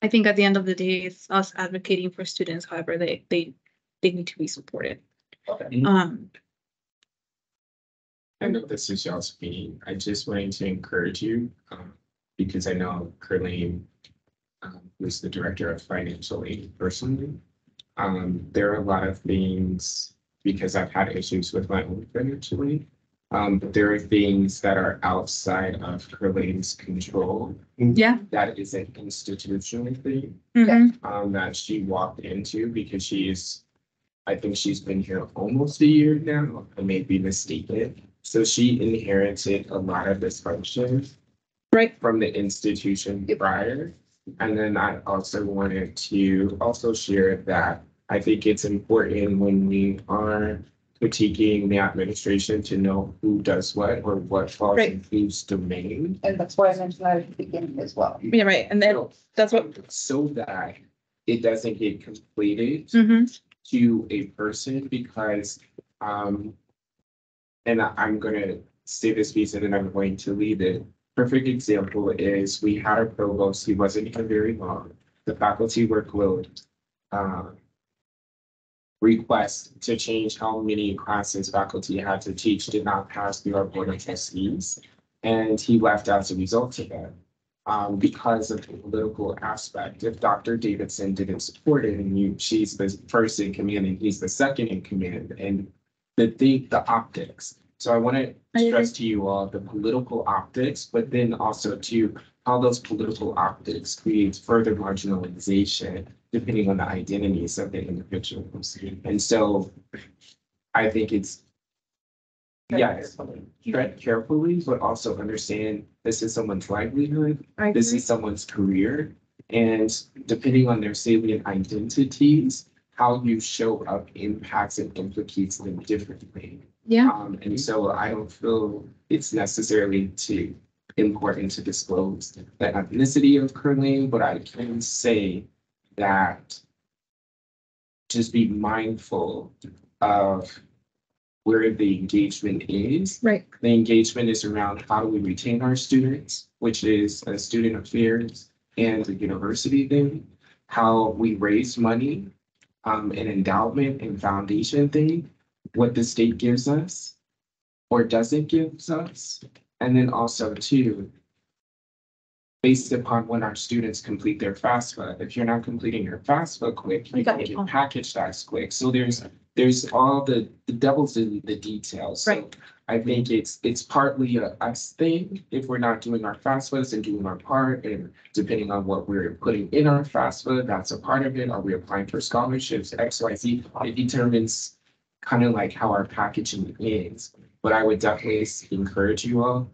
I think at the end of the day, it's us advocating for students, however, they, they, they need to be supported. Okay. Um, I know this is y'all's meeting. I just wanted to encourage you, um, because I know currently um, was the director of financial aid personally. Um, there are a lot of things, because I've had issues with my own financial aid. Um, but there are things that are outside of Curling's control. Yeah. That is an institutional thing mhm. um, that she walked into because she's, I think she's been here almost a year now, I may be mistaken. So she inherited a lot of dysfunction right, from the institution prior. And then I also wanted to also share that I think it's important when we are critiquing the administration to know who does what or what falls Right. in whose domain. And that's why I mentioned that at the beginning as well. yeah, right, and then that's what, So that it doesn't get completed mhm, to a person because, um, and I- I'm gonna say this piece and then I'm going to leave it. Perfect example is we had a provost, he wasn't here very long, the faculty workload, uh, request to change how many classes faculty had to teach did not pass through our board of trustees. And he left as a result of that um, because of the political aspect. If Dr. Davidson didn't support it and you, she's the first in command and he's the second in command and the thing, the optics. So I want to stress to you all the political optics, but then also to how those political optics creates further marginalization depending on the identities of the individuals. And so I think it's Yes, tread carefully, but also understand this is someone's livelihood, this is someone's career. And depending on their salient identities, how you show up impacts and implicates them differently. yeah, Um, and so I don't feel it's necessarily to important to disclose the ethnicity of Curling, but I can say that just be mindful of where the engagement is. right, The engagement is around how do we retain our students, which is a student affairs and the university thing. How we raise money, um, an endowment and foundation thing, what the state gives us or doesn't give us. And then also too, based upon when our students complete their FAFSA, if you're not completing your FAFSA quick, you got can get package tax quick. So there's, there's all the, the devil's in the details. So Right. I think it's, it's partly a us thing if we're not doing our FAFSAs and doing our part and depending on what we're putting in our FAFSA, that's a part of it. Are we applying for scholarships, X, Y, Z? It determines kind of like how our packaging is. But I would definitely encourage you all,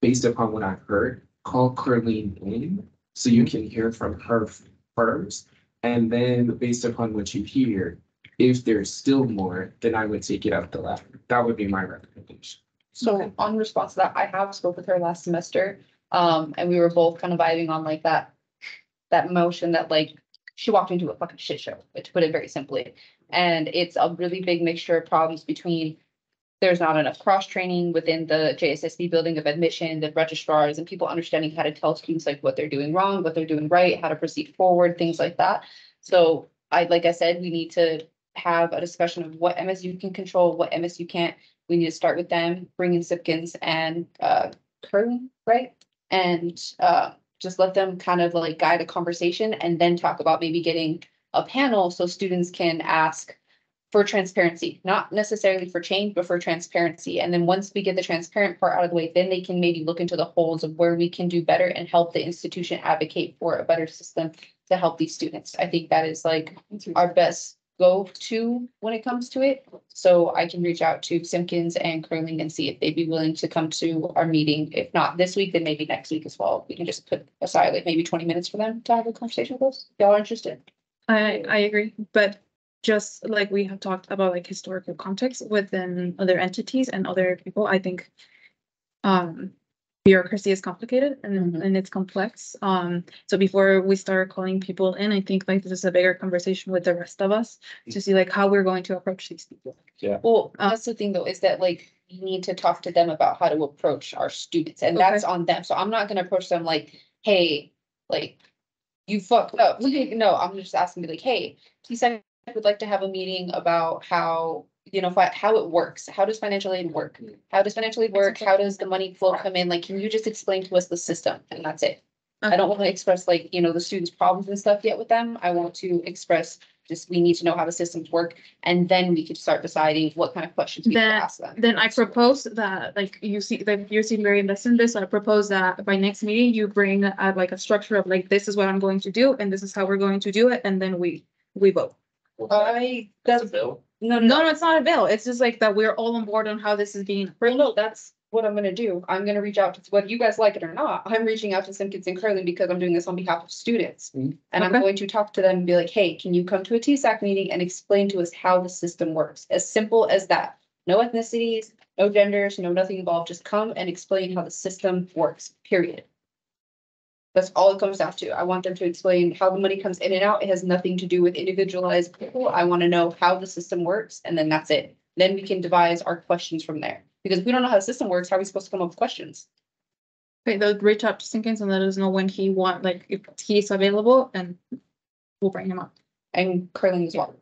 based upon what I've heard, call Curleen in so you can hear from her first. And then based upon what you hear, if there's still more, then I would take it up the ladder. That would be my recommendation. So on response to that, I have spoke with her last semester, um, and we were both kind of vibing on like that. That motion that like, she walked into a fucking shit show, to put it very simply. And it's a really big mixture of problems between. There's not enough cross training within the JSSB building of admission, the registrars and people understanding how to tell students like what they're doing wrong, what they're doing right, how to proceed forward, things like that. So I, like I said, we need to have a discussion of what MSU can control, what MSU can't we need to start with them, bring in Simpkins and uh Curly, right? And uh just let them kind of like guide a conversation and then talk about maybe getting a panel so students can ask for transparency, not necessarily for change, but for transparency. And then once we get the transparent part out of the way, then they can maybe look into the holes of where we can do better and help the institution advocate for a better system to help these students. I think that is like our best go to when it comes to it. So I can reach out to Simpkins and Curling and see if they'd be willing to come to our meeting. If not this week, then maybe next week as well. We can just put aside like maybe twenty minutes for them to have a conversation with us. Y'all are interested? I, I agree, but just like we have talked about like historical context within other entities and other people, I think. Um, bureaucracy is complicated and, Mhm. and it's complex. Um, so before we start calling people in, I think like this is a bigger conversation with the rest of us to see like how we're going to approach these people. Yeah. Well, Uh, that's the thing though, is that like, we need to talk to them about how to approach our students, and Okay. that's on them, so I'm not gonna approach them like, hey, like. You fucked up, like, no, I'm just asking me like, hey, please, I would like to have a meeting about how, you know, fi- how it works, how does financial aid work? How does financial aid work, how does the money flow come in, like, can you just explain to us the system, and that's it. I don't wanna express like, you know, the students' problems and stuff yet with them, I want to express, just, we need to know how the systems work, and then we could start deciding what kind of questions we can Then- ask them. Then I propose that, like, you see, that you seem very invested in this, I propose that by next meeting, you bring uh like a structure of like, this is what I'm going to do, and this is how we're going to do it, and then we, we vote. I, That's a bill. no, No, no, no, it's not a bill, it's just like that we're all on board on how this is being. well, no, that's what I'm gonna do, I'm gonna reach out to, whether you guys like it or not, I'm reaching out to Simpkins and Curling because I'm doing this on behalf of students. Mhm. And I'm Okay. going to talk to them and be like, hey, can you come to a TSAC meeting and explain to us how the system works, as simple as that. No ethnicities, no genders, no nothing involved, just come and explain how the system works, period. That's all it comes down to. I want them to explain how the money comes in and out. It has nothing to do with individualized people. I want to know how the system works and then that's it. Then we can devise our questions from there. Because if we don't know how the system works, how are we supposed to come up with questions? Okay, they'll reach out to Simpkins and let us know when he want, like, if he's available, and we'll bring him up. And curling as well.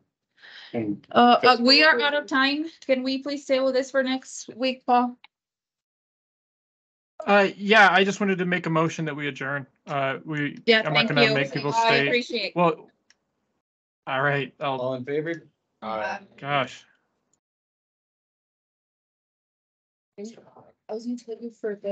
And Uh, uh, we are out of time, can we please table this for next week, Paul? Uh, yeah, I just wanted to make a motion that we adjourn. Uh, we, Yeah, I'm not thank gonna you. make people I stay. appreciate. Well, all right, I'll, All in favor? Uh, gosh. I was gonna tell you for the